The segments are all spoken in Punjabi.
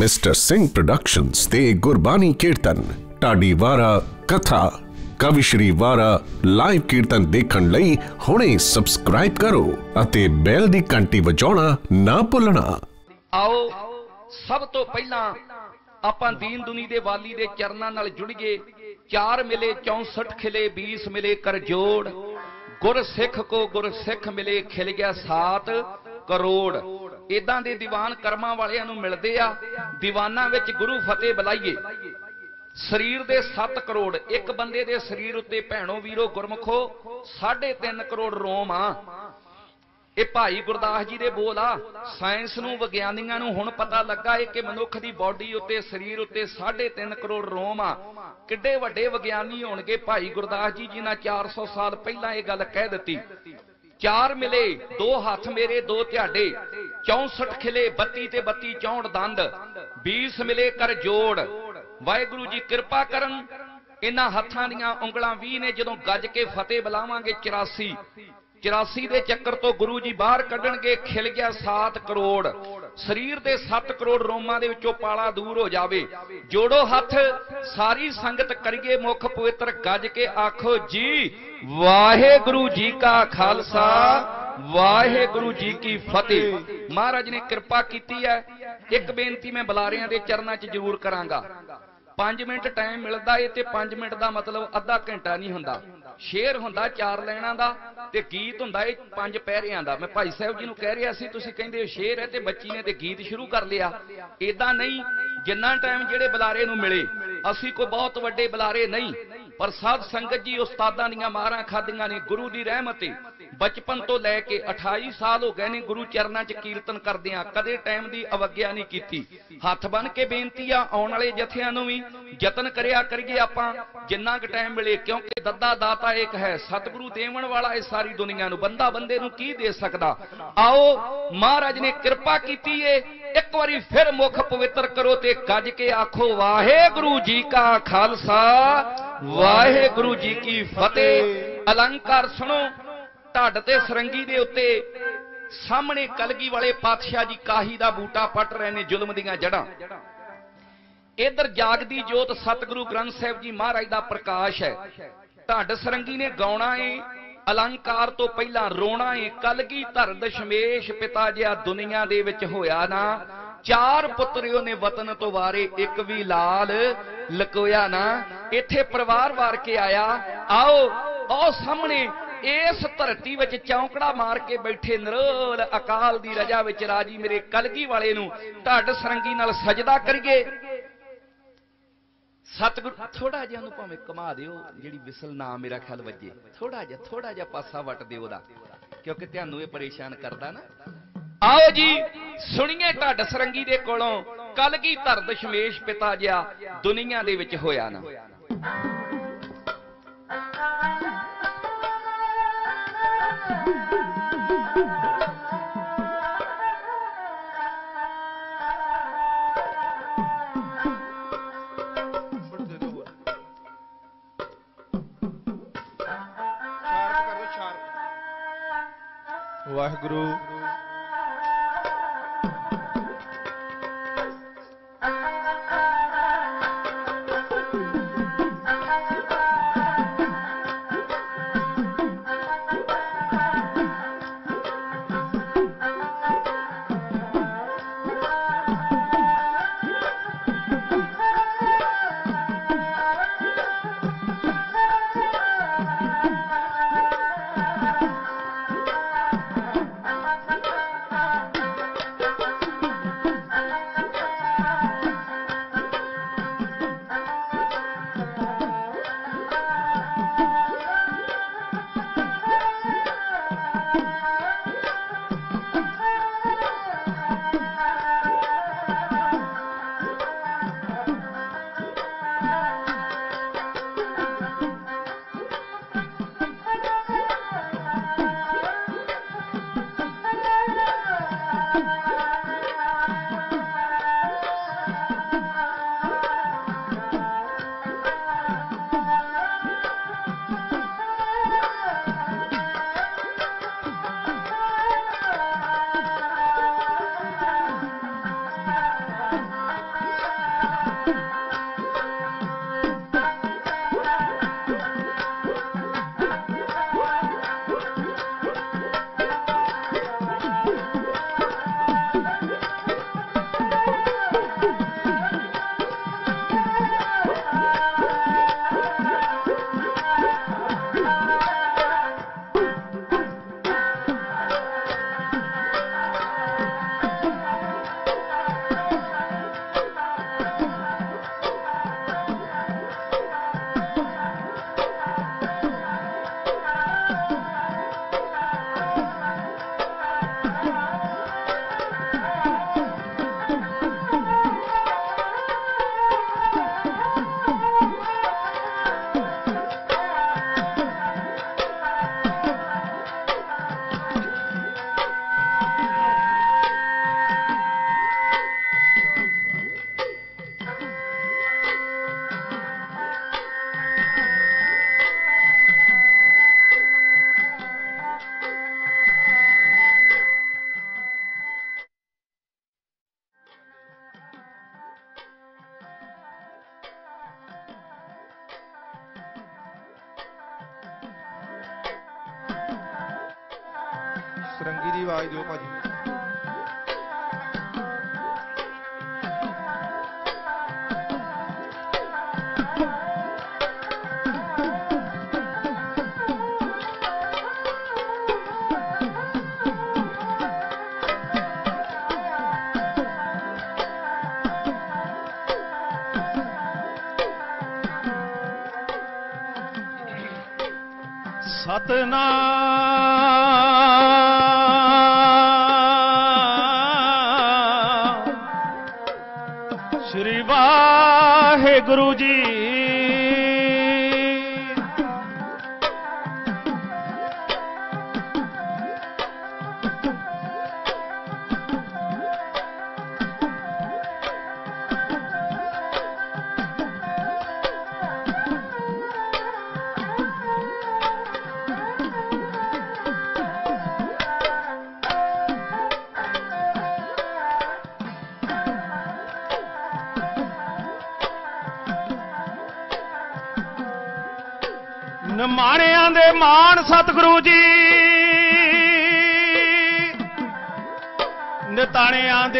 ਮਿਸਟਰ ਸਿੰਘ ਪ੍ਰੋਡਕਸ਼ਨਸ ਤੇ ਗੁਰਬਾਣੀ ਕੀਰਤਨ, ਢਾਡੀ ਵਾਰਾ, ਕਥਾ, ਕਵੀ ਵਾਰਾ ਲਾਈਵ ਕੀਰਤਨ ਦੇਖਣ ਲਈ ਹੁਣੇ ਸਬਸਕ੍ਰਾਈਬ ਕਰੋ ਅਤੇ ਬੈਲ ਦੀ ਘੰਟੀ ਵਜਾਉਣਾ ਨਾ ਭੁੱਲਣਾ। ਆਓ, ਸਭ ਤੋਂ ਪਹਿਲਾਂ ਆਪਾਂ ਦੀਨ ਦੁਨੀ ਦੇ ਵਾਲੀ ਦੇ ਚਰਨਾਂ ਨਾਲ ਜੁੜੀਏ ਚਾਰ ਮਿਲੇ 64 ਖਿਲੇ 20 ਮਿਲੇ ਕਰ ਜੋੜ ਗੁਰ ਸਿੱਖ ਕੋ ਗੁਰ ਸਿੱਖ ਮਿਲੇ, ਖਿਲ ਗਿਆ 7 ਕਰੋੜ। ਇਦਾਂ ਦੇ ਦੀਵਾਨ ਕਰਮਾਂ ਵਾਲਿਆਂ ਨੂੰ ਮਿਲਦੇ ਆ। ਦੀਵਾਨਾਂ ਵਿੱਚ ਗੁਰੂ ਫਤਿਹ ਬੁਲਾਈਏ। ਸਰੀਰ ਦੇ 7 ਕਰੋੜ, ਇੱਕ ਬੰਦੇ ਦੇ ਸਰੀਰ ਉੱਤੇ ਭੈਣੋ ਵੀਰੋ ਗੁਰਮਖੋ 3.5 ਕਰੋੜ ਰੋਮ ਆ। ਇਹ ਭਾਈ ਗੁਰਦਾਸ ਜੀ ਦੇ ਬੋਲ ਆ। ਸਾਇੰਸ ਨੂੰ, ਵਿਗਿਆਨੀਆਂ ਨੂੰ ਹੁਣ ਪਤਾ ਲੱਗਾ ਏ ਕਿ ਮਨੁੱਖ ਦੀ ਬਾਡੀ ਉੱਤੇ, ਸਰੀਰ ਉੱਤੇ 3.5 ਕਰੋੜ ਰੋਮ ਆ। ਕਿੱਡੇ ਵੱਡੇ ਵਿਗਿਆਨੀ ਹੋਣਗੇ ਭਾਈ ਗੁਰਦਾਸ ਜੀ ਜਿਨ੍ਹਾਂ 400 ਸਾਲ ਪਹਿਲਾਂ ਇਹ ਗੱਲ ਕਹਿ ਦਿੱਤੀ। ਚਾਰ ਮਿਲੇ, ਦੋ ਹੱਥ ਮੇਰੇ, ਦੋ ਧਿਆੜੇ 64 ਖਿਲੇ 32 ਤੇ 32 64 ਦੰਦ। 20 ਮਿਲੇ ਕਰ ਜੋੜ। ਵਾਹਿਗੁਰੂ ਜੀ ਕਿਰਪਾ ਕਰਨ। ਇਹਨਾਂ ਹੱਥਾਂ ਦੀਆਂ ਉਂਗਲਾਂ 20 ਨੇ, ਜਦੋਂ ਗੱਜ ਕੇ ਫਤਿਹ ਬੁਲਾਵਾਂਗੇ 84 84 ਦੇ ਚੱਕਰ ਤੋਂ ਗੁਰੂ ਜੀ ਬਾਹਰ ਕੱਢਣਗੇ, ਖਿਲ ਗਿਆ 7 ਕਰੋੜ। ਸਰੀਰ ਦੇ 7 ਕਰੋੜ ਰੋਮਾਂ ਦੇ ਵਿੱਚੋਂ ਪਾਲਾ ਦੂਰ ਹੋ ਜਾਵੇ। ਜੋੜੋ ਹੱਥ, ਸਾਰੀ ਸੰਗਤ ਕਰੀਏ ਮੁਖ ਪਵਿੱਤਰ ਗੱਜ ਕੇ ਆਖੋ ਜੀ, ਵਾਹਿਗੁਰੂ ਜੀ ਕਾ ਖਾਲਸਾ, ਵਾਹਿਗੁਰੂ ਜੀ ਕੀ ਫਤਿਹ। ਮਹਾਰਾਜ ਨੇ ਕਿਰਪਾ ਕੀਤੀ ਹੈ। ਇੱਕ ਬੇਨਤੀ ਮੈਂ ਬੁਲਾਰਿਆਂ ਦੇ ਚਰਨਾਂ 'ਚ ਜ਼ਰੂਰ ਕਰਾਂਗਾ। 5 ਮਿੰਟ ਟਾਈਮ ਮਿਲਦਾ ਏ ਤੇ 5 ਮਿੰਟ ਦਾ ਮਤਲਬ ਅੱਧਾ ਘੰਟਾ ਨਹੀਂ ਹੁੰਦਾ। ਸ਼ੇਰ ਹੁੰਦਾ ਚਾਰ ਲੈਣਾ ਦਾ ਤੇ ਗੀਤ ਹੁੰਦਾ ਏ ਪੰਜ ਪਹਿਰਿਆਂ ਦਾ। ਮੈਂ ਭਾਈ ਸਾਹਿਬ ਜੀ ਨੂੰ ਕਹਿ ਰਿਹਾ ਸੀ, ਤੁਸੀਂ ਕਹਿੰਦੇ ਹੋ ਸ਼ੇਰ ਹੈ ਤੇ ਬੱਚੀ ਨੇ ਤੇ ਗੀਤ ਸ਼ੁਰੂ ਕਰ ਲਿਆ। ਏਦਾਂ ਨਹੀਂ, ਜਿੰਨਾ ਟਾਈਮ ਜਿਹੜੇ ਬੁਲਾਰੇ ਨੂੰ ਮਿਲੇ, ਅਸੀਂ ਕੋਈ ਬਹੁਤ ਵੱਡੇ ਬੁਲਾਰੇ ਨਹੀਂ, ਪਰ ਸਾਧ ਸੰਗਤ ਜੀ ਉਸਤਾਦਾਂ ਦੀਆਂ ਮਾਰਾਂ ਖਾਦੀਆਂ ਨੇ, ਗੁਰੂ ਦੀ ਰਹਿਮਤ ਏ। ਬਚਪਨ ਤੋਂ ਲੈ ਕੇ 28 ਸਾਲ ਹੋ ਗਏ ਨੇ ਗੁਰੂ ਚਰਨਾਂ 'ਚ ਕੀਰਤਨ ਕਰਦਿਆਂ, ਕਦੇ ਟਾਈਮ ਦੀ ਅਵਗਿਆ ਨਹੀਂ ਕੀਤੀ। ਹੱਥ ਬੰਨ ਕੇ ਬੇਨਤੀ ਆ, ਆਉਣ ਵਾਲੇ ਜਥਿਆਂ ਨੂੰ ਵੀ ਯਤਨ ਕਰਿਆ ਕਰੀਏ ਆਪਾਂ, ਜਿੰਨਾ ਕੁ ਟਾਈਮ ਮਿਲੇ, ਕਿਉਂਕਿ ਦੱਦਾ ਦਾਤਾ ਇੱਕ ਹੈ, ਸਤਿਗੁਰੂ ਦੇਵਣ ਵਾਲਾ ਇਹ ਸਾਰੀ ਦੁਨੀਆ ਨੂੰ, ਬੰਦਾ ਬੰਦੇ ਨੂੰ ਕੀ ਦੇ ਸਕਦਾ? ਆਓ, ਮਹਾਰਾਜ ਨੇ ਕਿਰਪਾ ਕੀਤੀ ਏ, ਇੱਕ ਵਾਰੀ ਫਿਰ ਮੁਖ ਪਵਿੱਤਰ ਕਰੋ ਤੇ ਗੱਜ ਕੇ ਆਖੋ, ਵਾਹਿਗੁਰੂ ਜੀ ਕਾ ਖਾਲਸਾ, ਵਾਹਿਗੁਰੂ ਜੀ ਕੀ ਫਤਿਹ। ਅਲੰਕਾਰ ਸੁਣੋ ਢੱਡ ਤੇ ਸਰੰਗੀ ਦੇ ਉੱਤੇ ਸਾਹਮਣੇ ਕਲਗੀ ਵਾਲੇ ਪਾਤਸ਼ਾਹ ਜੀ ਕਾਹੀ ਦਾ ਬੂਟਾ ਪੱਟ ਰਹੇ ਨੇ ਜ਼ੁਲਮ ਦੀਆਂ ਜੜਾਂ। ਇਧਰ ਜਾਗਦੀ ਜੋਤ ਸਤਿਗੁਰੂ ਗ੍ਰੰਥ ਸਾਹਿਬ ਜੀ ਮਹਾਰਾਜ ਦਾ ਪ੍ਰਕਾਸ਼ ਹੈ। ਢੱਡ ਸਰੰਗੀ ਨੇ ਗਾਉਣਾ ਏ, ਅਲੰਕਾਰ ਤੋਂ ਪਹਿਲਾਂ ਰੋਣਾ ਏ, ਕਲਗੀ ਧਰ ਦਸ਼ਮੇਸ਼ ਪਿਤਾ ਜਿਆ ਦੁਨੀਆ ਦੇ ਵਿੱਚ ਹੋਇਆ ਨਾ, ਚਾਰ ਪੁੱਤਰਿਓ ਨੇ ਵਤਨ ਤੋਂ ਵਾਰੇ, ਇੱਕ ਵੀ ਲਾਲ ਲਕੋਇਆ ਨਾ। ਇੱਥੇ ਪਰਿਵਾਰ ਵਾਰ ਕੇ ਆਇਆ, ਆਓ ਆਓ ਸਾਹਮਣੇ ਇਸ ਧਰਤੀ ਵਿੱਚ ਚੌਂਕੜਾ ਮਾਰ ਕੇ ਬੈਠੇ ਨਿਰੋਲ ਅਕਾਲ ਦੀ ਰਜਾ ਵਿੱਚ ਰਾਜੀ ਮੇਰੇ ਕਲਗੀ ਵਾਲੇ ਨੂੰ ਢੱਡ ਸਰੰਗੀ ਨਾਲ ਸਜਦਾ ਕਰੀਏ। ਸਤਿਗੁਰ ਥੋੜਾ ਜਿਹਾ ਉਹਨੂੰ ਭਾਵੇਂ ਕਮਾ ਦਿਓ, ਜਿਹੜੀ ਵਿਸਲ ਨਾ ਮੇਰਾ ਖਿਆਲ ਵੱਜੇ। ਥੋੜਾ ਜਿਹਾ ਥੋੜਾ ਜਿਹਾ ਪਾਸਾ ਵਟ ਦਿਓ ਉਹਦਾ, ਕਿਉਂਕਿ ਤੁਹਾਨੂੰ ਇਹ ਪਰੇਸ਼ਾਨ ਕਰਦਾ ਨਾ। ਆਓ ਜੀ, ਸੁਣੀਏ ਢੱਡ ਸਰੰਗੀ ਦੇ ਕੋਲੋਂ ਕਲਗੀ ਧਰ ਦਸ਼ਮੇਸ਼ ਪਿਤਾ ਜਿਆ ਦੁਨੀਆ ਦੇ ਵਿੱਚ ਹੋਇਆ ਨਾ। ਵਾਹਿਗੁਰੂ। ਗੁਰੂ ਜੀ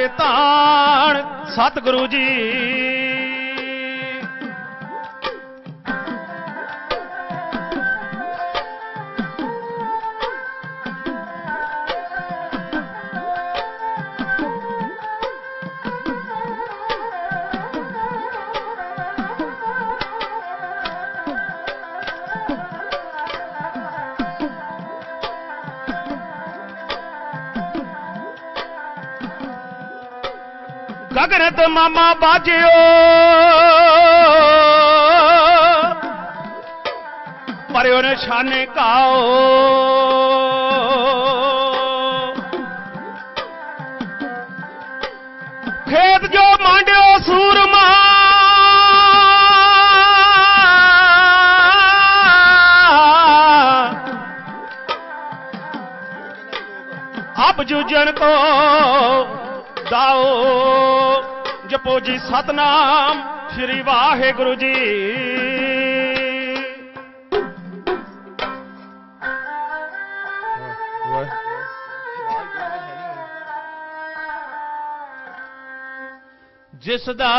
ਦੇ ਧਾਨ ਸਤਿਗੁਰੂ ਜੀ ਬਾਜਿਓ। ਪਰਿਓ ਨਿਸ਼ਾਨੇ ਕਾਓ। ਖੇਤ ਜੋ ਮਾਂਡਿਓ ਸੂਰਮਾ। ਆਪ ਜੁਜਣ ਕੋ ਜੀ ਸਤਨਾਮ ਸ੍ਰੀ ਵਾਹਿਗੁਰੂ ਜੀ। ਜਿਸ ਦਾ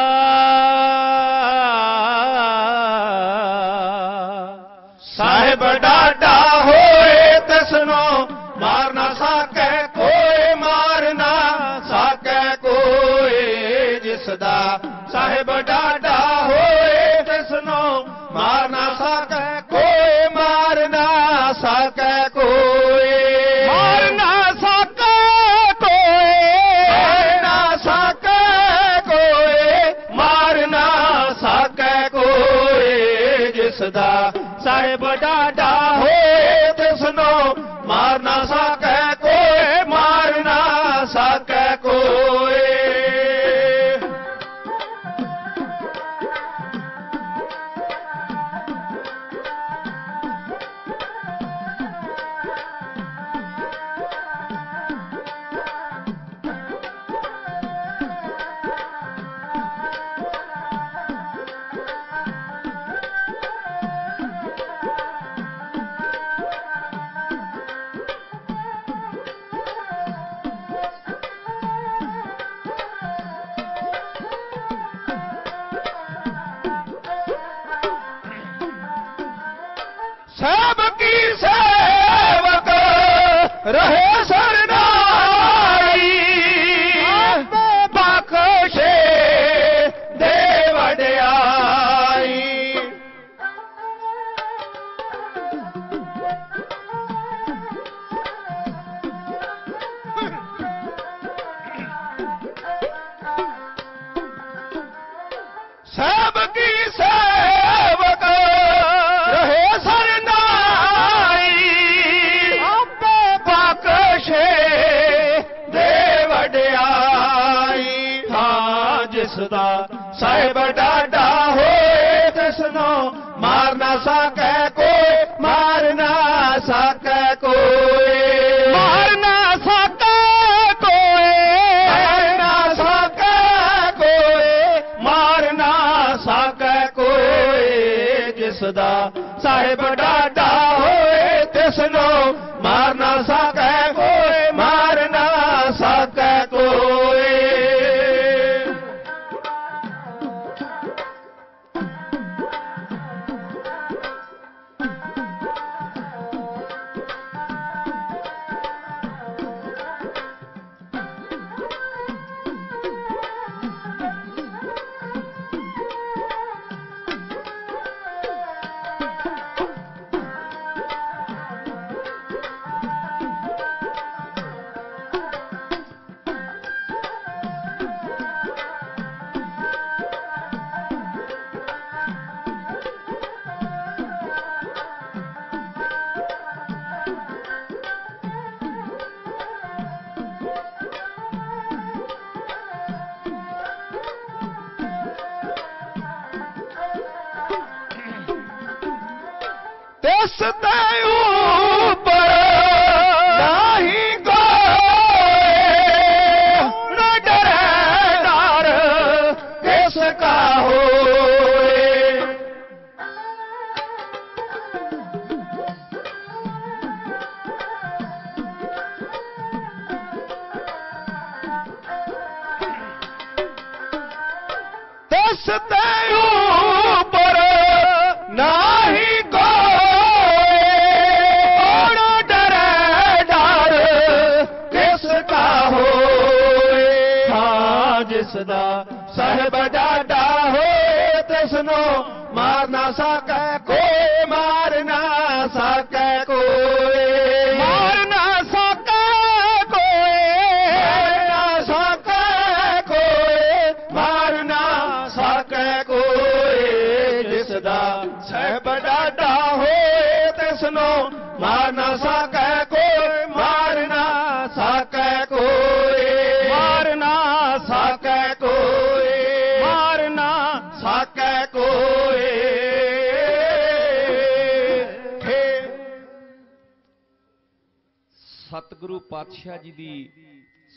ਪਾਤਸ਼ਾਹ ਜੀ ਦੀ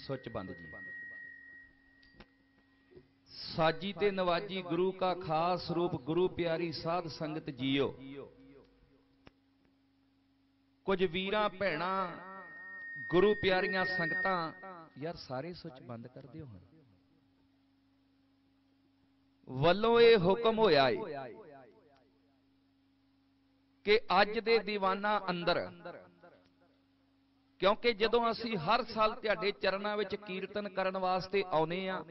ਸੁੱਚ ਬੰਦ ਜੀ। ਸਾਜੀ ਤੇ ਨਵਾਜੀ ਗੁਰੂ ਕਾ ਖਾਸ ਰੂਪ ਗੁਰੂ ਪਿਆਰੀ ਸਾਧ ਸੰਗਤ ਜੀਓ। ਕੁਝ ਵੀਰਾਂ ਭੈਣਾਂ, ਗੁਰੂ ਪਿਆਰੀਆਂ ਸੰਗਤਾਂ, ਯਾਰ ਸਾਰੇ ਸੁੱਚ ਬੰਦ ਕਰ ਦਿਓ ਹੁਣ। ਵੱਲੋਂ ਇਹ ਹੁਕਮ ਹੋਇਆ ਏ ਕਿ ਅੱਜ ਦੇ ਦੀਵਾਨਾਂ ਅੰਦਰ ਕਿਉਂਕਿ ਜਦੋਂ ਅਸੀਂ ਹਰ ਸਾਲ ਤੁਹਾਡੇ ਚਰਨਾਂ ਵਿੱਚ ਕੀਰਤਨ ਕਰਨ ਵਾਸਤੇ ਆਉਨੇ ਆ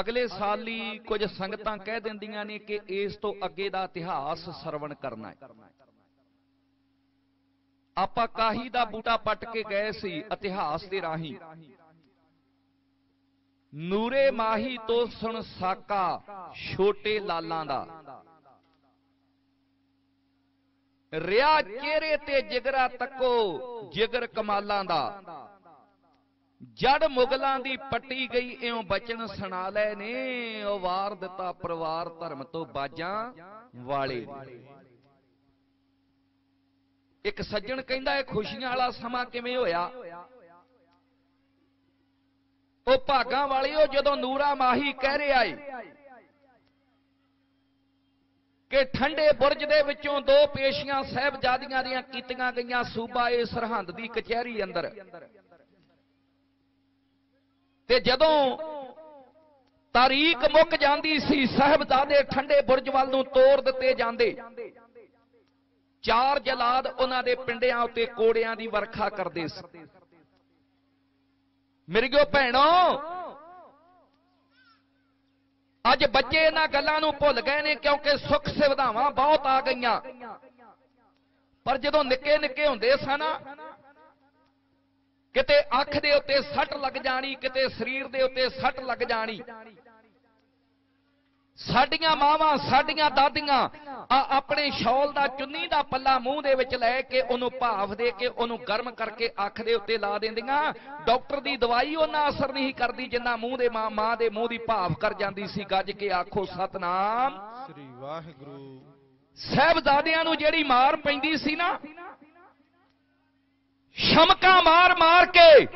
ਅਗਲੇ ਸਾਲ ਹੀ ਕੁਝ ਸੰਗਤਾਂ ਕਹਿ ਦਿੰਦੀਆਂ ਨੇ ਕਿ ਇਸ ਤੋਂ ਅੱਗੇ ਦਾ ਇਤਿਹਾਸ ਸਰਵਣ ਕਰਨਾ ਹੈ। ਆਪਾਂ ਕਾਹੀ ਦਾ ਬੂਟਾ ਪੱਟ ਕੇ ਗਏ ਸੀ? ਇਤਿਹਾਸ ਦੇ ਰਾਹੀਂ। ਨੂਰੇ ਮਾਹੀ ਤੋਂ ਸੁਣ ਸਾਕਾ ਛੋਟੇ ਲਾਲਾਂ ਦਾ। ਰਿਆ ਚਿਹਰੇ ਤੇ ਜਿਗਰਾ ਤੱਕੋ ਜਿਗਰ ਕਮਾਲਾਂ ਦਾ। ਜੜ ਮੁਗਲਾਂ ਦੀ ਪੱਟੀ ਗਈ, ਇਉਂ ਬਚਨ ਸੁਣਾ ਲੈ ਨੇ ਉਹ ਵਾਰ ਦਿੱਤਾ ਪਰਿਵਾਰ ਧਰਮ ਤੋਂ ਬਾਜਾਂ ਵਾਲੇ ਇੱਕ ਸੱਜਣ ਕਹਿੰਦਾ, ਇਹ ਖੁਸ਼ੀਆਂ ਵਾਲਾ ਸਮਾਂ ਕਿਵੇਂ ਹੋਇਆ? ਉਹ ਭਾਗਾਂ ਵਾਲਿਓ, ਜਦੋਂ ਨੂਰਾ ਮਾਹੀ ਕਹਿ ਰਿਹਾ ਏ ਕਿ ਠੰਡੇ ਬੁਰਜ ਦੇ ਵਿੱਚੋਂ ਦੋ ਪੇਸ਼ੀਆਂ ਸਹਿਬਜ਼ਾਦੀਆਂ ਦੀਆਂ ਕੀਤੀਆਂ ਗਈਆਂ ਸੂਬਾ ਏ ਸਰਹੰਦ ਦੀ ਕਚਹਿਰੀ ਅੰਦਰ। ਤੇ ਜਦੋਂ ਤਾਰੀਖ ਮੁੱਕ ਜਾਂਦੀ ਸੀ, ਸਹਿਬਜ਼ਾਦੇ ਠੰਡੇ ਬੁਰਜ ਵੱਲ ਨੂੰ ਤੋਰ ਦਿੱਤੇ ਜਾਂਦੇ। ਚਾਰ ਜਲਾਦ ਉਹਨਾਂ ਦੇ ਪਿੰਡਿਆਂ ਉੱਤੇ ਕੋੜਿਆਂ ਦੀ ਵਰਖਾ ਕਰਦੇ ਸੀ। ਮੇਰੀਓ ਭੈਣੋ ਅੱਜ ਬੱਚੇ ਇਹਨਾਂ ਗੱਲਾਂ ਨੂੰ ਭੁੱਲ ਗਏ ਨੇ ਕਿਉਂਕਿ ਸੁੱਖ ਸੁਵਿਧਾਵਾਂ ਬਹੁਤ ਆ ਗਈਆਂ। ਪਰ ਜਦੋਂ ਨਿੱਕੇ ਨਿੱਕੇ ਹੁੰਦੇ ਸਨ, ਕਿਤੇ ਅੱਖ ਦੇ ਉੱਤੇ ਸੱਟ ਲੱਗ ਜਾਣੀ, ਕਿਤੇ ਸਰੀਰ ਦੇ ਉੱਤੇ ਸੱਟ ਲੱਗ ਜਾਣੀ ਸਾਡੀਆਂ ਮਾਵਾਂ ਸਾਡੀਆਂ ਦਾਦੀਆਂ ਆ ਆਪਣੇ ਸ਼ੌਲ ਦਾ ਚੁੰਨੀ ਦਾ ਪੱਲਾ ਮੂੰਹ ਦੇ ਵਿੱਚ ਲੈ ਕੇ ਉਹਨੂੰ ਭਾਫ ਦੇ ਕੇ ਉਹਨੂੰ ਗਰਮ ਕਰਕੇ ਅੱਖ ਦੇ ਉੱਤੇ ਲਾ ਦਿੰਦੀਆਂ। ਡਾਕਟਰ ਦੀ ਦਵਾਈ ਉਹਨਾਂ ਅਸਰ ਨਹੀਂ ਕਰਦੀ ਜਿੰਨਾ ਮੂੰਹ ਦੇ ਮਾਂ ਮਾਂ ਦੇ ਮੂੰਹ ਦੀ ਭਾਫ ਕਰ ਜਾਂਦੀ ਸੀ। ਗੱਜ ਕੇ ਆਖੋ ਸਤਨਾਮ। ਸ੍ਰੀ ਵਾਹਿਗੁਰੂ। ਸਹਿਬਜ਼ਾਦਿਆਂ ਨੂੰ ਜਿਹੜੀ ਮਾਰ ਪੈਂਦੀ ਸੀ ਨਾ ਸ਼ਮਕਾ ਮਾਰ ਮਾਰ ਕੇ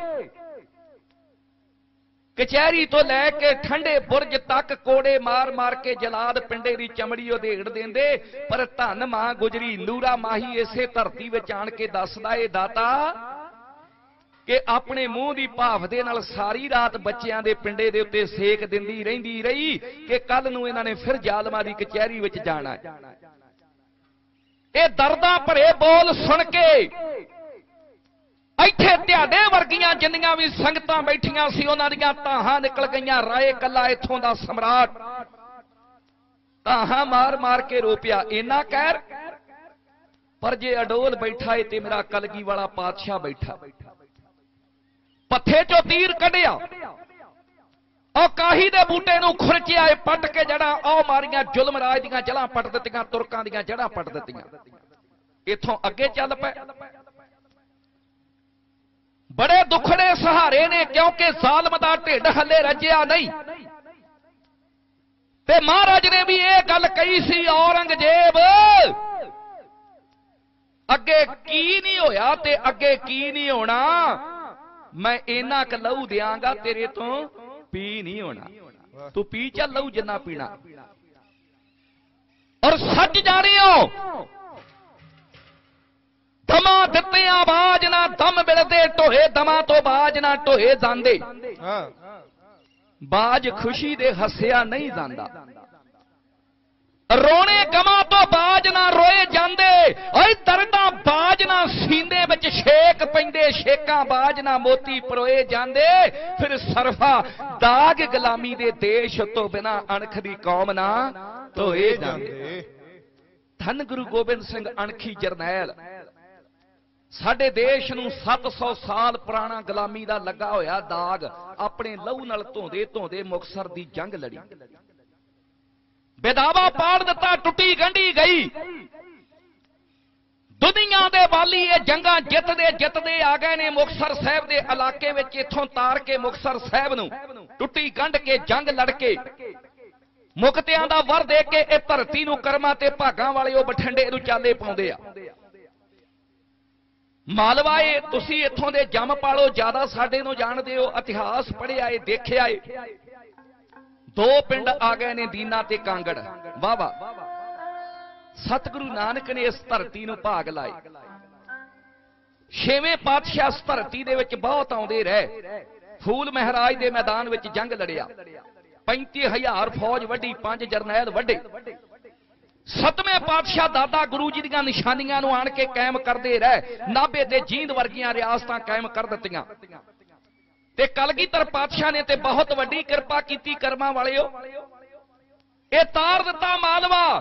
ਕਚਹਿਰੀ ਤੋਂ ਲੈ ਕੇ ਠੰਡੇ ਬੁਰਜ ਤੱਕ ਕੋੜੇ ਮਾਰ ਮਾਰ ਕੇ ਜਲਾਦ ਪਿੰਡੇ ਦੀ ਚਮੜੀ ਉਧੇੜ ਦਿੰਦੇ, ਪਰ ਧੰਨ ਮਾਂ ਗੁਜਰੀ, ਨੂਰਾ ਮਾਹੀ ਇਸੇ ਧਰਤੀ ਵਿੱਚ ਆਣ ਕੇ ਦੱਸਦਾ ਏ ਦਾਤਾ ਕਿ ਆਪਣੇ ਮੂੰਹ ਦੀ ਭਾਫ ਦੇ ਨਾਲ ਸਾਰੀ ਰਾਤ ਬੱਚਿਆਂ ਦੇ ਪਿੰਡੇ ਦੇ ਉੱਤੇ ਸੇਕ ਦਿੰਦੀ ਰਹਿੰਦੀ ਰਹੀ ਕਿ ਕੱਲ ਨੂੰ ਇਹਨਾਂ ਨੇ ਫਿਰ ਜ਼ਾਲਮਾਂ ਦੀ ਕਚਹਿਰੀ ਵਿੱਚ ਜਾਣਾ। ਇਹ ਦਰਦਾਂ ਭਰੇ ਬੋਲ ਸੁਣ ਕੇ ਇੱਥੇ ਤੁਹਾਡੇ ਵਰਗੀਆਂ ਜਿੰਨੀਆਂ ਵੀ ਸੰਗਤਾਂ ਬੈਠੀਆਂ ਸੀ, ਉਹਨਾਂ ਦੀਆਂ ਤਾਹਾਂ ਨਿਕਲ ਗਈਆਂ, ਰਾਏ ਕੱਲਾ ਇੱਥੋਂ ਦਾ ਸਮਰਾਟ। ਤਾਹਾਂ ਮਾਰ ਮਾਰ ਕੇ ਰੋਪਿਆ, ਇੰਨਾ ਕਹਿਰ? ਪਰ ਜੇ ਅਡੋਲ ਬੈਠਾ ਏ ਤੇ ਮੇਰਾ ਕਲਗੀ ਵਾਲਾ ਪਾਤਸ਼ਾਹ ਬੈਠਾ। ਪੱਥੇ ਚੋਂ ਤੀਰ ਕੱਢਿਆ। ਉਹ ਕਾਹੀ ਦੇ ਬੂਟੇ ਨੂੰ ਖੁਰਚਿਆ ਏ, ਪੱਟ ਕੇ ਜੜਾਂ ਉਹ ਮਾਰੀਆਂ ਜ਼ੁਲਮ ਰਾਜ ਦੀਆਂ ਜੜਾਂ ਪੱਟ ਦਿੱਤੀਆਂ, ਤੁਰਕਾਂ ਦੀਆਂ ਜੜਾਂ ਪੱਟ ਦਿੱਤੀਆਂ। ਇੱਥੋਂ ਅੱਗੇ ਚੱਲ ਪਏ। ਬੜੇ ਦੁਖੜੇ ਸਹਾਰੇ ਨੇ, ਕਿਉਂਕਿ ਜ਼ਾਲਮ ਦਾ ਢਿੱਡ ਹੱਲੇ ਰੱਜਿਆ ਨਹੀਂ। ਤੇ ਮਹਾਰਾਜ ਨੇ ਵੀ ਇਹ ਗੱਲ ਕਹੀ ਸੀ, ਔਰੰਗਜ਼ੇਬ, ਅੱਗੇ ਕੀ ਨਹੀਂ ਹੋਇਆ ਤੇ ਅੱਗੇ ਕੀ ਨਹੀਂ ਹੋਣਾ? ਮੈਂ ਇਹਨਾਂ ਕ ਲਹੂ ਦਿਆਂਗਾ ਤੇਰੇ ਤੋਂ, ਪੀ ਨਹੀਂ ਹੋਣਾ। ਤੂੰ ਪੀ ਚੱਲ ਲਹੂ ਜਿੰਨਾ ਪੀਣਾ। ਔਰ ਸੱਚ ਜਾਣਿਓ ਦਮਾ ਦਿੱਤੇ ਆਵਾਜ਼ ਨਾ ਦਮ ਮਿਲਦੇ ਢੋਏ ਦਮਾ ਤੋਂ ਬਾਜ ਨਾ ਢੋਏ ਜਾਂਦੇ। ਹਾਂ। ਬਾਜ ਖੁਸ਼ੀ ਦੇ ਹੱਸਿਆ ਨਹੀਂ ਜਾਂਦਾ। ਰੋਣੇ ਗਮਾਂ ਤੋਂ ਬਾਜ ਨਾ ਰੋਏ ਜਾਂਦੇ ਓਏ ਦਰਦਾਂ ਬਾਜ ਨਾ ਸੀਨੇ ਵਿੱਚ ਛੇਕ ਪੈਂਦੇ ਛੇਕਾਂ ਬਾਜ ਨਾ ਮੋਤੀ ਪਰੋਏ ਜਾਂਦੇ। ਫਿਰ ਸਰਫਾ ਦਾਗ ਗੁਲਾਮੀ ਦੇ ਦੇਸ਼ ਤੋਂ ਬਿਨਾ ਅਣਖ ਦੀ ਕੌਮ ਨਾ ਧੋਏ ਜਾਂਦੇ। ਧੰਨ ਗੁਰੂ ਗੋਬਿੰਦ ਸਿੰਘ ਅਣਖੀ ਜਰਨੈਲ। ਸਾਡੇ ਦੇਸ਼ ਨੂੰ 700 ਸਾਲ ਪੁਰਾਣਾ ਗੁਲਾਮੀ ਦਾ ਲੱਗਾ ਹੋਇਆ ਦਾਗ ਆਪਣੇ ਲਹੂ ਨਾਲ ਧੋਂਦੇ ਧੋਂਦੇ ਮੁਕਸਰ ਦੀ ਜੰਗ ਲੜੀ। ਬੇਦਾਵਾ ਪਾੜ ਦਿੱਤਾ, ਟੁੱਟੀ ਗੰਢੀ ਗਈ। ਦੁਨੀਆ ਦੇ ਵਾਲੀ ਇਹ ਜੰਗਾਂ ਜਿੱਤਦੇ ਜਿੱਤਦੇ ਆ ਗਏ ਨੇ ਮੁਕਸਰ ਸਾਹਿਬ ਦੇ ਇਲਾਕੇ ਵਿੱਚ, ਇੱਥੋਂ ਤਾਰ ਕੇ ਮੁਕਸਰ ਸਾਹਿਬ ਨੂੰ। ਟੁੱਟੀ ਗੰਢ ਕੇ ਜੰਗ ਲੜ ਕੇ ਮੁਕਤਿਆਂ ਦਾ ਵਰ ਦੇ ਕੇ ਇਹ ਧਰਤੀ ਨੂੰ ਕਰਮਾਂ ਤੇ ਭਾਗਾਂ ਵਾਲੇ ਉਹ ਬਠਿੰਡੇ ਨੂੰ ਚਾਲੇ ਪਾਉਂਦੇ ਆ। ਮਾਲਵਾ ਏ ਤੁਸੀਂ ਇੱਥੋਂ ਦੇ ਜੰਮ ਪਾਲੋ, ਜ਼ਿਆਦਾ ਸਾਡੇ ਨੂੰ ਜਾਣਦੇ ਹੋ ਇਤਿਹਾਸ ਪੜ੍ਹਿਆ ਏ, ਦੇਖਿਆ ਏ। ਦੋ ਪਿੰਡ ਆ ਗਏ ਨੇ ਦੀਨਾ ਤੇ ਕਾਂਗੜ। ਵਾਹ ਵਾਹ। ਸਤਿਗੁਰੂ ਨਾਨਕ ਨੇ ਇਸ ਧਰਤੀ ਨੂੰ ਭਾਗ ਲਾਏ। ਛੇਵੇਂ ਪਾਤਸ਼ਾਹ ਇਸ ਧਰਤੀ ਦੇ ਵਿੱਚ ਬਹੁਤ ਆਉਂਦੇ ਰਹੇ। ਫੂਲ ਮਹਾਰਾਜ ਦੇ ਮੈਦਾਨ ਵਿੱਚ ਜੰਗ ਲੜਿਆ। 35000 ਫੌਜ ਵੱਢੀ, ਪੰਜ ਜਰਨੈਲ ਵੱਡੇ ਸਤਵੇਂ ਪਾਤਸ਼ਾਹ ਦਾਦਾ ਗੁਰੂ ਜੀ ਦੀਆਂ ਨਿਸ਼ਾਨੀਆਂ ਨੂੰ ਆਣ ਕੇ ਕਾਇਮ ਕਰਦੇ ਰਹਿ। ਨਾਭੇ ਤੇ ਜੀਂਦ ਵਰਗੀਆਂ ਰਿਆਸਤਾਂ ਕਾਇਮ ਕਰ ਦਿੱਤੀਆਂ। ਤੇ ਕਲਗੀਧਰ ਪਾਤਸ਼ਾਹ ਨੇ ਤੇ ਬਹੁਤ ਵੱਡੀ ਕਿਰਪਾ ਕੀਤੀ ਕਰਮਾਂ ਵਾਲਿਓ। ਇਹ ਤਾਰ ਦਿੱਤਾ ਮਾਲਵਾ।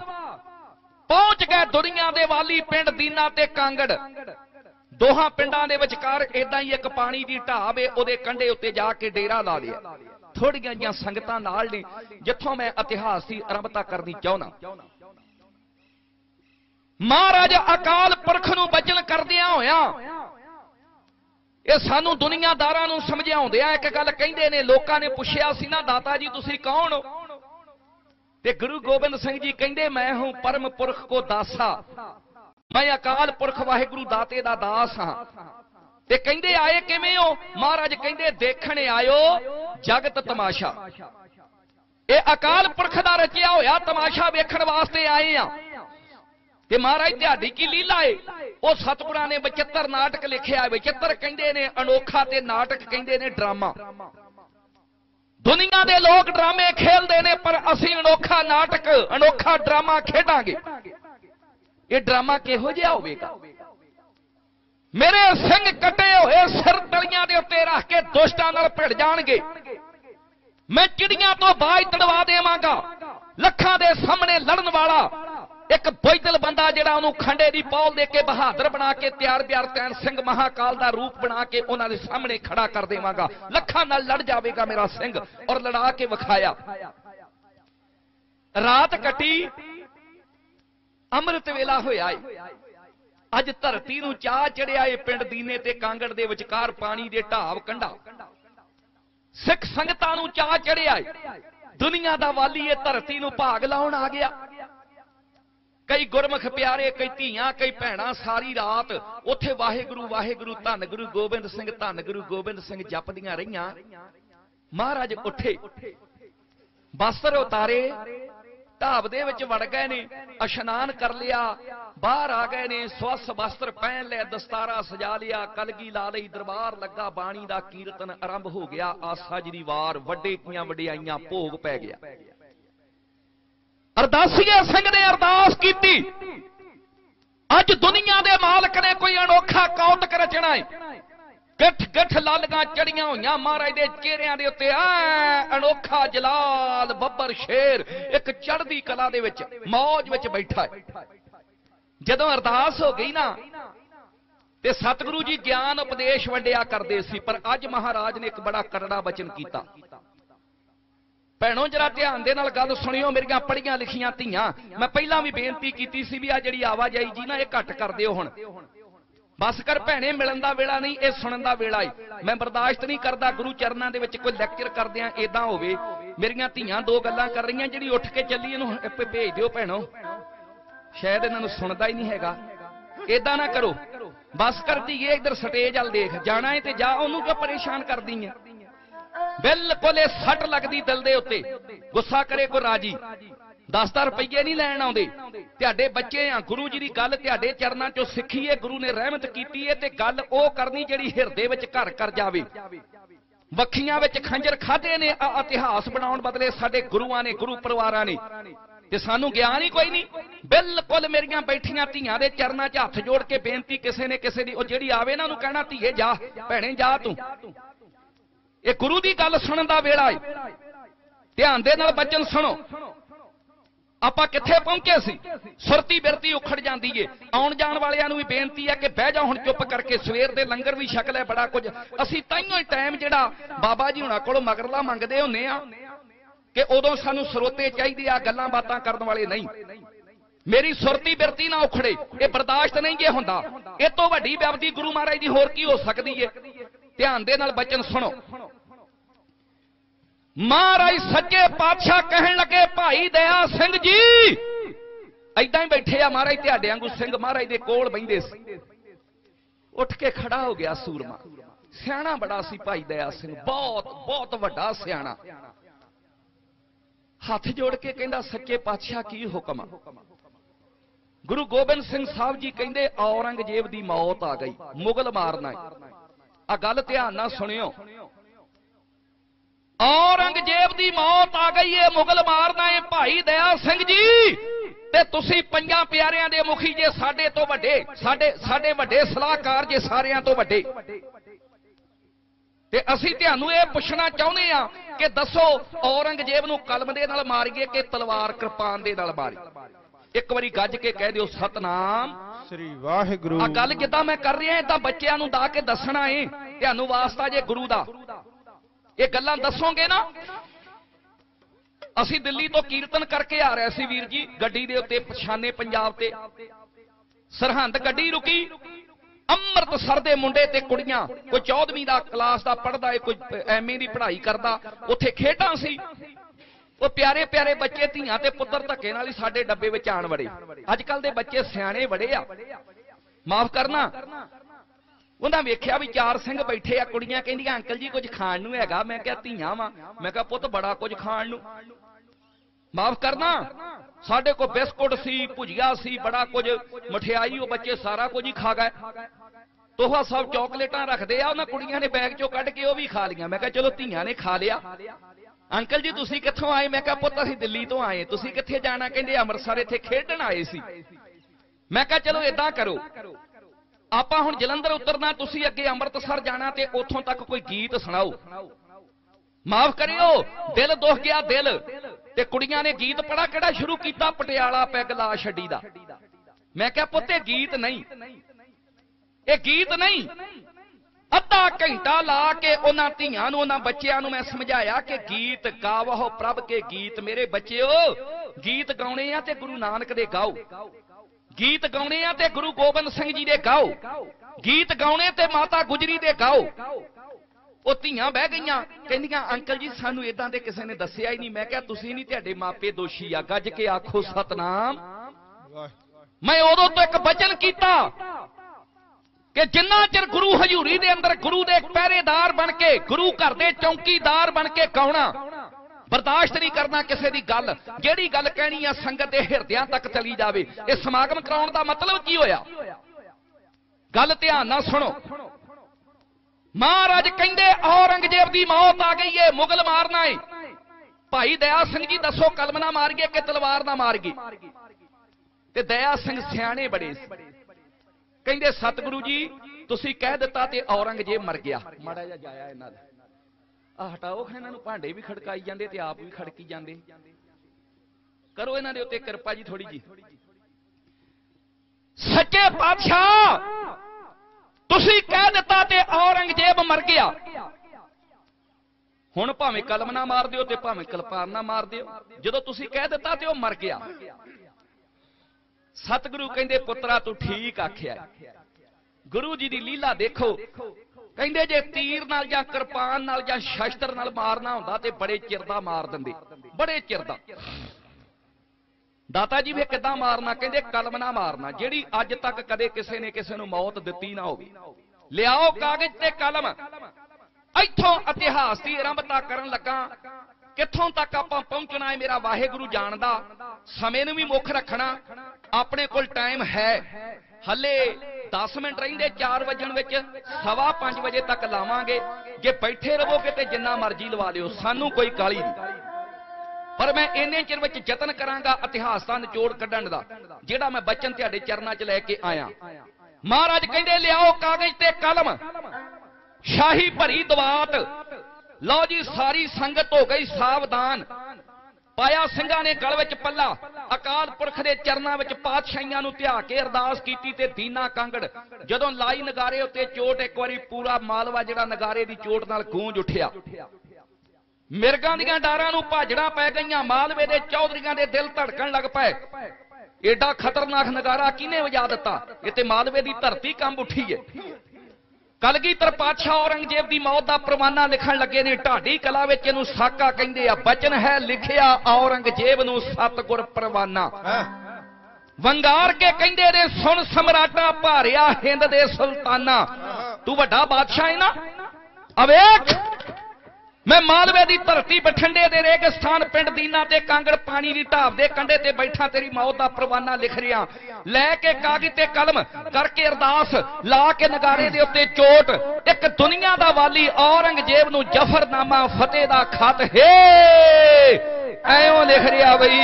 ਪਹੁੰਚ ਗਏ ਦੁਨੀਆ ਦੇ ਵਾਲੀ ਪਿੰਡ ਦੀਨਾ ਤੇ ਕਾਂਗੜ। ਦੋਹਾਂ ਪਿੰਡਾਂ ਦੇ ਵਿਚਕਾਰ ਇਦਾਂ ਹੀ ਇੱਕ ਪਾਣੀ ਦੀ ਢਾਬ ਏ, ਉਹਦੇ ਕੰਢੇ ਉੱਤੇ ਜਾ ਕੇ ਡੇਰਾ ਲਾ ਲਿਆ। ਥੋੜੀਆਂ ਜੀਆਂ ਸੰਗਤਾਂ ਨਾਲ ਨੇ, ਜਿੱਥੋਂ ਮੈਂ ਇਤਿਹਾਸ ਦੀ ਆਰੰਭਤਾ ਕਰਨੀ ਚਾਹੁੰਦਾ। ਮਹਾਰਾਜ ਅਕਾਲ ਪੁਰਖ ਨੂੰ ਬਚਨ ਕਰਦਿਆਂ ਹੋਇਆ ਇਹ ਸਾਨੂੰ ਦੁਨੀਆਦਾਰਾਂ ਨੂੰ ਸਮਝਾਉਂਦੇ ਆ। ਇੱਕ ਗੱਲ ਕਹਿੰਦੇ ਨੇ, ਲੋਕਾਂ ਨੇ ਪੁੱਛਿਆ ਸੀ ਨਾ, ਦਾਤਾ ਜੀ, ਤੁਸੀਂ ਕੌਣ ਹੋ? ਤੇ ਗੁਰੂ ਗੋਬਿੰਦ ਸਿੰਘ ਜੀ ਕਹਿੰਦੇ, ਮੈਂ ਹੂੰ ਪਰਮ ਪੁਰਖ ਕੋ ਦਾਸਾ। ਮੈਂ ਅਕਾਲ ਪੁਰਖ ਵਾਹਿਗੁਰੂ ਦਾਤੇ ਦਾ ਦਾਸ ਹਾਂ। ਤੇ ਕਹਿੰਦੇ, ਆਏ ਕਿਵੇਂ ਹੋ? ਮਹਾਰਾਜ ਕਹਿੰਦੇ, ਦੇਖਣ ਆਇਓ, ਜਗਤ ਤਮਾਸ਼ਾ। ਇਹ ਅਕਾਲ ਪੁਰਖ ਦਾ ਰਚਿਆ ਹੋਇਆ ਤਮਾਸ਼ਾ ਵੇਖਣ ਵਾਸਤੇ ਆਏ ਆ। ਤੇ ਮਹਾਰਾਜ ਤੁਹਾਡੀ ਕੀ ਲੀਲਾ ਏ? ਉਹ ਸਤਿਗੁਰਾਂ ਨੇ 72 ਨਾਟਕ ਲਿਖਿਆ 72 ਕਹਿੰਦੇ ਨੇ, ਅਨੋਖਾ ਤੇ ਨਾਟਕ ਕਹਿੰਦੇ ਨੇ ਡਰਾਮਾ। ਦੁਨੀਆ ਦੇ ਲੋਕ ਡਰਾਮੇ ਖੇਲਦੇ ਨੇ, ਪਰ ਅਸੀਂ ਅਨੋਖਾ ਨਾਟਕ, ਅਨੋਖਾ ਡਰਾਮਾ ਖੇਡਾਂਗੇ। ਇਹ ਡਰਾਮਾ ਕਿਹੋ ਜਿਹਾ ਹੋਵੇਗਾ? ਮੇਰੇ ਸਿੰਘ ਕੱਟੇ ਹੋਏ ਸਿਰ ਤਲੀਆਂ ਦੇ ਉੱਤੇ ਰੱਖ ਕੇ ਦੁਸ਼ਟਾਂ ਨਾਲ ਭਿੜ ਜਾਣਗੇ। ਮੈਂ ਚਿੜੀਆਂ ਤੋਂ ਬਾਜ ਤੜਵਾ ਦੇਵਾਂਗਾ। ਲੱਖਾਂ ਦੇ ਸਾਹਮਣੇ ਲੜਨ ਵਾਲਾ ਇੱਕ ਬੋਇਦਲ ਬੰਦਾ ਜਿਹੜਾ ਉਹਨੂੰ ਖੰਡੇ ਦੀ ਪੌਲ ਦੇ ਕੇ ਬਹਾਦਰ ਬਣਾ ਕੇ ਤਿਆਰ ਬਿਆਰ ਤੈਨ ਸਿੰਘ ਮਹਾਕਾਲ ਦਾ ਰੂਪ ਬਣਾ ਕੇ ਉਹਨਾਂ ਦੇ ਸਾਹਮਣੇ ਖੜਾ ਕਰ ਦੇਵਾਂਗਾ। ਲੱਖਾਂ ਨਾਲ ਲੜ ਜਾਵੇਗਾ ਮੇਰਾ ਸਿੰਘ ਔਰ ਲੜਾ ਕੇ ਵਿਖਾਇਆ। ਰਾਤ ਕੱਟੀ, ਅੰਮ੍ਰਿਤ ਵੇਲਾ ਹੋਇਆ ਏ। ਅੱਜ ਧਰਤੀ ਨੂੰ ਚਾਹ ਚੜਿਆ ਏ ਪਿੰਡ ਦੀਨੇ ਤੇ ਕਾਂਗੜ ਦੇ ਵਿਚਕਾਰ ਪਾਣੀ ਦੇ ਢਾਬ ਕੰਢਾ। ਸਿੱਖ ਸੰਗਤਾਂ ਨੂੰ ਚਾਹ ਚੜਿਆ ਏ। ਦੁਨੀਆ ਦਾ ਵਾਲੀ ਇਹ ਧਰਤੀ ਨੂੰ ਭਾਗ ਲਾਉਣ ਆ ਗਿਆ। ਕਈ ਗੁਰਮੁਖ ਪਿਆਰੇ, ਕਈ ਧੀਆਂ, ਕਈ ਭੈਣਾਂ, ਸਾਰੀ ਰਾਤ ਉੱਥੇ ਵਾਹਿਗੁਰੂ ਵਾਹਿਗੁਰੂ, ਧੰਨ ਗੁਰੂ ਗੋਬਿੰਦ ਸਿੰਘ, ਧੰਨ ਗੁਰੂ ਗੋਬਿੰਦ ਸਿੰਘ ਜਪਦੀਆਂ ਰਹੀਆਂ। ਮਹਾਰਾਜ ਉੱਠੇ। ਬਸਤਰ ਉਤਾਰੇ। ਢਾਬ ਦੇ ਵਿੱਚ ਵੜ ਗਏ ਨੇ। ਇਸ਼ਨਾਨ ਕਰ ਲਿਆ। ਬਾਹਰ ਆ ਗਏ ਨੇ। ਸਵਸ ਵਸਤਰ ਪਹਿਨ ਲਿਆ, ਦਸਤਾਰਾ ਸਜਾ ਲਿਆ। ਕਲਗੀ ਲਾ ਲਈ। ਦਰਬਾਰ ਲੱਗਾ। ਬਾਣੀ ਦਾ ਕੀਰਤਨ ਆਰੰਭ ਹੋ ਗਿਆ। ਆਸਾ ਜੀ ਦੀ ਵਾਰ ਵੱਡੇ ਕੀਆਂ ਵਡਿਆਈਆਂ ਭੋਗ ਪੈ ਗਿਆ। ਅਰਦਾਸੀਏ ਸਿੰਘ ਨੇ ਅਰਦਾਸ ਕੀਤੀ। ਅੱਜ ਦੁਨੀਆ ਦੇ ਮਾਲਕ ਨੇ ਕੋਈ ਅਨੋਖਾ ਕੌਤਕ ਰਚਣਾ ਹੈ। ਗੱਠ ਗੱਠ ਲਾਲਗਾ ਚੜੀਆਂ ਹੋਈਆਂ ਮਹਾਰਾਜ ਦੇ ਚਿਹਰਿਆਂ ਦੇ ਉੱਤੇ, ਐ ਅਨੋਖਾ ਜਲਾਲ ਬੱਬਰ ਸ਼ੇਰ, ਇੱਕ ਚੜ੍ਹਦੀ ਕਲਾ ਦੇ ਵਿੱਚ, ਮੌਜ ਵਿੱਚ ਬੈਠਾ ਹੈ। ਜਦੋਂ ਅਰਦਾਸ ਹੋ ਗਈ ਨਾ, ਤੇ ਸਤਿਗੁਰੂ ਜੀ ਗਿਆਨ ਉਪਦੇਸ਼ ਵੰਡਿਆ ਕਰਦੇ ਸੀ, ਪਰ ਅੱਜ ਮਹਾਰਾਜ ਨੇ ਇੱਕ ਬੜਾ ਕਰੜਾ ਬਚਨ ਕੀਤਾ। ਭੈਣੋ, ਜਰਾ ਧਿਆਨ ਦੇ ਨਾਲ ਗੱਲ ਸੁਣਿਓ, ਮੇਰੀਆਂ ਪੜੀਆਂ ਲਿਖੀਆਂ ਧੀਆਂ। ਮੈਂ ਪਹਿਲਾਂ ਵੀ ਬੇਨਤੀ ਕੀਤੀ ਸੀ ਵੀ ਆ ਜਿਹੜੀ ਆਵਾਜਾਈ ਜੀ ਨਾ, ਇਹ ਘੱਟ ਕਰ ਦਿਓ ਹੁਣ। ਬਸ ਕਰ ਭੈਣੇ, ਮਿਲਣ ਦਾ ਵੇਲਾ ਨਹੀਂ, ਇਹ ਸੁਣਨ ਦਾ ਵੇਲਾ ਏ। ਮੈਂ ਬਰਦਾਸ਼ਤ ਨਹੀਂ ਕਰਦਾ, ਗੁਰੂ ਚਰਨਾਂ ਦੇ ਵਿੱਚ ਕੋਈ ਲੈਕਚਰ ਕਰਦਿਆਂ ਏਦਾਂ ਹੋਵੇ। ਮੇਰੀਆਂ ਧੀਆਂ ਦੋ ਗੱਲਾਂ ਕਰ ਰਹੀਆਂ, ਜਿਹੜੀ ਉੱਠ ਕੇ ਚੱਲੀ, ਇਹਨੂੰ ਭੇਜ ਦਿਓ ਭੈਣੋ। ਸ਼ਾਇਦ ਇਹਨਾਂ ਨੂੰ ਸੁਣਦਾ ਹੀ ਨਹੀਂ ਹੈਗਾ। ਏਦਾਂ ਨਾ ਕਰੋ। ਬਸ ਕਰ ਧੀਏ, ਇੱਧਰ ਸਟੇਜ ਵੱਲ ਦੇਖ। ਜਾਣਾ ਏ ਤੇ ਜਾ, ਉਹਨੂੰ ਕਿਉਂ ਪਰੇਸ਼ਾਨ ਕਰਦੀ ਹੈ ਬਿਲਕੁਲ ਇਹ ਸੱਟ ਲੱਗਦੀ ਦਿਲ ਦੇ ਉੱਤੇ। ਗੁੱਸਾ ਕਰੇ ਕੋ ਰਾਜੀ। 10 ਰੁਪਏ ਨਹੀਂ ਲੈਣ ਆਉਂਦੇ। ਤੁਹਾਡੇ ਬੱਚੇ ਆ, ਗੁਰੂ ਜੀ ਦੀ ਗੱਲ ਤੁਹਾਡੇ ਚਰਨਾਂ ਚੋਂ ਸਿੱਖੀ ਗੁਰੂ ਨੇ ਰਹਿਮਤ ਕੀਤੀ ਏ ਤੇ ਗੱਲ ਉਹ ਕਰਨੀ ਜਿਹੜੀ ਹਿਰਦੇ ਵਿੱਚ ਘਰ ਕਰ ਜਾਵੇ। ਵੱਖੀਆਂ ਵਿੱਚ ਖੰਜਰ ਖਾਦੇ ਨੇ, ਆ ਇਤਿਹਾਸ ਬਣਾਉਣ ਬਦਲੇ ਸਾਡੇ ਗੁਰੂਆਂ ਨੇ, ਗੁਰੂ ਪਰਿਵਾਰਾਂ ਨੇ। ਤੇ ਸਾਨੂੰ ਗਿਆਨ ਹੀ ਕੋਈ ਨਹੀਂ। ਬਿਲਕੁਲ ਮੇਰੀਆਂ ਬੈਠੀਆਂ ਧੀਆਂ ਦੇ ਚਰਨਾਂ 'ਚ ਹੱਥ ਜੋੜ ਕੇ ਬੇਨਤੀ ਕਿਸੇ ਨੇ ਕਿਸੇ ਦੀ, ਉਹ ਜਿਹੜੀ ਆਵੇ ਨਾ ਉਹਨੂੰ ਕਹਿਣਾ, ਧੀਏ, ਜਾ, ਭੈਣੇ, ਜਾ ਤੂੰ। ਇਹ ਗੁਰੂ ਦੀ ਗੱਲ ਸੁਣਨ ਦਾ ਵੇਲਾ ਹੈ ਧਿਆਨ ਦੇ ਨਾਲ ਬਚਨ ਸੁਣੋ। ਆਪਾਂ ਕਿੱਥੇ ਪਹੁੰਚੇ ਸੀ? ਸੁਰਤੀ ਬਿਰਤੀ ਉਖੜ ਜਾਂਦੀ ਏ। ਆਉਣ ਜਾਣ ਵਾਲਿਆਂ ਨੂੰ ਵੀ ਬੇਨਤੀ ਹੈ ਕਿ ਬਹਿ ਜਾ ਹੁਣ ਚੁੱਪ ਕਰਕੇ। ਸਵੇਰ ਦੇ ਲੰਗਰ ਵੀ ਛਕ ਲੈ ਬੜਾ ਕੁਝ। ਅਸੀਂ ਤਾਈਓ ਹੀ ਟਾਈਮ ਜਿਹੜਾ ਬਾਬਾ ਜੀ ਹੁਣਾਂ ਕੋਲੋਂ ਮਗਰਲਾ ਮੰਗਦੇ ਹੁੰਨੇ ਆ ਕਿ ਉਦੋਂ ਸਾਨੂੰ ਸਰੋਤੇ ਚਾਹੀਦੇ ਆ, ਗੱਲਾਂ ਬਾਤਾਂ ਕਰਨ ਵਾਲੇ ਨਹੀਂ। ਮੇਰੀ ਸੁਰਤੀ ਬਿਰਤੀ ਨਾ ਉਖੜੇ। ਇਹ ਬਰਦਾਸ਼ਤ ਨਹੀਂ ਜੇ ਹੁੰਦਾ। ਇਹ ਤੋਂ ਵੱਡੀ ਬਿਆਬਦੀ ਗੁਰੂ ਮਹਾਰਾਜ ਦੀ ਹੋਰ ਕੀ ਹੋ ਸਕਦੀ ਏ? ਧਿਆਨ ਦੇ ਨਾਲ ਬਚਨ ਸੁਣੋ। ਮਹਾਰਾਜ ਸੱਚੇ ਪਾਤਸ਼ਾਹ ਕਹਿਣ ਲੱਗੇ, ਭਾਈ ਦਇਆ ਸਿੰਘ ਜੀ। ਐਦਾਂ ਹੀ ਬੈਠੇ ਆ ਮਹਾਰਾਜ, ਤੁਹਾਡੇ ਵਾਂਗੂ ਸਿੰਘ ਮਹਾਰਾਜ ਦੇ ਕੋਲ ਬੈੰਦੇ ਸੀ। ਉੱਠ ਕੇ ਖੜਾ ਹੋ ਗਿਆ ਸੂਰਮਾ। ਸਿਆਣਾ ਬੜਾ ਸੀ ਭਾਈ ਦਇਆ ਸਿੰਘ, ਬਹੁਤ ਬਹੁਤ ਵੱਡਾ ਸਿਆਣਾ। ਹੱਥ ਜੋੜ ਕੇ ਕਹਿੰਦਾ, ਸੱਚੇ ਪਾਤਸ਼ਾਹ ਕੀ ਹੁਕਮ ਆ? ਗੁਰੂ ਗੋਬਿੰਦ ਸਿੰਘ ਸਾਹਿਬ ਜੀ ਕਹਿੰਦੇ, ਔਰੰਗਜ਼ੇਬ ਦੀ ਮੌਤ ਆ ਗਈ, ਮੁਗਲ ਮਾਰਨਾ ਆ ਗੱਲ ਧਿਆਨ ਨਾਲ ਸੁਣਿਓ। ਔਰੰਗਜ਼ੇਬ ਦੀ ਮੌਤ ਆ ਗਈ ਏ ਮੁਗਲ ਮਾਰਨਾ ਏ ਭਾਈ ਦਇਆ ਸਿੰਘ ਜੀ। ਤੇ ਤੁਸੀਂ ਪੰਜਾਂ ਪਿਆਰਿਆਂ ਦੇ ਮੁਖੀ ਜੇ ਸਾਡੇ ਤੋਂ ਵੱਡੇ ਸਾਡੇ ਸਾਡੇ ਵੱਡੇ ਸਲਾਹਕਾਰ ਜੇ ਸਾਰਿਆਂ ਤੋਂ ਵੱਡੇ। ਤੇ ਅਸੀਂ ਤੁਹਾਨੂੰ ਇਹ ਪੁੱਛਣਾ ਚਾਹੁੰਦੇ ਆ ਕਿ ਦੱਸੋ ਔਰੰਗਜ਼ੇਬ ਨੂੰ ਕਲਮ ਦੇ ਨਾਲ ਮਾਰੀਏ ਕਿ ਤਲਵਾਰ ਕਿਰਪਾਨ ਦੇ ਨਾਲ ਮਾਰੀ? ਇੱਕ ਵਾਰੀ ਗੱਜ ਕੇ ਕਹਿ ਦਿਓ ਸਤਨਾਮ। ਸ੍ਰੀ ਵਾਹਿਗੁਰੂ। ਆ ਗੱਲ ਜਿੱਦਾਂ ਮੈਂ ਕਰ ਰਿਹਾ ਇਦਾਂ ਬੱਚਿਆਂ ਨੂੰ ਦਾ ਕੇ ਦੱਸਣਾ ਏ ਤੁਹਾਨੂੰ ਵਾਸਤਾ ਜੇ ਗੁਰੂ ਦਾ। ਇਹ ਗੱਲਾਂ ਦੱਸੋਗੇ ਨਾ? ਅਸੀਂ ਦਿੱਲੀ ਤੋਂ ਕੀਰਤਨ ਕਰਕੇ ਆ ਰਹੇ ਸੀ ਵੀਰ ਜੀ, ਗੱਡੀ ਦੇ ਉੱਤੇ ਪਛਾਨੇ ਪੰਜਾਬ ਤੇ। ਸਰਹੰਦ ਗੱਡੀ ਰੁਕੀ, ਅੰਮ੍ਰਿਤਸਰ ਦੇ ਮੁੰਡੇ ਤੇ ਕੁੜੀਆਂ, ਕੋਈ 14ਵੀਂ ਦਾ ਕਲਾਸ ਦਾ ਪੜਦਾ ਏ, ਕੋਈ ਐਮਏ ਦੀ ਪੜ੍ਹਾਈ ਕਰਦਾ, ਉੱਥੇ ਖੇਡਾਂ ਸੀ। ਉਹ ਪਿਆਰੇ ਪਿਆਰੇ ਬੱਚੇ ਧੀਆਂ ਤੇ ਪੁੱਤਰ ਧੱਕੇ ਨਾਲ ਹੀ ਸਾਡੇ ਡੱਬੇ ਵਿੱਚ ਆਣ ਵੜੇ। ਅੱਜ ਕੱਲ ਦੇ ਬੱਚੇ ਸਿਆਣੇ ਵੜੇ ਆ। ਮਾਫ ਕਰਨਾ ਉਹਨਾਂ ਵੇਖਿਆ ਵੀ ਚਾਰ ਸਿੰਘ ਬੈਠੇ ਆ, ਕੁੜੀਆਂ ਕਹਿੰਦੀਆਂ, ਅੰਕਲ ਜੀ ਕੁਝ ਖਾਣ ਨੂੰ ਹੈਗਾ। ਮੈਂ ਕਿਹਾ, ਧੀਆਂ ਵਾਂ। ਮੈਂ ਕਿਹਾ, ਪੁੱਤ ਬੜਾ ਕੁਝ ਖਾਣ ਨੂੰ। ਮਾਫ ਕਰਨਾ। ਸਾਡੇ ਕੋਲ ਬਿਸਕੁਟ ਸੀ, ਭੁਜੀਆ ਸੀ, ਬੜਾ ਕੁਝ। ਮਠਿਆਈ, ਉਹ ਬੱਚੇ ਸਾਰਾ ਕੁਝ ਹੀ ਖਾ ਗਏ। ਤੋਹਾ ਸਭ ਚਾਕਲੇਟਾਂ ਰੱਖਦੇ ਆ, ਉਹਨਾਂ ਕੁੜੀਆਂ ਨੇ ਬੈਗ ਚੋਂ ਕੱਢ ਕੇ ਉਹ ਵੀ ਖਾ ਲੀਆਂ ਮੈਂ ਕਿਹਾ, ਚਲੋ ਧੀਆਂ ਨੇ ਖਾ ਲਿਆ। ਅੰਕਲ ਜੀ, ਤੁਸੀਂ ਕਿੱਥੋਂ ਆਏ? ਮੈਂ ਕਿਹਾ, ਪੁੱਤ, ਅਸੀਂ ਦਿੱਲੀ ਤੋਂ ਆਏ। ਤੁਸੀਂ ਕਿੱਥੇ ਜਾਣਾ? ਕਹਿੰਦੇ, ਅੰਮ੍ਰਿਤਸਰ ਇੱਥੇ ਖੇਡਣ ਆਏ ਸੀ। ਮੈਂ ਕਿਹਾ, ਚਲੋ ਇਦਾਂ ਕਰੋ। ਆਪਾਂ ਹੁਣ ਜਲੰਧਰ ਉਤਰਨਾ, ਤੁਸੀਂ ਅੱਗੇ ਅੰਮ੍ਰਿਤਸਰ ਜਾਣਾ ਤੇ ਉੱਥੋਂ ਤੱਕ ਕੋਈ ਗੀਤ ਸੁਣਾਓ। ਮਾਫ ਕਰਿਓ, ਦਿਲ ਦੁਖ ਗਿਆ ਦਿਲ। ਤੇ ਕੁੜੀਆਂ ਨੇ ਗੀਤ ਪੜਾ ਕਿਹੜਾ ਸ਼ੁਰੂ ਕੀਤਾ? ਪਟਿਆਲਾ ਪੈਗ ਲਾ ਛੱਡੀ ਦਾ। ਮੈਂ ਕਿਹਾ, ਪੁੱਤੇ, ਗੀਤ ਨਹੀਂ। ਇਹ ਗੀਤ ਨਹੀਂ। ਅੱਧਾ ਘੰਟਾ ਲਾ ਕੇ ਉਹਨਾਂ ਧੀਆਂ ਨੂੰ, ਉਹਨਾਂ ਬੱਚਿਆਂ ਨੂੰ ਮੈਂ ਸਮਝਾਇਆ ਕਿ ਗੀਤ ਗਾਵੋ, ਪ੍ਰਭ ਕੇ ਗੀਤ। ਮੇਰੇ ਬੱਚਿਓ, ਗੀਤ ਗਾਉਣੇ ਆ ਤੇ ਗੁਰੂ ਨਾਨਕ ਦੇ ਗਾਓ। ਗੀਤ ਗਾਉਣੇ ਆ ਤੇ ਗੁਰੂ ਗੋਬਿੰਦ ਸਿੰਘ ਜੀ ਦੇ ਗਾਓ। ਗੀਤ ਗਾਉਣੇ ਤੇ ਮਾਤਾ ਗੁਜਰੀ ਦੇ ਗਾਓ। ਉਹ ਧੀਆਂ ਬਹਿ ਗਈਆਂ, ਕਹਿੰਦੀਆਂ, ਅੰਕਲ ਜੀ, ਸਾਨੂੰ ਇਦਾਂ ਦੇ ਕਿਸੇ ਨੇ ਦੱਸਿਆ ਹੀ ਨਹੀਂ। ਮੈਂ ਕਿਹਾ, ਤੁਸੀਂ ਨਹੀਂ ਤੁਹਾਡੇ ਮਾਪੇ ਦੋਸ਼ੀ ਆ, ਗੱਜ ਕੇ ਆਖੋ ਸਤਨਾਮ। ਮੈਂ ਉਦੋਂ ਤੋਂ ਇੱਕ ਵਚਨ ਕੀਤਾ ਕਿ ਜਿੰਨਾ ਚਿਰ ਗੁਰੂ ਹਜ਼ੂਰੀ ਦੇ ਅੰਦਰ ਗੁਰੂ ਦੇ ਪਹਿਰੇਦਾਰ ਬਣ ਕੇ, ਗੁਰੂ ਘਰ ਦੇ ਚੌਕੀਦਾਰ ਬਣ ਕੇ ਗਾਉਣਾ ਬਰਦਾਸ਼ਤ ਨਹੀਂ ਕਰਨਾ ਕਿਸੇ ਦੀ ਗੱਲ। ਜਿਹੜੀ ਗੱਲ ਕਹਿਣੀ ਆ, ਸੰਗਤ ਦੇ ਹਿਰਦਿਆਂ ਤੱਕ ਚਲੀ ਜਾਵੇ। ਇਹ ਸਮਾਗਮ ਕਰਾਉਣ ਦਾ ਮਤਲਬ ਕੀ ਹੋਇਆ? ਗੱਲ ਧਿਆਨ ਨਾਲ ਸੁਣੋ। ਮਹਾਰਾਜ ਕਹਿੰਦੇ, ਔਰੰਗਜ਼ੇਬ ਦੀ ਮੌਤ ਆ ਗਈ ਏ, ਮੁਗਲ ਮਾਰਨਾ ਏ। ਭਾਈ ਦਇਆ ਸਿੰਘ ਜੀ, ਦੱਸੋ ਕਲਮ ਨਾ ਮਾਰੀਏ ਕਿ ਤਲਵਾਰ ਨਾ ਮਾਰੀਏ? ਤੇ ਦਇਆ ਸਿੰਘ ਸਿਆਣੇ ਬੜੇ ਸੀ। ਕਹਿੰਦੇ, ਸਤਿਗੁਰੂ ਜੀ, ਤੁਸੀਂ ਕਹਿ ਦਿੱਤਾ ਤੇ ਔਰੰਗਜ਼ੇਬ ਮਰ ਗਿਆ। ਮਾੜਾ ਜਿਹਾ ਜਾਇਆ ਇਹਨਾਂ ਦਾ। ਆ ਹਟਾਓ ਖਾ ਇਹਨਾਂ ਨੂੰ ਭਾਂਡੇ ਵੀ ਖੜਕਾਈ ਜਾਂਦੇ ਤੇ ਆਪ ਵੀ ਖੜਕੀ ਜਾਂਦੇ। ਕਰੋ ਇਹਨਾਂ ਦੇ ਉੱਤੇ ਕਿਰਪਾ ਜੀ ਥੋੜੀ ਜੀ ਸੱਚੇ ਪਾਤਸ਼ਾਹ, ਤੁਸੀਂ ਕਹਿ ਦਿੱਤਾ ਤੇ ਔਰੰਗਜ਼ੇਬ ਮਰ ਗਿਆ। ਹੁਣ ਭਾਵੇਂ ਕਲਮ ਨਾ ਮਾਰ ਦਿਓ ਤੇ ਭਾਵੇਂ ਕਲਪਾਨ ਨਾ ਮਾਰ ਦਿਓ। ਜਦੋਂ ਤੁਸੀਂ ਕਹਿ ਦਿੱਤਾ ਤੇ ਉਹ ਮਰ ਗਿਆ। ਸਤਿਗੁਰੂ ਕਹਿੰਦੇ, ਪੁੱਤਰਾ ਤੂੰ ਠੀਕ ਆਖਿਆ। ਗੁਰੂ ਜੀ ਦੀ ਲੀਲਾ ਦੇਖੋ। ਕਹਿੰਦੇ ਜੇ ਤੀਰ ਨਾਲ ਜਾਂ ਕਿਰਪਾਨ ਨਾਲ ਜਾਂ ਸ਼ਸਤਰ ਨਾਲ ਮਾਰਨਾ ਹੁੰਦਾ ਤੇ ਬੜੇ ਚਿਰ ਦਾ ਮਾਰ ਦਿੰਦੇ। ਬੜੇ ਚਿਰ ਦਾ। ਦਾਤਾ ਜੀ ਵੀ ਕਿੱਦਾਂ ਮਾਰਨਾ, ਕਹਿੰਦੇ ਕਲਮ ਨਾਲ ਮਾਰਨਾ, ਜਿਹੜੀ ਅੱਜ ਤੱਕ ਕਦੇ ਕਿਸੇ ਨੇ ਕਿਸੇ ਨੂੰ ਮੌਤ ਦਿੱਤੀ ਨਾ ਹੋਵੇ। ਲਿਆਓ ਕਾਗਜ਼ ਤੇ ਕਲਮ। ਇੱਥੋਂ ਇਤਿਹਾਸ ਦੀ ਆਰੰਭਤਾ ਕਰਨ ਲੱਗਾ। ਕਿੱਥੋਂ ਤੱਕ ਆਪਾਂ ਪਹੁੰਚਣਾ ਹੈ ਮੇਰਾ ਵਾਹਿਗੁਰੂ ਜਾਣਦਾ। ਸਮੇਂ ਨੂੰ ਵੀ ਮੁੱਖ ਰੱਖਣਾ। ਆਪਣੇ ਕੋਲ ਟਾਈਮ ਹੈ। ਹੱਲੇ 10 ਮਿੰਟ ਰਹਿੰਦੇ 4 ਵਜਣ ਵਿੱਚ, ਸਵਾ 5 ਵਜੇ ਤੱਕ ਲਾਵਾਂਗੇ। ਜੇ ਬੈਠੇ ਰਹੋਗੇ ਤੇ ਜਿੰਨਾ ਮਰਜ਼ੀ ਲਵਾ ਲਿਓ, ਸਾਨੂੰ ਕੋਈ ਕਾਲੀ ਨਹੀਂ। ਪਰ ਮੈਂ ਇੰਨੇ ਚਿਰ ਵਿੱਚ ਯਤਨ ਕਰਾਂਗਾ ਇਤਿਹਾਸ ਦਾ ਨਿਚੋੜ ਕੱਢਣ ਦਾ, ਜਿਹੜਾ ਮੈਂ ਬਚਨ ਤੁਹਾਡੇ ਚਰਨਾਂ 'ਚ ਲੈ ਕੇ ਆਇਆ। ਮਹਾਰਾਜ ਕਹਿੰਦੇ, ਲਿਆਓ ਕਾਗਜ਼ ਤੇ ਕਲਮ। ਸ਼ਾਹੀ ਭਰੀ ਦਵਾਤ। ਲਓ ਜੀ, ਸਾਰੀ ਸੰਗਤ ਹੋ ਗਈ ਸਾਵਧਾਨ। ਪਾਇਆ ਸਿੰਘਾਂ ਨੇ ਗਲ ਵਿੱਚ ਪੱਲਾ। ਅਕਾਲ ਪੁਰਖ ਦੇ ਚਰਨਾਂ ਵਿੱਚ ਪਾਤਸ਼ਾਹੀਆਂ ਨੂੰ ਧਿਆ ਕੇ ਅਰਦਾਸ ਕੀਤੀ ਤੇ ਦੀਨਾ ਕਾਂਗੜ। ਜਦੋਂ ਲਾਈ ਨਗਾਰੇ ਉੱਤੇ ਚੋਟ, ਇੱਕ ਵਾਰੀ ਪੂਰਾ ਮਾਲਵਾ ਜਿਹੜਾ ਨਗਾਰੇ ਦੀ ਚੋਟ ਨਾਲ ਗੂੰਜ ਉੱਠਿਆ। ਮਿਰਗਾਂ ਦੀਆਂ ਡਾਰਾਂ ਨੂੰ ਭਾਜੜਾਂ ਪੈ ਗਈਆਂ, ਮਾਲਵੇ ਦੇ ਚੌਧਰੀਆਂ ਦੇ ਦਿਲ ਧੜਕਣ ਲੱਗ ਪਏ। ਏਡਾ ਖਤਰਨਾਕ ਨਗਾਰਾ ਕਿਹਨੇ ਵਜਾ ਦਿੱਤਾ? ਇਹ ਤੇ ਮਾਲਵੇ ਦੀ ਧਰਤੀ ਕੰਬ ਉੱਠੀ ਏ। ਕਲਗੀਧਰ ਪਾਤਸ਼ਾਹ ਔਰੰਗਜ਼ੇਬ ਦੀ ਮੌਤ ਦਾ ਪ੍ਰਵਾਨਾ ਲਿਖਣ ਲੱਗੇ ਨੇ ਢਾਡੀ ਕਲਾ ਵਿੱਚ ਇਹਨੂੰ ਸਾਕਾ ਕਹਿੰਦੇ ਆ। ਬਚਨ ਹੈ ਲਿਖਿਆ ਔਰੰਗਜ਼ੇਬ ਨੂੰ ਸਤਗੁਰ ਪ੍ਰਵਾਨਾ। ਵੰਗਾਰ ਕੇ ਕਹਿੰਦੇ ਨੇ ਸੁਣ ਸਮਰਾਟਾ ਭਾਰਿਆ ਹਿੰਦ ਦੇ ਸੁਲਤਾਨਾ। ਤੂੰ ਵੱਡਾ ਬਾਦਸ਼ਾਹ ਹੈ ਨਾ? ਅਵੇਖ! ਮੈਂ ਮਾਲਵੇ ਦੀ ਧਰਤੀ ਬਠਿੰਡੇ ਦੇ ਰੇਗਿਸਤਾਨ ਪਿੰਡ ਦੀਨਾ ਤੇ ਕਾਂਗੜ ਪਾਣੀ ਦੀ ਢਾਬ ਦੇ ਕੰਢੇ ਤੇ ਬੈਠਾ ਤੇਰੀ ਮੌਤ ਦਾ ਪ੍ਰਵਾਨਾ ਲਿਖ ਰਿਹਾ। ਲੈ ਕੇ ਕਾਗਜ਼ ਤੇ ਕਲਮ ਕਰਕੇ ਅਰਦਾਸ, ਲਾ ਕੇ ਨਗਾਰੇ ਦੇ ਉੱਤੇ ਚੋਟ, ਇੱਕ ਦੁਨੀਆ ਦਾ ਵਾਲੀ ਔਰੰਗਜ਼ੇਬ ਨੂੰ ਜਫਰਨਾਮਾ ਫਤਿਹ ਦਾ ਖਤ। ਹੈ! ਐਉਂ ਲਿਖ ਰਿਹਾ ਬਈ।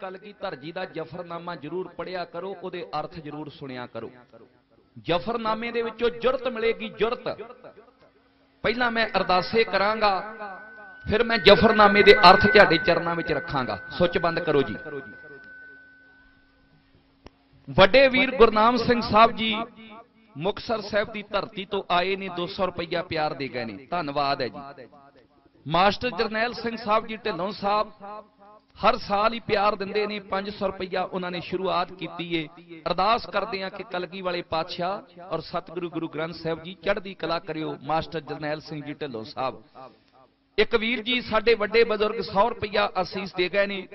ਜਿਉਣਾ ਹੈ ਧਰਜੀ ਦਾ ਜਫਰਨਾਮਾ ਜ਼ਰੂਰ ਪੜਿਆ ਕਰੋ, ਉਹਦੇ ਅਰਥ ਜ਼ਰੂਰ ਸੁਣਿਆ ਕਰੋ। ਜਫਰਨਾਮੇ ਦੇ ਵਿੱਚੋਂ ਜੁਰਤ ਮਿਲੇਗੀ, ਜੁਰਤ। ਪਹਿਲਾਂ ਮੈਂ ਅਰਦਾਸੇ ਕਰਾਂਗਾ, ਫਿਰ ਮੈਂ ਜਫਰਨਾਮੇ ਦੇ ਅਰਥ ਤੁਹਾਡੇ ਚਰਨਾਂ ਵਿੱਚ ਰੱਖਾਂਗਾ। ਸੁੱਚ ਬੰਦ ਕਰੋ ਜੀ। ਵੱਡੇ ਵੀਰ ਗੁਰਨਾਮ ਸਿੰਘ ਸਾਹਿਬ ਜੀ ਮੁਕਸਰ ਸਾਹਿਬ ਦੀ ਧਰਤੀ ਤੋਂ ਆਏ ਨੇ 200 ਰੁਪਈਆ ਪਿਆਰ ਦੇ ਗਏ ਨੇ। ਧੰਨਵਾਦ ਹੈ ਜੀ। ਮਾਸਟਰ ਜਰਨੈਲ ਸਿੰਘ ਸਾਹਿਬ ਜੀ ਢਿੱਲੋਂ ਸਾਹਿਬ ਹਰ ਸਾਲ ਹੀ ਪਿਆਰ ਦਿੰਦੇ ਨੇ 500 ਰੁਪਈਆ ਉਹਨਾਂ ਨੇ ਸ਼ੁਰੂਆਤ ਕੀਤੀ ਏ। ਅਰਦਾਸ ਕਰਦੇ ਆ ਕਿ ਕਲਗੀ ਵਾਲੇ ਪਾਤਸ਼ਾਹ ਔਰ ਸਤਿਗੁਰੂ ਗੁਰੂ ਗ੍ਰੰਥ ਸਾਹਿਬ ਜੀ ਚੜ੍ਹਦੀ ਕਲਾ ਕਰਿਓ, ਮਾਸਟਰ ਜਰਨੈਲ ਸਿੰਘ ਜੀ ਢਿੱਲੋਂ ਸਾਹਿਬ। ਇੱਕ ਵੀਰ ਜੀ, ਸਾਡੇ ਵੱਡੇ ਬਜ਼ੁਰਗ 100 ਰੁਪਈਆ ਅਸੀਸ ਦੇ ਗਏ ਨੇ।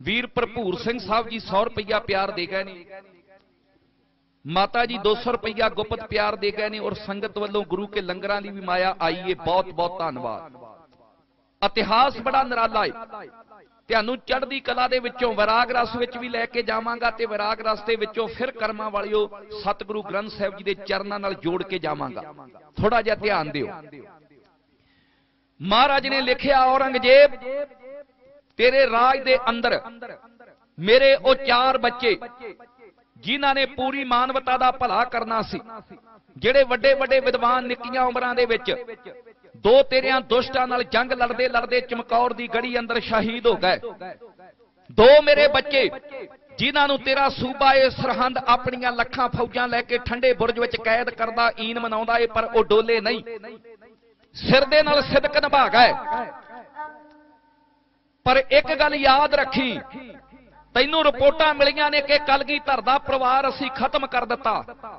ਵੀਰ ਭਰਪੂਰ ਸਿੰਘ ਸਾਹਿਬ ਜੀ 100 ਰੁਪਈਆ ਪਿਆਰ ਦੇ ਗਏ ਨੇ। ਮਾਤਾ ਜੀ 200 ਰੁਪਈਆ ਗੁਪਤ ਪਿਆਰ ਦੇ ਗਏ ਨੇ ਔਰ ਸੰਗਤ ਵੱਲੋਂ ਗੁਰੂ ਕੇ ਲੰਗਰਾਂ ਦੀ ਵੀ ਮਾਇਆ ਆਈ ਏ। ਬਹੁਤ ਬਹੁਤ ਧੰਨਵਾਦ। ਇਤਿਹਾਸ ਬੜਾ ਨਰਾਲਾ ਏ। ਤੁਹਾਨੂੰ ਚੜ੍ਹਦੀ ਕਲਾ ਦੇ ਵਿੱਚੋਂ, ਵਿਰਾਗ ਰਸ ਵਿੱਚ ਵੀ ਲੈ ਕੇ ਜਾਵਾਂਗਾ ਤੇ ਵਿਰਾਗ ਰਸ ਦੇ ਵਿੱਚੋਂ ਫਿਰ ਕਰਮਾਂ ਵਾਲਿਓ ਸਤਿਗੁਰੂ ਗ੍ਰੰਥ ਸਾਹਿਬ ਜੀ ਦੇ ਚਰਨਾਂ ਨਾਲ ਜੋੜ ਕੇ ਜਾਵਾਂਗਾ। ਥੋੜਾ ਜਿਹਾ ਧਿਆਨ ਦਿਓ। ਮਹਾਰਾਜ ਨੇ ਲਿਖਿਆ, ਔਰੰਗਜ਼ੇਬ, ਤੇਰੇ ਰਾਜ ਦੇ ਅੰਦਰ ਮੇਰੇ ਉਹ ਚਾਰ ਬੱਚੇ ਜਿਨ੍ਹਾਂ ਨੇ ਪੂਰੀ ਮਾਨਵਤਾ ਦਾ ਭਲਾ ਕਰਨਾ ਸੀ, ਜਿਹੜੇ ਵੱਡੇ ਵੱਡੇ ਵਿਦਵਾਨ ਨਿੱਕੀਆਂ ਉਮਰਾਂ ਦੇ ਵਿੱਚ ਦੋ ਤੇਰਿਆਂ ਦੁਸ਼ਟਾਂ ਨਾਲ ਜੰਗ ਲੜਦੇ ਲੜਦੇ ਚਮਕੌਰ ਦੀ ਗੜੀ ਅੰਦਰ ਸ਼ਹੀਦ ਹੋ ਗਏ। ਦੋ ਮੇਰੇ ਬੱਚੇ, ਜਿਨ੍ਹਾਂ ਨੂੰ ਤੇਰਾ ਸੂਬਾ ਇਹ ਸਰਹੰਦ ਆਪਣੀਆਂ ਲੱਖਾਂ ਫੌਜਾਂ ਲੈ ਕੇ ਠੰਡੇ ਬੁਰਜ ਵਿੱਚ ਕੈਦ ਕਰਦਾ ਈਨ ਮਨਾਉਂਦਾ ਏ, ਪਰ ਉਹ ਡੋਲੇ ਨਹੀਂ। ਸਿਰ ਦੇ ਨਾਲ ਸਿਦਕ ਨਿਭਾ ਗਏ। ਪਰ ਇੱਕ ਗੱਲ ਯਾਦ ਰੱਖੀ ਤੈਨੂੰ ਰਿਪੋਰਟਾਂ ਮਿਲੀਆਂ ਨੇ ਕਿ ਕਲਗੀ ਦਾ ਪਰਿਵਾਰ ਅਸੀਂ ਖਤਮ ਕਰ ਦਿੱਤਾ।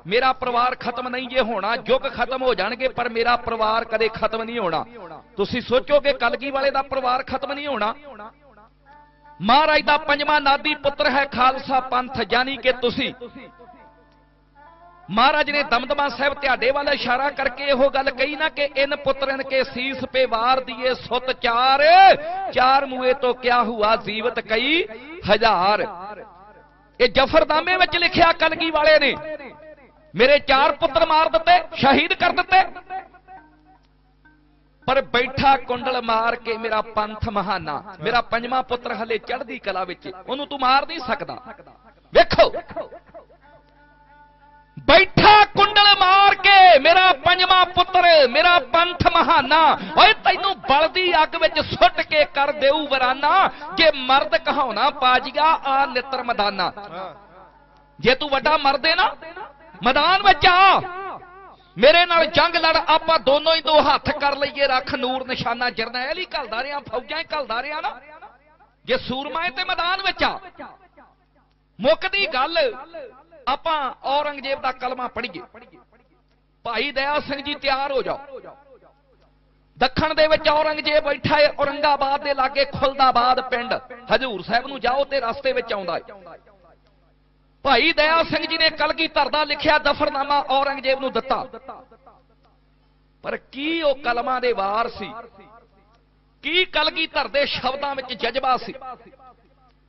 ਮੇਰਾ ਪਰਿਵਾਰ ਖਤਮ ਨਹੀਂ ਜੇ ਹੋਣਾ ਯੁੱਗ ਖਤਮ ਹੋ ਜਾਣਗੇ, ਪਰ ਮੇਰਾ ਪਰਿਵਾਰ ਕਦੇ ਖਤਮ ਨਹੀਂ ਹੋਣਾ। ਤੁਸੀਂ ਸੋਚੋਗੇ ਕਲਗੀ ਵਾਲੇ ਦਾ ਪਰਿਵਾਰ ਖਤਮ ਨਹੀਂ ਹੋਣਾ। ਮਹਾਰਾਜ ਦਾ ਪੰਜਵਾਂ ਨਾਦੀ ਪੁੱਤਰ ਹੈ ਖਾਲਸਾ ਪੰਥ, ਯਾਨੀ ਕਿ ਤੁਸੀਂ। ਮਹਾਰਾਜ ਨੇ ਦਮਦਮਾ ਸਾਹਿਬ ਤੁਹਾਡੇ ਵੱਲ ਇਸ਼ਾਰਾ ਕਰਕੇ ਇਹੋ ਗੱਲ ਕਹੀ ਨਾ ਕਿ ਇਨ ਪੁੱਤਰਨ ਕੇ ਸੀਸ ਪੇ ਵਾਰ ਦੀਏ ਸੁਤ ਚਾਰ ਚਾਰ ਮੂਏ ਤੋਂ ਕਿਆ ਹੁਆ ਜੀਵਤ ਕਈ ਹਜ਼ਾਰ। ਇਹ ਜਫਰਨਾਮੇ ਵਿੱਚ ਲਿਖਿਆ ਕਲਗੀ ਵਾਲੇ ਨੇ। ਮੇਰੇ ਚਾਰ ਪੁੱਤਰ ਮਾਰ ਦਿੱਤੇ, ਸ਼ਹੀਦ ਕਰ ਦਿੱਤੇ। ਪਰ ਬੈਠਾ ਕੁੰਡਲ ਮਾਰ ਕੇ ਮੇਰਾ ਪੰਥ ਮਹਾਨਾ, ਮੇਰਾ ਪੰਜਵਾਂ ਪੁੱਤਰ ਹਲੇ ਚੜ੍ਹਦੀ ਕਲਾ ਵਿੱਚ, ਉਹਨੂੰ ਤੂੰ ਮਾਰ ਨਹੀਂ ਸਕਦਾ। ਵੇਖੋ। ਬੈਠਾ ਕੁੰਡਲ ਮਾਰ ਕੇ, ਮੇਰਾ ਪੰਜਵਾਂ ਪੁੱਤਰ, ਮੇਰਾ ਪੰਥ ਮਹਾਨਾ, ਓਏ ਤੈਨੂੰ ਬਲਦੀ ਅੱਗ ਵਿੱਚ ਸੁੱਟ ਕੇ ਕਰ ਦੇਊ ਵਰਾਨਾ। ਜੇ ਮਰਦ ਕਹਾਉਣਾ ਪਾਜੀਆ ਆ ਨਿੱਤਰ ਮਦਾਨਾ। ਜੇ ਤੂੰ ਵੱਡਾ ਮਰਦ ਨਾ, ਮੈਦਾਨ ਵਿੱਚ ਆ। ਮੇਰੇ ਨਾਲ ਜੰਗ ਲੜ, ਆਪਾਂ ਦੋਨੋਂ ਹੀ ਦੋ ਹੱਥ ਕਰ ਲਈਏ, ਰੱਖ ਨੂਰ ਨਿਸ਼ਾਨਾ ਜਰਨੈਲ ਹੀ ਘਲਦਾ ਰਿਆਂ, ਫੌਜਾਂ ਹੀ ਘਲਦਾ ਰਿਆਂ ਨਾ। ਜੇ ਸੂਰਮਾ ਤੇ ਮੈਦਾਨ ਵਿੱਚ ਆ। ਮੁੱਕਦੀ ਗੱਲ ਆਪਾਂ ਔਰੰਗਜ਼ੇਬ ਦਾ ਕਲਮਾ ਪੜ੍ਹੀਏ। ਭਾਈ ਦਇਆ ਸਿੰਘ ਜੀ ਤਿਆਰ ਹੋ ਜਾਓ। ਦੱਖਣ ਦੇ ਵਿੱਚ ਔਰੰਗਜ਼ੇਬ ਬੈਠਾ ਹੈ, ਔਰੰਗਾਬਾਦ ਦੇ ਲਾਗੇ ਖੁਲਦਾਬਾਦ ਪਿੰਡ। ਹਜੂਰ ਸਾਹਿਬ ਨੂੰ ਜਾਓ ਤੇ ਰਸਤੇ ਵਿੱਚ ਆਉਂਦਾ ਹੈ। ਭਾਈ ਦਇਆ ਸਿੰਘ ਜੀ ਨੇ ਕਲਗੀਧਰ ਦਾ ਲਿਖਿਆ ਦਫਰਨਾਮਾ ਔਰੰਗਜ਼ੇਬ ਨੂੰ ਦਿੱਤਾ। ਪਰ ਕੀ ਉਹ ਕਲਮਾਂ ਦੇ ਵਾਰ ਸੀ? ਕੀ ਕਲਗੀ ਧਰ ਦੇ ਸ਼ਬਦਾਂ ਵਿੱਚ ਜਜ਼ਬਾ ਸੀ?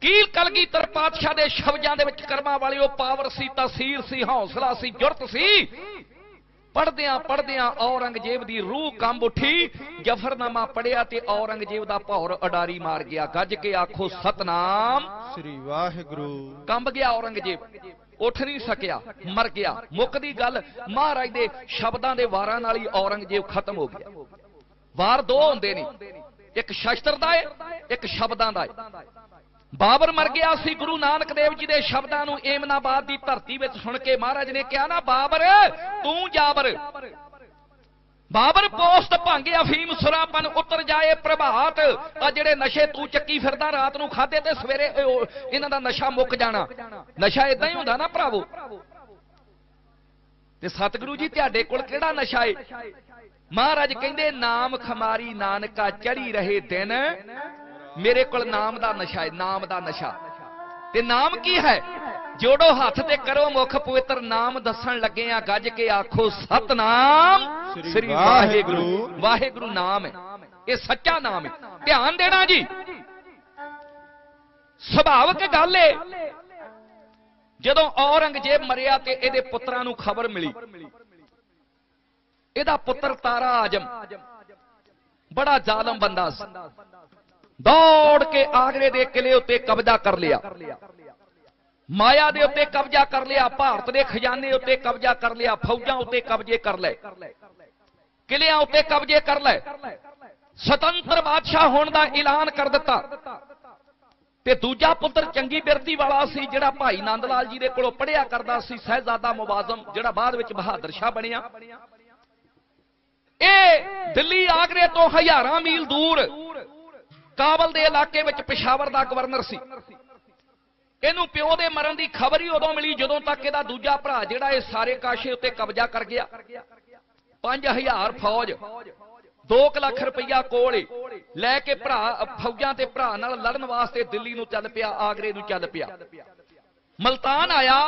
ਕੀ ਕਲਗੀਧਰ ਪਾਤਸ਼ਾਹ ਦੇ ਸ਼ਬਦਾਂ ਦੇ ਵਿੱਚ ਕਰਮਾਂ ਵਾਲੀ ਉਹ ਪਾਵਰ ਸੀ ਤਸੀਰ ਸੀ ਹੌਸਲਾ ਸੀ ਜੁਰਤ ਸੀ। ਪੜਦਿਆਂ ਪੜਦਿਆਂ ਔਰੰਗਜ਼ੇਬ ਦੀ ਰੂਹ ਕੰਬ ਉੱਠੀ। ਜਫਰਨਾਮਾ ਪੜਿਆ ਤੇ ਔਰੰਗਜ਼ੇਬ ਦਾ ਭੌਰ ਅਡਾਰੀ ਮਾਰ ਗਿਆ। ਗੱਜ ਕੇ ਆਖੋ ਸਤਨਾਮ! ਸ੍ਰੀ ਵਾਹਿਗੁਰੂ। ਕੰਬ ਗਿਆ ਔਰੰਗਜ਼ੇਬ। ਉੱਠ ਨਹੀਂ ਸਕਿਆ ਮਰ ਗਿਆ। ਮੁੱਕਦੀ ਗੱਲ ਮਹਾਰਾਜ ਦੇ ਸ਼ਬਦਾਂ ਦੇ ਵਾਰਾਂ ਨਾਲ ਹੀ ਔਰੰਗਜ਼ੇਬ ਖਤਮ ਹੋ ਗਿਆ। ਵਾਰ ਦੋ ਹੁੰਦੇ ਨੇ। ਇੱਕ ਸ਼ਸਤਰ ਦਾ ਹੈ ਇੱਕ ਸ਼ਬਦਾਂ ਦਾ ਹੈ ਬਾਬਰ ਮਰ ਗਿਆ ਸੀ, ਗੁਰੂ ਨਾਨਕ ਦੇਵ ਜੀ ਦੇ ਸ਼ਬਦਾਂ ਨੂੰ ਏਮਨਾਬਾਦ ਦੀ ਧਰਤੀ ਵਿੱਚ ਸੁਣ ਕੇ ਮਹਾਰਾਜ ਨੇ ਕਿਹਾ, ਨਾ ਬਾਬਰ, ਤੂੰ ਜਾਬਰ। ਬਾਬਰ ਪੋਸਟ ਭਾਂਗੇ ਅਫੀਮ ਸੁਰਾਪਨ ਉਤਰ ਜਾਏ ਪ੍ਰਭਾਤ। ਆ ਜਿਹੜੇ ਨਸ਼ੇ ਤੂੰ ਚੱਕੀ ਫਿਰਦਾ ਰਾਤ ਨੂੰ ਖਾਦੇ ਤੇ ਸਵੇਰੇ ਇਹਨਾਂ ਦਾ ਨਸ਼ਾ ਮੁੱਕ ਜਾਣਾ। ਨਸ਼ਾ ਇਦਾਂ ਹੀ ਹੁੰਦਾ ਨਾ ਭਰਾਵੋ। ਤੇ ਸਤਿਗੁਰੂ ਜੀ, ਤੁਹਾਡੇ ਕੋਲ ਕਿਹੜਾ ਨਸ਼ਾ ਏ? ਮਹਾਰਾਜ ਕਹਿੰਦੇ, ਨਾਮ ਖਮਾਰੀ ਨਾਨਕਾ ਚੜੀ ਰਹੇ ਦਿਨ ਮੇਰੇ ਕੋਲ ਨਾਮ ਦਾ ਨਸ਼ਾ ਹੈ ਨਾਮ ਦਾ ਨਸ਼ਾ। ਤੇ ਨਾਮ ਕੀ ਹੈ? ਜੋੜੋ ਹੱਥ ਤੇ ਕਰੋ ਮੁਖ ਪਵਿੱਤਰ ਨਾਮ ਦੱਸਣ ਲੱਗੇ ਆ ਗੱਜ ਕੇ ਆਖੋ ਸਤਨਾਮ ਸ੍ਰੀ। ਵਾਹਿਗੁਰੂ। ਵਾਹਿਗੁਰੂ ਨਾਮ ਹੈ। ਇਹ ਸੱਚਾ ਨਾਮ ਹੈ। ਧਿਆਨ ਦੇਣਾ ਜੀ। ਸੁਭਾਵਕ ਗੱਲ ਏ। ਜਦੋਂ ਔਰੰਗਜ਼ੇਬ ਮਰਿਆ ਤੇ ਇਹਦੇ ਪੁੱਤਰਾਂ ਨੂੰ ਖਬਰ ਮਿਲੀ। ਇਹਦਾ ਪੁੱਤਰ ਤਾਰਾ ਆਜਮ। ਬੜਾ ਜ਼ਾਲਮ ਬੰਦਾ ਸੀ। ਦੌੜ ਕੇ ਆਗਰੇ ਦੇ ਕਿਲੇ ਉੱਤੇ ਕਬਜ਼ਾ ਕਰ ਲਿਆ। ਮਾਇਆ ਦੇ ਉੱਤੇ ਕਬਜ਼ਾ ਕਰ ਲਿਆ, ਭਾਰਤ ਦੇ ਖਜ਼ਾਨੇ ਉੱਤੇ ਕਬਜ਼ਾ ਕਰ ਲਿਆ, ਫੌਜਾਂ ਉੱਤੇ ਕਬਜ਼ੇ ਕਰ ਲੈ ਕਿਲਿਆਂ ਉੱਤੇ ਕਬਜ਼ੇ ਕਰ ਲੈ ਸੁਤੰਤਰ ਬਾਦਸ਼ਾਹ ਹੋਣ ਦਾ ਐਲਾਨ ਕਰ ਦਿੱਤਾ। ਤੇ ਦੂਜਾ ਪੁੱਤਰ ਚੰਗੀ ਬਿਰਤੀ ਵਾਲਾ ਸੀ, ਜਿਹੜਾ ਭਾਈ ਨੰਦ ਲਾਲ ਜੀ ਦੇ ਕੋਲੋਂ ਪੜ੍ਹਿਆ ਕਰਦਾ ਸੀ, ਸਹਿਜ਼ਾਦਾ ਮੁਬਾਜ਼ਮ, ਜਿਹੜਾ ਬਾਅਦ ਵਿੱਚ ਬਹਾਦਰ ਸ਼ਾਹ ਬਣਿਆ। ਇਹ ਦਿੱਲੀ ਆਗਰੇ ਤੋਂ ਹਜ਼ਾਰਾਂ ਮੀਲ ਦੂਰ ਕਾਬਲ ਦੇ ਇਲਾਕੇ ਵਿੱਚ ਪਿਸ਼ਾਵਰ ਦਾ ਗਵਰਨਰ ਸੀ। ਇਹਨੂੰ ਪਿਓ ਦੇ ਮਰਨ ਦੀ ਖਬਰ ਹੀ ਉਦੋਂ ਮਿਲੀ ਜਦੋਂ ਤੱਕ ਇਹਦਾ ਦੂਜਾ ਭਰਾ ਜਿਹੜਾ ਇਹ ਸਾਰੇ ਕਾਸ਼ੇ ਉੱਤੇ ਕਬਜ਼ਾ ਕਰ ਗਿਆ। 5000 ਫੌਜ 2 ਲੱਖ ਰੁਪਈਆ ਕੋਲ ਲੈ ਕੇ ਭਰਾ, ਫੌਜਾਂ ਤੇ ਭਰਾ ਨਾਲ ਲੜਨ ਵਾਸਤੇ ਦਿੱਲੀ ਨੂੰ ਚੱਲ ਪਿਆ, ਆਗਰੇ ਨੂੰ ਚੱਲ ਪਿਆ। ਮਲਤਾਨ ਆਇਆ,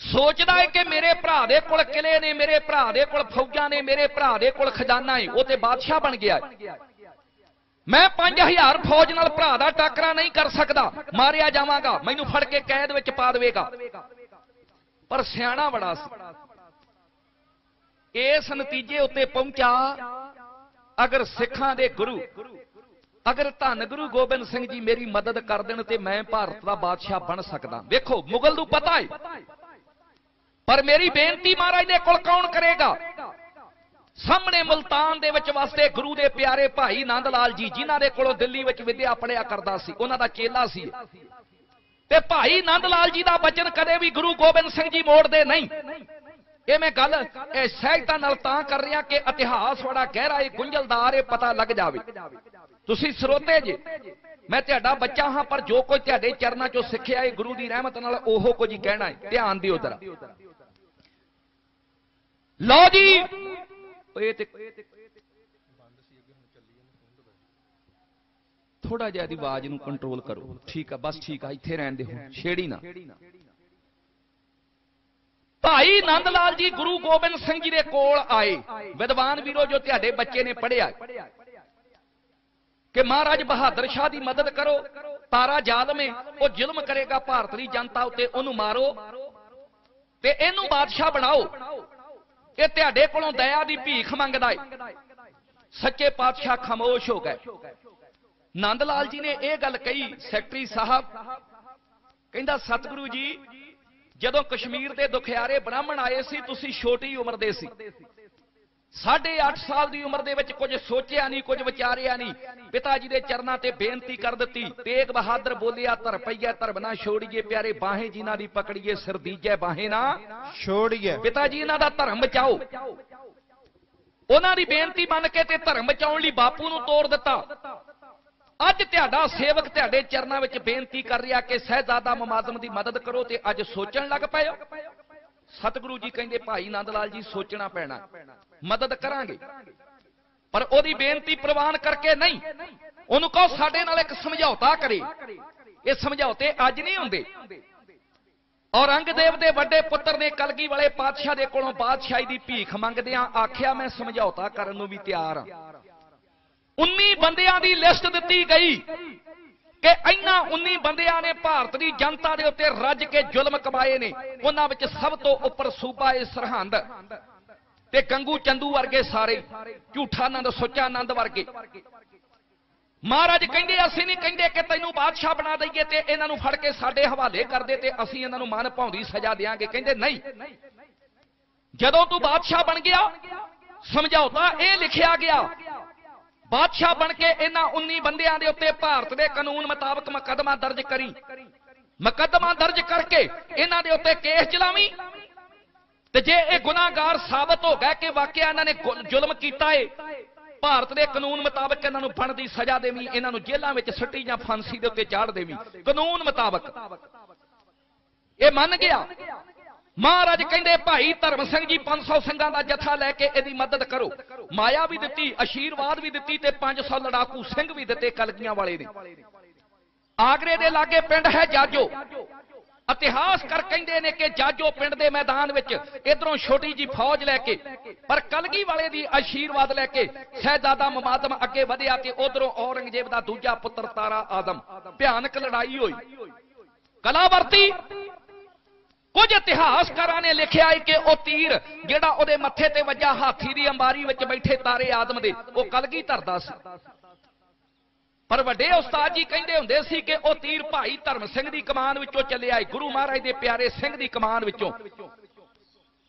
ਸੋਚਦਾ ਹੈ ਕਿ ਮੇਰੇ ਭਰਾ ਦੇ ਕੋਲ ਕਿਲੇ ਨੇ, ਮੇਰੇ ਭਰਾ ਦੇ ਕੋਲ ਫੌਜਾਂ ਨੇ, ਮੇਰੇ ਭਰਾ ਦੇ ਕੋਲ ਖਜ਼ਾਨਾ ਹੈ, ਉਹ ਤੇ ਬਾਦਸ਼ਾਹ ਬਣ ਗਿਆ ਮੈਂ 5000 ਫੌਜ ਨਾਲ ਭਰਾ ਦਾ ਟਾਕਰਾ ਨਹੀਂ ਕਰ ਸਕਦਾ। ਮਾਰਿਆ ਜਾਵਾਂਗਾ। ਮੈਨੂੰ ਫੜ ਕੇ ਕੈਦ ਵਿੱਚ ਪਾ ਦੇਵੇਗਾ। ਪਰ ਸਿਆਣਾ ਬੜਾ ਸੀ। ਇਸ ਨਤੀਜੇ ਉੱਤੇ ਪਹੁੰਚਾ ਅਗਰ ਸਿੱਖਾਂ ਦੇ ਗੁਰੂ, ਅਗਰ ਧੰਨ ਗੁਰੂ ਗੋਬਿੰਦ ਸਿੰਘ ਜੀ ਮੇਰੀ ਮਦਦ ਕਰ ਦੇਣ ਤੇ ਮੈਂ ਭਾਰਤ ਦਾ ਬਾਦਸ਼ਾਹ ਬਣ ਸਕਦਾ। ਵੇਖੋ, ਮੁਗਲ ਨੂੰ ਪਤਾ ਹੈ। ਪਰ ਮੇਰੀ ਬੇਨਤੀ ਮਹਾਰਾਜ ਦੇ ਕੋਲ ਕੌਣ ਕਰੇਗਾ? ਸਾਹਮਣੇ ਮਲਤਾਨ ਦੇ ਵਿੱਚ ਵਸਦੇ ਗੁਰੂ ਦੇ ਪਿਆਰੇ ਭਾਈ ਨੰਦ ਲਾਲ ਜੀ, ਜਿਨ੍ਹਾਂ ਦੇ ਕੋਲੋਂ ਦਿੱਲੀ ਵਿੱਚ ਵਿਦਿਆ ਪੜਿਆ ਕਰਦਾ ਸੀ, ਉਹਨਾਂ ਦਾ ਚੇਲਾ ਸੀ ਤੇ ਭਾਈ ਨੰਦ ਲਾਲ ਜੀ ਦਾ ਬਚਨ ਕਦੇ ਵੀ ਗੁਰੂ ਗੋਬਿੰਦ ਸਿੰਘ ਜੀ ਮੋੜਦੇ ਨਹੀਂ। ਇਹ ਮੈਂ ਗੱਲ ਇਹ ਸਹਿਜਤਾ ਨਾਲ ਤਾਂ ਕਰ ਰਿਹਾ ਕਿ ਇਤਿਹਾਸ ਬੜਾ ਗਹਿਰਾ ਏ ਗੁੰਝਲਦਾਰ ਏ ਪਤਾ ਲੱਗ ਜਾਵੇ। ਤੁਸੀਂ ਸਰੋਤੇ ਜੇ, ਮੈਂ ਤੁਹਾਡਾ ਬੱਚਾ ਹਾਂ, ਪਰ ਜੋ ਕੋਈ ਤੁਹਾਡੇ ਚਰਨਾਂ ਚੋਂ ਸਿੱਖਿਆ ਏ ਗੁਰੂ ਦੀ ਰਹਿਮਤ ਨਾਲ ਉਹੋ ਕੁਝ ਹੀ ਕਹਿਣਾ ਏ ਧਿਆਨ ਦਿਓ ਜਰਾ। ਲਓ ਜੀ ਇਹ ਤੇ ਥੋੜਾ ਜਿਹਾ ਦੀ ਆਵਾਜ਼ ਨੂੰ ਕੰਟਰੋਲ ਕਰੋ। ਠੀਕ ਆ ਬਸ ਠੀਕ ਆ ਇੱਥੇ ਰਹਿਣ ਦੇ ਹੁਣ ਛੇੜੀ ਨਾ। ਭਾਈ ਨੰਦ ਲਾਲ ਜੀ ਗੁਰੂ ਗੋਬਿੰਦ ਸਿੰਘ ਜੀ ਦੇ ਕੋਲ ਆਏ। ਵਿਦਵਾਨ ਵੀਰੋ ਜੋ ਤੁਹਾਡੇ ਬੱਚੇ ਨੇ ਪੜ੍ਹਿਆ। ਕਿ ਮਹਾਰਾਜ ਬਹਾਦਰ ਸ਼ਾਹ ਦੀ ਮਦਦ ਕਰੋ ਤਾਰਾ ਜ਼ਾਲਮ ਹੈ ਉਹ ਜ਼ੁਲਮ ਕਰੇਗਾ ਭਾਰਤ ਦੀ ਜਨਤਾ ਉੱਤੇ ਉਹਨੂੰ ਮਾਰੋ। ਤੇ ਇਹਨੂੰ ਬਾਦਸ਼ਾਹ ਬਣਾਓ। ਇਹ ਤੁਹਾਡੇ ਕੋਲੋਂ ਦਇਆ ਦੀ ਭੀਖ ਮੰਗਦਾ ਏ। ਸੱਚੇ ਪਾਤਸ਼ਾਹ ਖਾਮੋਸ਼ ਹੋ ਗਏ। ਨੰਦ ਲਾਲ ਜੀ ਨੇ ਇਹ ਗੱਲ ਕਹੀ, ਸੈਕਟਰੀ ਸਾਹਿਬ, ਕਹਿੰਦਾ, ਸਤਿਗੁਰੂ ਜੀ, ਜਦੋਂ ਕਸ਼ਮੀਰ ਦੇ ਦੁਖਿਆਰੇ ਬ੍ਰਾਹਮਣ ਆਏ ਸੀ, ਤੁਸੀਂ ਛੋਟੀ ਉਮਰ ਦੇ ਸੀ। ਸਾਢੇ 8 ਸਾਲ ਦੀ ਉਮਰ ਦੇ ਵਿੱਚ ਕੁਝ ਸੋਚਿਆ ਨਹੀਂ ਕੁਝ ਵਿਚਾਰਿਆ ਨਹੀਂ। ਪਿਤਾ ਜੀ ਦੇ ਚਰਨਾਂ ਤੇ ਬੇਨਤੀ ਕਰ ਦਿੱਤੀ ਤੇਗ ਬਹਾਦਰ ਬੋਲਿਆ ਧਰ ਪਈਆ ਧਰਮ ਨਾ ਛੋੜੀਏ ਪਿਆਰੇ ਬਾਹੇ ਜਿਨ੍ਹਾਂ ਦੀ ਪਕੜੀਏ ਸਿਰ ਦੀਜੇ ਬਾਹੇ ਨਾ। ਛੋੜੀਏ। ਪਿਤਾ ਜੀ ਇਹਨਾਂ ਦਾ ਧਰਮ ਬਚਾਓ। ਉਹਨਾਂ ਦੀ ਬੇਨਤੀ ਮੰਨ ਕੇ ਤੇ ਧਰਮ ਬਚਾਉਣ ਲਈ ਬਾਪੂ ਨੂੰ ਤੋੜ ਦਿੱਤਾ। ਅੱਜ ਤੁਹਾਡਾ ਸੇਵਕ ਤੁਹਾਡੇ ਚਰਨਾਂ ਵਿੱਚ ਬੇਨਤੀ ਕਰ ਰਿਹਾ ਕਿ ਸਹਿਜ਼ਾਦਾ ਮਮਾਜ਼ਮ ਦੀ ਮਦਦ ਕਰੋ ਤੇ ਅੱਜ ਸੋਚਣ ਲੱਗ ਪਏ ਹੋ। ਸਤਿਗੁਰੂ ਜੀ ਕਹਿੰਦੇ, ਭਾਈ ਨੰਦ ਲਾਲ ਜੀ, ਸੋਚਣਾ ਪੈਣਾ। ਮਦਦ ਕਰਾਂਗੇ। ਪਰ ਉਹਦੀ ਬੇਨਤੀ ਪ੍ਰਵਾਨ ਕਰਕੇ ਨਹੀਂ। ਉਹਨੂੰ ਕਹੋ, ਸਾਡੇ ਨਾਲ ਇੱਕ ਸਮਝੌਤਾ ਕਰੇ। ਇਹ ਸਮਝੌਤੇ ਅੱਜ ਨਹੀਂ ਹੁੰਦੇ। ਔਰੰਗਜ਼ੇਬ ਦੇ ਵੱਡੇ ਪੁੱਤਰ ਨੇ ਕਲਗੀ ਵਾਲੇ ਪਾਤਸ਼ਾਹ ਦੇ ਕੋਲੋਂ ਬਾਦਸ਼ਾਹੀ ਦੀ ਭੀਖ ਮੰਗਦਿਆਂ ਆਖਿਆ, ਮੈਂ ਸਮਝੌਤਾ ਕਰਨ ਨੂੰ ਵੀ ਤਿਆਰ ਹਾਂ। 19 ਬੰਦਿਆਂ ਦੀ ਲਿਸਟ ਦਿੱਤੀ ਗਈ। ਕਿ ਇਹਨਾਂ 19 ਬੰਦਿਆਂ ਨੇ ਭਾਰਤ ਦੀ ਜਨਤਾ ਦੇ ਉੱਤੇ ਰੱਜ ਕੇ ਜ਼ੁਲਮ ਕਮਾਏ ਨੇ। ਉਹਨਾਂ ਵਿੱਚ ਸਭ ਤੋਂ ਉੱਪਰ ਸੂਬਾ ਹੈ ਸਰਹੰਦ ਤੇ ਗੰਗੂ ਚੰਦੂ ਵਰਗੇ ਸਾਰੇ, ਝੂਠਾ ਆਨੰਦ, ਸੁੱਚਾ ਵਰਗੇ। ਮਹਾਰਾਜ ਕਹਿੰਦੇ, ਅਸੀਂ ਨਹੀਂ ਕਹਿੰਦੇ ਕਿ ਤੈਨੂੰ ਬਾਦਸ਼ਾਹ ਬਣਾ ਦਈਏ ਤੇ ਇਹਨਾਂ ਨੂੰ ਫੜ ਕੇ ਸਾਡੇ ਹਵਾਲੇ ਕਰਦੇ ਤੇ ਅਸੀਂ ਇਹਨਾਂ ਨੂੰ ਮਨ ਭਾਉਂਦੀ ਸਜ਼ਾ ਦੇਾਂਗੇ ਕਹਿੰਦੇ, ਨਹੀਂ। ਜਦੋਂ ਤੂੰ ਬਾਦਸ਼ਾਹ ਬਣ ਗਿਆ ਸਮਝੌਤਾ ਇਹ ਲਿਖਿਆ ਗਿਆ ਬਾਦਸ਼ਾਹ ਬਣ ਕੇ ਇਹਨਾਂ 19 ਬੰਦਿਆਂ ਦੇ ਉੱਤੇ ਭਾਰਤ ਦੇ ਕਾਨੂੰਨ ਮੁਤਾਬਕ ਮੁਕੱਦਮਾ ਦਰਜ ਕਰੀ। ਮੁਕੱਦਮਾ ਦਰਜ ਕਰਕੇ ਇਹਨਾਂ ਦੇ ਉੱਤੇ ਕੇਸ ਚਲਾਵੀ। ਤੇ ਜੇ ਇਹ ਗੁਨਾਹਗਾਰ ਸਾਬਤ ਹੋ ਗਿਆ ਕਿ ਵਾਕਿਆ ਇਹਨਾਂ ਨੇ ਜ਼ੁਲਮ ਕੀਤਾ ਏ, ਭਾਰਤ ਦੇ ਕਾਨੂੰਨ ਮੁਤਾਬਕ ਇਹਨਾਂ ਨੂੰ ਬਣਦੀ ਸਜ਼ਾ ਦੇਵੀ, ਇਹਨਾਂ ਨੂੰ ਜੇਲ੍ਹਾਂ ਵਿੱਚ ਸੱਟੀ ਜਾਂ ਫਾਂਸੀ ਦੇ ਉੱਤੇ ਚਾੜ ਦੇਵੀ। ਕਾਨੂੰਨ ਮੁਤਾਬਕ। ਇਹ ਮੰਨ ਗਿਆ। ਮਹਾਰਾਜ ਕਹਿੰਦੇ, ਭਾਈ ਧਰਮ ਸਿੰਘ ਜੀ 500 ਸਿੰਘਾਂ ਦਾ ਜਥਾ ਲੈ ਕੇ ਇਹਦੀ ਮਦਦ ਕਰੋ। ਮਾਇਆ ਵੀ ਦਿੱਤੀ ਅਸ਼ੀਰਵਾਦ ਵੀ ਦਿੱਤੀ ਤੇ 500 ਲੜਾਕੂ ਸਿੰਘ ਵੀ ਦਿੱਤੇ ਕਲਗੀਆਂ ਵਾਲੇ ਨੇ। ਆਗਰੇ ਦੇ ਲਾਗੇ ਪਿੰਡ ਹੈ ਜਾਜੋ। ਇਤਿਹਾਸ ਕਰ ਕਹਿੰਦੇ ਨੇ ਕਿ ਜਾਜੋ ਪਿੰਡ ਦੇ ਮੈਦਾਨ ਵਿੱਚ ਇਧਰੋਂ ਛੋਟੀ ਜੀ ਫੌਜ ਲੈ ਕੇ, ਪਰ ਕਲਗੀ ਵਾਲੇ ਦੀ ਆਸ਼ੀਰਵਾਦ ਲੈ ਕੇ ਸਹਿਜ਼ਾਦਾ ਮਮਾਦਮ ਅੱਗੇ ਵਧਿਆ ਤੇ ਉਧਰੋਂ ਔਰੰਗਜ਼ੇਬ ਦਾ ਦੂਜਾ ਪੁੱਤਰ ਤਾਰਾ ਆਦਮ। ਭਿਆਨਕ ਲੜਾਈ ਹੋਈ। ਕਲਾਵਰਤੀ ਕੁਝ ਇਤਿਹਾਸਕਾਰਾਂ ਨੇ ਲਿਖਿਆ ਹੈ ਕਿ ਉਹ ਤੀਰ ਜਿਹੜਾ ਉਹਦੇ ਮੱਥੇ ਤੇ ਵੱਜਾ, ਹਾਥੀ ਦੀ ਅੰਬਾਰੀ ਵਿੱਚ ਬੈਠੇ ਤਾਰੇ ਆਦਮ ਦੇ, ਉਹ ਕਲਗੀ ਧਰਦਾ ਸੀ। ਪਰ ਵੱਡੇ ਉਸਤਾਦ ਜੀ ਕਹਿੰਦੇ ਹੁੰਦੇ ਸੀ ਕਿ ਉਹ ਤੀਰ ਭਾਈ ਧਰਮ ਸਿੰਘ ਦੀ ਕਮਾਨ ਵਿੱਚੋਂ ਚੱਲਿਆ ਏ ਗੁਰੂ ਮਹਾਰਾਜ ਦੇ ਪਿਆਰੇ ਸਿੰਘ ਦੀ ਕਮਾਨ ਵਿੱਚੋਂ।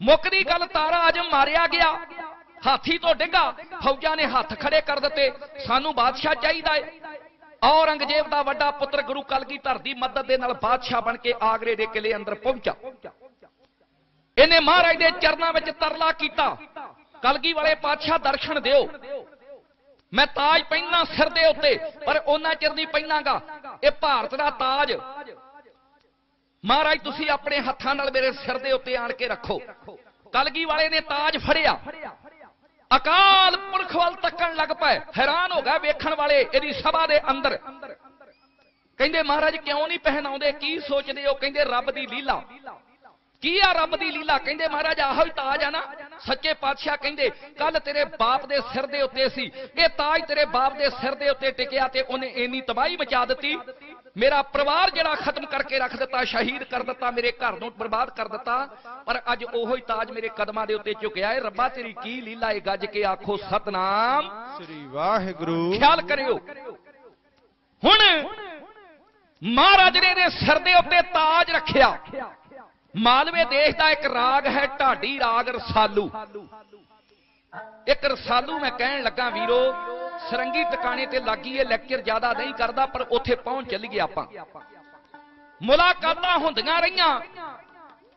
ਮੁੱਕਦੀ ਗੱਲ ਤਾਰਾ ਆਜਮ ਮਾਰਿਆ ਗਿਆ। ਹਾਥੀ ਤੋਂ ਡਿੱਗਾ, ਫੌਜਾਂ ਨੇ ਹੱਥ ਖੜੇ ਕਰ ਦਿੱਤੇ। ਸਾਨੂੰ ਬਾਦਸ਼ਾਹ ਚਾਹੀਦਾ ਏ ਔਰੰਗਜ਼ੇਬ ਦਾ ਵੱਡਾ ਪੁੱਤਰ ਗੁਰੂ ਕਲਗੀ ਧਰ ਦੀ ਮਦਦ ਦੇ ਨਾਲ ਬਾਦਸ਼ਾਹ ਬਣ ਕੇ ਆਗਰੇ ਦੇ ਕਿਲੇ ਅੰਦਰ ਪਹੁੰਚਾ। ਇਹਨੇ ਮਹਾਰਾਜ ਦੇ ਚਰਨਾਂ ਵਿੱਚ ਤਰਲਾ ਕੀਤਾ। ਕਲਗੀ ਵਾਲੇ ਪਾਤਸ਼ਾਹ ਦਰਸ਼ਨ ਦਿਓ। ਮੈਂ ਤਾਜ ਪਹਿਨਾ ਸਿਰ ਦੇ ਉੱਤੇ, ਪਰ ਉਹਨਾਂ ਚਿਰ ਨਹੀਂ ਪਹਿਨਾਗਾ। ਇਹ ਭਾਰਤ ਦਾ ਤਾਜ। ਮਹਾਰਾਜ, ਤੁਸੀਂ ਆਪਣੇ ਹੱਥਾਂ ਨਾਲ ਮੇਰੇ ਸਿਰ ਦੇ ਉੱਤੇ ਆਣ ਕੇ ਰੱਖੋ। ਕਲਗੀ ਵਾਲੇ ਨੇ ਤਾਜ ਫੜਿਆ। ਅਕਾਲ ਪੁਰਖ ਵੱਲ ਤੱਕਣ ਲੱਗ ਪਏ, ਹੈਰਾਨ ਹੋ ਗਏ ਵੇਖਣ ਵਾਲੇ ਇਹਦੀ ਸਭਾ ਦੇ ਅੰਦਰ। ਕਹਿੰਦੇ ਮਹਾਰਾਜ, ਕਿਉਂ ਨਹੀਂ ਪਹਿਨਾਉਂਦੇ? ਕੀ ਸੋਚਦੇ ਹੋ? ਕਹਿੰਦੇ ਰੱਬ ਦੀ ਲੀਲਾ। ਕੀ ਆ ਰੱਬ ਦੀ ਲੀਲਾ? ਕਹਿੰਦੇ ਮਹਾਰਾਜ, ਆਹ ਹੀ ਤਾਜ ਆ ਨਾ। ਸੱਚੇ ਪਾਤਸ਼ਾਹ ਕਹਿੰਦੇ, ਕੱਲ ਤੇਰੇ ਬਾਪ ਦੇ ਸਿਰ ਦੇ ਉੱਤੇ ਸੀ। ਇਹ ਤਾਜ ਤੇਰੇ ਬਾਪ ਦੇ ਸਿਰ ਦੇ ਉੱਤੇ ਟਿਕਿਆ ਤੇ ਉਹਨੇ ਇੰਨੀ ਤਬਾਹੀ ਮਚਾ ਦਿੱਤੀ। ਮੇਰਾ ਪਰਿਵਾਰ ਜਿਹੜਾ ਖਤਮ ਕਰਕੇ ਰੱਖ ਦਿੱਤਾ ਸ਼ਹੀਦ ਕਰ ਦਿੱਤਾ ਮੇਰੇ ਘਰ ਨੂੰ ਬਰਬਾਦ ਕਰ ਦਿੱਤਾ ਪਰ ਅੱਜ ਉਹੋ ਹੀ ਤਾਜ ਮੇਰੇ ਕਦਮਾਂ ਦੇ ਉੱਤੇ ਝੁਕਿਆ ਹੈ। ਰੱਬਾ ਤੇਰੀ ਕੀ ਲੀਲਾ ਹੈ ਗੱਜ ਕੇ ਆਖੋ ਸਤਨਾਮ। ਸ੍ਰੀ ਵਾਹਿਗੁਰੂ। ਖਿਆਲ ਕਰਿਓ। ਹੁਣ ਮਹਾਰਾਜ ਨੇ ਇਹਦੇ ਸਿਰ ਦੇ ਉੱਤੇ ਤਾਜ ਰੱਖਿਆ। ਮਾਲਵੇ ਦੇਸ਼ ਦਾ ਇੱਕ ਰਾਗ ਹੈ ਢਾਡੀ ਰਾਗ ਰਸਾਲੂ। ਇੱਕ ਰਸਾਲੂ ਮੈਂ ਕਹਿਣ ਲੱਗਾ, ਵੀਰੋ, ਸਰੰਗੀ ਟਿਕਾਣੇ ਤੇ ਲੱਗੀ ਇਹ ਲੈਕਚਰ ਜ਼ਿਆਦਾ ਨਹੀਂ ਕਰਦਾ, ਪਰ ਉੱਥੇ ਪਹੁੰਚ ਚੱਲੀਏ ਆਪਾਂ। ਮੁਲਾਕਾਤਾਂ ਹੁੰਦੀਆਂ ਰਹੀਆਂ।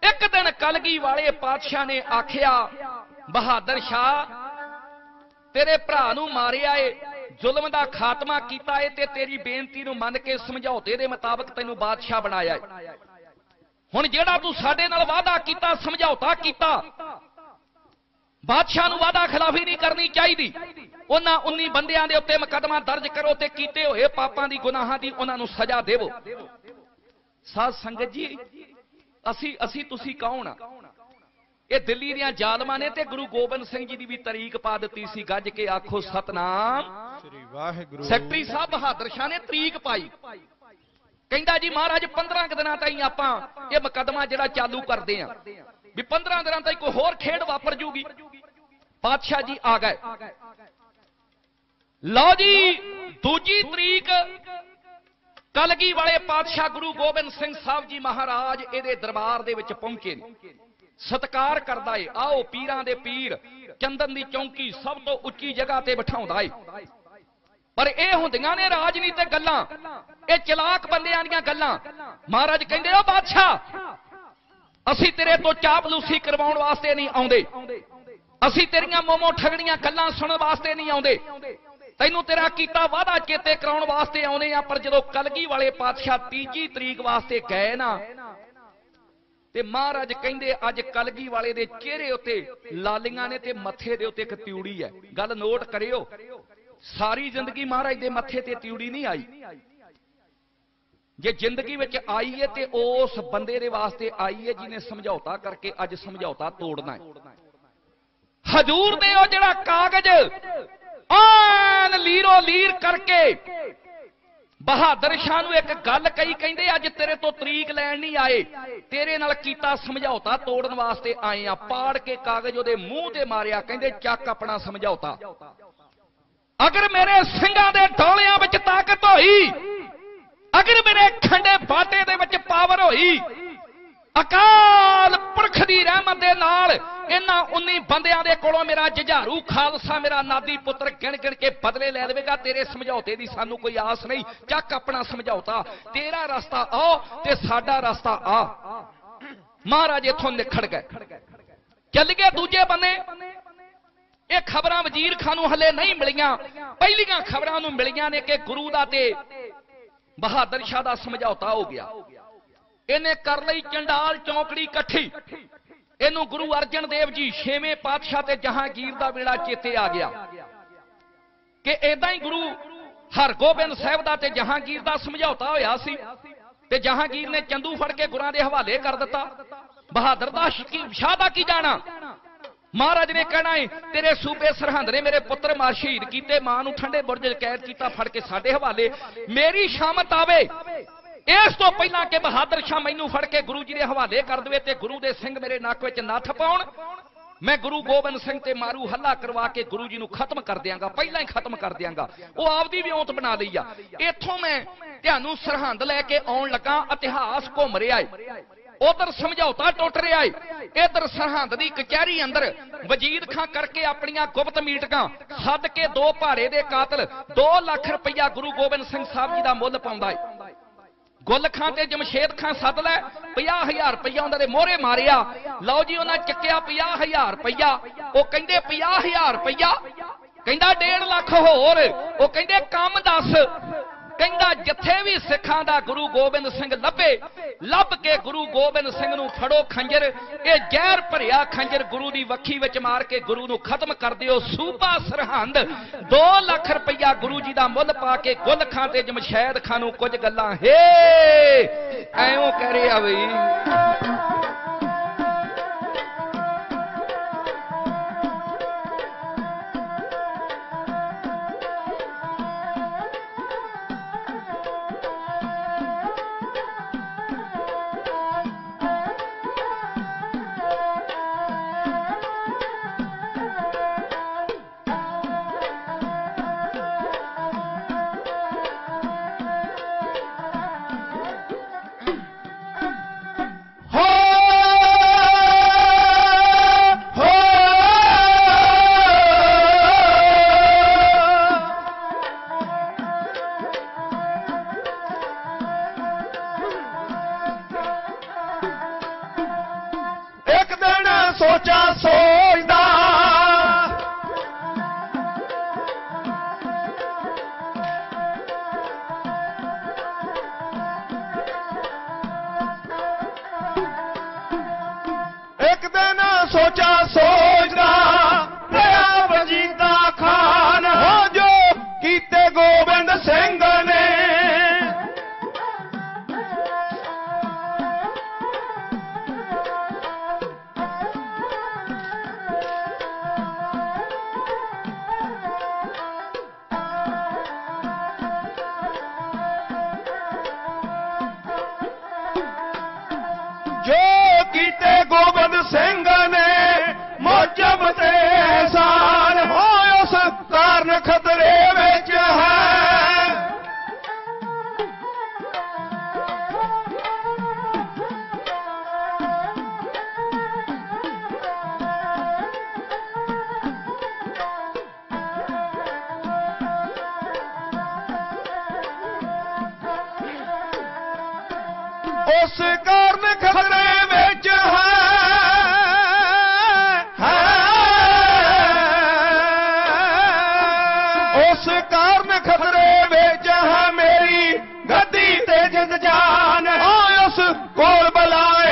ਇੱਕ ਦਿਨ ਕਲਗੀ ਵਾਲੇ ਪਾਤਸ਼ਾਹ ਨੇ ਆਖਿਆ, ਬਹਾਦਰ ਸ਼ਾਹ, ਤੇਰੇ ਭਰਾ ਨੂੰ ਮਾਰਿਆ ਏ, ਜ਼ੁਲਮ ਦਾ ਖਾਤਮਾ ਕੀਤਾ ਏ ਤੇ ਤੇਰੀ ਬੇਨਤੀ ਨੂੰ ਮੰਨ ਕੇ ਸਮਝੌਤੇ ਦੇ ਮੁਤਾਬਕ ਤੈਨੂੰ ਬਾਦਸ਼ਾਹ ਬਣਾਇਆ ਏ। ਹੁਣ ਜਿਹੜਾ ਤੂੰ ਸਾਡੇ ਨਾਲ ਵਾਅਦਾ ਕੀਤਾ, ਸਮਝੌਤਾ ਕੀਤਾ ਬਾਦਸ਼ਾਹ ਨੂੰ ਵਾਅਦਾ ਖਿਲਾਫੀ ਨਹੀਂ ਕਰਨੀ ਚਾਹੀਦੀ। ਉਹਨਾਂ 19 ਬੰਦਿਆਂ ਦੇ ਉੱਤੇ ਮੁਕੱਦਮਾ ਦਰਜ ਕਰੋ ਤੇ ਕੀਤੇ ਹੋਏ ਪਾਪਾਂ ਦੀ ਗੁਨਾਹਾਂ ਦੀ ਉਹਨਾਂ ਨੂੰ ਸਜ਼ਾ ਦੇਵੋ। ਸਾਧ ਸੰਗਤ ਜੀ ਅਸੀਂ ਅਸੀਂ ਤੁਸੀਂ ਕੌਣ ਆ? ਇਹ ਦਿੱਲੀ ਦੀਆਂ ਜ਼ਾਲਮਾਂ ਨੇ ਤੇ ਗੁਰੂ ਗੋਬਿੰਦ ਸਿੰਘ ਜੀ ਦੀ ਵੀ ਤਰੀਕ ਪਾ ਦਿੱਤੀ ਸੀ। ਗੱਜ ਕੇ ਆਖੋ ਸਤਨਾਮ। ਸ੍ਰੀ ਵਾਹਿਗੁਰੂ। ਸੈਕਟਰੀ ਸਾਹਿਬ ਬਹਾਦਰ ਸ਼ਾਹ ਨੇ ਤਰੀਕ ਪਾਈ। ਕਹਿੰਦਾ ਜੀ ਮਹਾਰਾਜ 15 ਕੁ ਦਿਨਾਂ ਤਾਈਂ ਆਪਾਂ ਇਹ ਮੁਕੱਦਮਾ ਜਿਹੜਾ ਚਾਲੂ ਕਰਦੇ ਆਂ। ਵੀ 15 ਦਿਨਾਂ ਤਾਈਂ ਕੋਈ ਹੋਰ ਖੇਡ ਵਾਪਰ ਜੂਗੀ। ਪਾਤਸ਼ਾਹ ਜੀ ਆ ਗਏ। ਲਓ ਜੀ, ਦੂਜੀ ਤਰੀਕ ਕਲਗੀ ਵਾਲੇ ਪਾਤਸ਼ਾਹ ਗੁਰੂ ਗੋਬਿੰਦ ਸਿੰਘ ਸਾਹਿਬ ਜੀ ਮਹਾਰਾਜ ਇਹਦੇ ਦਰਬਾਰ ਦੇ ਵਿੱਚ ਪਹੁੰਚੇ ਨੇ। ਸਤਕਾਰ ਕਰਦਾ ਏ। ਆਓ ਪੀਰਾਂ ਦੇ ਪੀਰ, ਚੰਦਨ ਦੀ ਚੌਂਕੀ ਸਭ ਤੋਂ ਉੱਚੀ ਜਗ੍ਹਾ ਤੇ ਬਿਠਾਉਂਦਾ ਏ। ਪਰ ਇਹ ਹੁੰਦੀਆਂ ਨੇ ਰਾਜਨੀਤਿਕ ਗੱਲਾਂ, ਇਹ ਚਲਾਕ ਬੰਦਿਆਂ ਦੀਆਂ ਗੱਲਾਂ। ਮਹਾਰਾਜ ਕਹਿੰਦੇ ਆ ਬਾਦਸ਼ਾਹ ਅਸੀਂ ਤੇਰੇ ਤੋਂ ਚਾਪਲੂਸੀ ਕਰਵਾਉਣ ਵਾਸਤੇ ਨਹੀਂ ਆਉਂਦੇ। ਅਸੀਂ ਤੇਰੀਆਂ ਮੋਮੋ ਠਗੜੀਆਂ ਗੱਲਾਂ ਸੁਣਨ ਵਾਸਤੇ ਨਹੀਂ ਆਉਂਦੇ। ਤੈਨੂੰ ਤੇਰਾ ਕੀਤਾ ਵਾਅਦਾ ਚੇਤੇ ਕਰਾਉਣ ਵਾਸਤੇ ਆਉਂਦੇ ਆ ਪਰ ਜਦੋਂ ਕਲਗੀ ਵਾਲੇ ਪਾਤਸ਼ਾਹ ਤੀਜੀ ਤਰੀਕ ਵਾਸਤੇ ਗਏ ਨਾ, ਤੇ ਮਹਾਰਾਜ ਕਹਿੰਦੇ, ਅੱਜ ਕਲਗੀ ਵਾਲੇ ਦੇ ਚਿਹਰੇ ਉੱਤੇ ਲਾਲੀਆਂ ਨੇ ਤੇ ਮੱਥੇ ਦੇ ਉੱਤੇ ਇੱਕ ਤਿਉੜੀ ਹੈ। ਗੱਲ ਨੋਟ ਕਰਿਓ, ਸਾਰੀ ਜ਼ਿੰਦਗੀ ਮਹਾਰਾਜ ਦੇ ਮੱਥੇ ਤੇ ਤਿਉੜੀ ਨਹੀਂ ਆਈ। ਜੇ ਜ਼ਿੰਦਗੀ ਵਿੱਚ ਆਈ ਹੈ ਤੇ ਉਸ ਬੰਦੇ ਦੇ ਵਾਸਤੇ ਆਈ ਹੈ ਜਿਹਨੇ ਸਮਝੌਤਾ ਕਰਕੇ ਅੱਜ ਸਮਝੌਤਾ ਤੋੜਨਾ ਹੈ ਹਜੂਰ ਦੇ ਉਹ ਜਿਹੜਾ ਕਾਗਜ਼ ਆਨ ਲੀਰੋ ਲੀਰ ਕਰਕੇ ਬਹਾਦਰ ਸ਼ਾਹ ਨੂੰ ਇੱਕ ਗੱਲ ਕਹੀ ਕਹਿੰਦੇ, ਅੱਜ ਤੇਰੇ ਤੋਂ ਤਰੀਕ ਲੈਣ ਨਹੀਂ ਆਏ। ਤੇਰੇ ਨਾਲ ਕੀਤਾ ਸਮਝੌਤਾ ਤੋੜਨ ਵਾਸਤੇ ਆਏ ਆ। ਪਾੜ ਕੇ ਕਾਗਜ਼ ਉਹਦੇ ਮੂੰਹ ਤੇ ਮਾਰਿਆ, ਕਹਿੰਦੇ, ਚੱਕ ਆਪਣਾ ਸਮਝੌਤਾ। ਅਗਰ ਮੇਰੇ ਸਿੰਘਾਂ ਦੇ ਡੋਲਿਆਂ ਵਿੱਚ ਤਾਕਤ ਹੋਈ ਅਗਰ ਮੇਰੇ ਖੰਡੇ ਬਾਟੇ ਦੇ ਵਿੱਚ ਪਾਵਰ ਹੋਈ, ਅਕਾਲ ਪੁਰਖ ਦੀ ਰਹਿਮਤ ਦੇ ਨਾਲ ਇਹਨਾਂ 19 ਬੰਦਿਆਂ ਦੇ ਕੋਲੋਂ ਮੇਰਾ ਜਝਾਰੂ ਖਾਲਸਾ, ਮੇਰਾ ਨਾਦੀ ਪੁੱਤਰ ਗਿਣ ਗਿਣ ਕੇ ਬਦਲੇ ਲੈ ਲਵੇਗਾ। ਤੇਰੇ ਸਮਝੌਤੇ ਦੀ ਸਾਨੂੰ ਕੋਈ ਆਸ ਨਹੀਂ। ਚੱਕ ਆਪਣਾ ਸਮਝੌਤਾ। ਤੇਰਾ ਰਸਤਾ ਆ ਤੇ ਸਾਡਾ ਰਸਤਾ ਆ। ਮਹਾਰਾਜ ਇੱਥੋਂ ਨਿਖੜ ਗਏ। ਚੱਲ ਗਏ ਦੂਜੇ ਬੰਨੇ ਇਹ ਖਬਰਾਂ ਵਜ਼ੀਰ ਖਾਨ ਨੂੰ ਹਲੇ ਨਹੀਂ ਮਿਲੀਆਂ। ਪਹਿਲੀਆਂ ਖਬਰਾਂ ਨੂੰ ਮਿਲੀਆਂ ਨੇ ਕਿ ਗੁਰੂ ਦਾ ਤੇ ਬਹਾਦਰ ਸ਼ਾਹ ਦਾ ਸਮਝੌਤਾ ਹੋ ਗਿਆ। ਇਹਨੇ ਕਰ ਲਈ ਚੰਡਾਲ ਚੌਂਕੜੀ ਇਕੱਠੀ। ਇਹਨੂੰ ਗੁਰੂ ਅਰਜਨ ਦੇਵ ਜੀ ਛੇਵੇਂ ਪਾਤਸ਼ਾਹ ਤੇ ਜਹਾਂਗੀਰ ਦਾ ਵੇਲਾ ਚੇਤੇ ਆ ਗਿਆ। ਕਿ ਐਦਾਂ ਹੀ ਗੁਰੂ ਹਰਗੋਬਿੰਦ ਸਾਹਿਬ ਦਾ ਤੇ ਜਹਾਂਗੀਰ ਦਾ ਸਮਝੌਤਾ ਹੋਇਆ ਸੀ। ਤੇ ਜਹਾਂਗੀਰ ਨੇ ਚੰਦੂ ਫੜ ਕੇ ਗੁਰਾਂ ਦੇ ਹਵਾਲੇ ਕਰ ਦਿੱਤਾ। ਬਹਾਦਰ ਦਾ ਸ਼ਾਹ ਦਾ ਕੀ ਜਾਣਾ? ਮਹਾਰਾਜ ਨੇ ਕਹਿਣਾ ਹੈ ਤੇਰੇ ਸੂਬੇ ਸਰਹੰਦ ਨੇ ਮੇਰੇ ਪੁੱਤਰ ਮਾਰ ਸ਼ਹੀਦ ਕੀਤੇ, ਮਾਂ ਨੂੰ ਠੰਡੇ ਬੁਰਜ ਕੈਦ ਕੀਤਾ, ਫੜ ਕੇ ਸਾਡੇ ਹਵਾਲੇ। ਮੇਰੀ ਸ਼ਾਮਤ ਆਵੇ। ਇਸ ਤੋਂ ਪਹਿਲਾਂ ਕਿ ਬਹਾਦਰ ਸ਼ਾਹ ਮੈਨੂੰ ਫੜ ਕੇ ਗੁਰੂ ਜੀ ਦੇ ਹਵਾਲੇ ਕਰ ਦੇਵੇ ਤੇ ਗੁਰੂ ਦੇ ਸਿੰਘ ਮੇਰੇ ਨੱਕ ਵਿੱਚ ਨੱਥ ਪਾਉਣ, ਮੈਂ ਗੁਰੂ ਗੋਬਿੰਦ ਸਿੰਘ ਤੇ ਮਾਰੂ ਹੱਲਾ ਕਰਵਾ ਕੇ ਗੁਰੂ ਜੀ ਨੂੰ ਖਤਮ ਕਰ ਦਿਆਂਗਾ, ਪਹਿਲਾਂ ਹੀ ਖਤਮ ਕਰ ਦਿਆਂਗਾ। ਉਹ ਆਪਦੀ ਵੀ ਔਂਤ ਬਣਾ ਲਈ ਆ। ਇੱਥੋਂ ਮੈਂ ਤੁਹਾਨੂੰ ਸਰਹੰਦ ਲੈ ਕੇ ਆਉਣ ਲੱਗਾ, ਇਤਿਹਾਸ ਘੁੰਮ ਰਿਹਾ ਏ। ਉਧਰ ਸਮਝੌਤਾ ਟੁੱਟ ਰਿਹਾ ਏ। ਇਧਰ ਸਰਹੰਦ ਦੀ ਕਚਹਿਰੀ ਅੰਦਰ ਵਜੀਦ ਖਾਂ ਕਰਕੇ ਆਪਣੀਆਂ ਗੁਪਤ ਮੀਟਿੰਗਾਂ ਸੱਦ ਕੇ ਦੋ ਭਾਰੇ ਦੇ ਕਾਤਲ 2 ਲੱਖ ਰੁਪਇਆ ਗੁਰੂ ਗੋਬਿੰਦ ਸਿੰਘ ਸਾਹਿਬ ਜੀ ਦਾ ਮੁੱਲ ਪਾਉਂਦਾ ਏ। ਗੁੱਲ ਖਾਂ ਤੇ ਜਮਸ਼ੇਦ ਖਾਂ ਸੱਦ ਲੈ 50000 ਰੁਪਇਆ ਉਹਨਾਂ ਦੇ ਮੋਹਰੇ ਮਾਰਿਆ। ਲਓ ਜੀ ਉਹਨਾਂ ਚੱਕਿਆ 50000 ਰੁਪਇਆ ਉਹ ਕਹਿੰਦੇ 50000 ਰੁਪਇਆ ਕਹਿੰਦਾ 1.5 ਲੱਖ ਹੋਰ। ਉਹ ਕਹਿੰਦੇ ਕੰਮ ਦੱਸ। ਕਹਿੰਦਾ ਜਿੱਥੇ ਵੀ ਸਿੱਖਾਂ ਦਾ ਗੁਰੂ ਗੋਬਿੰਦ ਸਿੰਘ ਲੱਭੇ, ਲੱਭ ਕੇ ਗੁਰੂ ਗੋਬਿੰਦ ਸਿੰਘ ਨੂੰ ਫੜੋ ਖੰਜਰ, ਇਹ ਜ਼ਹਿਰ ਭਰਿਆ ਖੰਜਰ ਗੁਰੂ ਦੀ ਵੱਖੀ ਵਿੱਚ ਮਾਰ ਕੇ ਗੁਰੂ ਨੂੰ ਖਤਮ ਕਰ ਦਿਓ। ਸੂਬਾ ਸਰਹੰਦ 2 ਲੱਖ ਰੁਪਇਆ ਗੁਰੂ ਜੀ ਦਾ ਮੁੱਲ ਪਾ ਕੇ ਗੁੱਲ ਖਾਂ ਤੇ ਜਮਸ਼ੈਦ ਖਾਂ ਨੂੰ ਕੁਝ ਗੱਲਾਂ, ਹੇ! ਐਉਂ ਕਹਿ ਰਿਹਾ ਬਈ ਉਸ ਕਾਰਨ ਖਤਰੇ ਵਿੱਚ ਹੈ ਹੈ। ਉਸ ਕਾਰਨ ਖਤਰੇ ਵਿੱਚ ਹੈ ਮੇਰੀ ਗੱਦੀ ਤੇ ਜਿੰਦ ਜਾਨ ਓਏ ਉਸ ਕੋਲ ਬੁਲਾਏ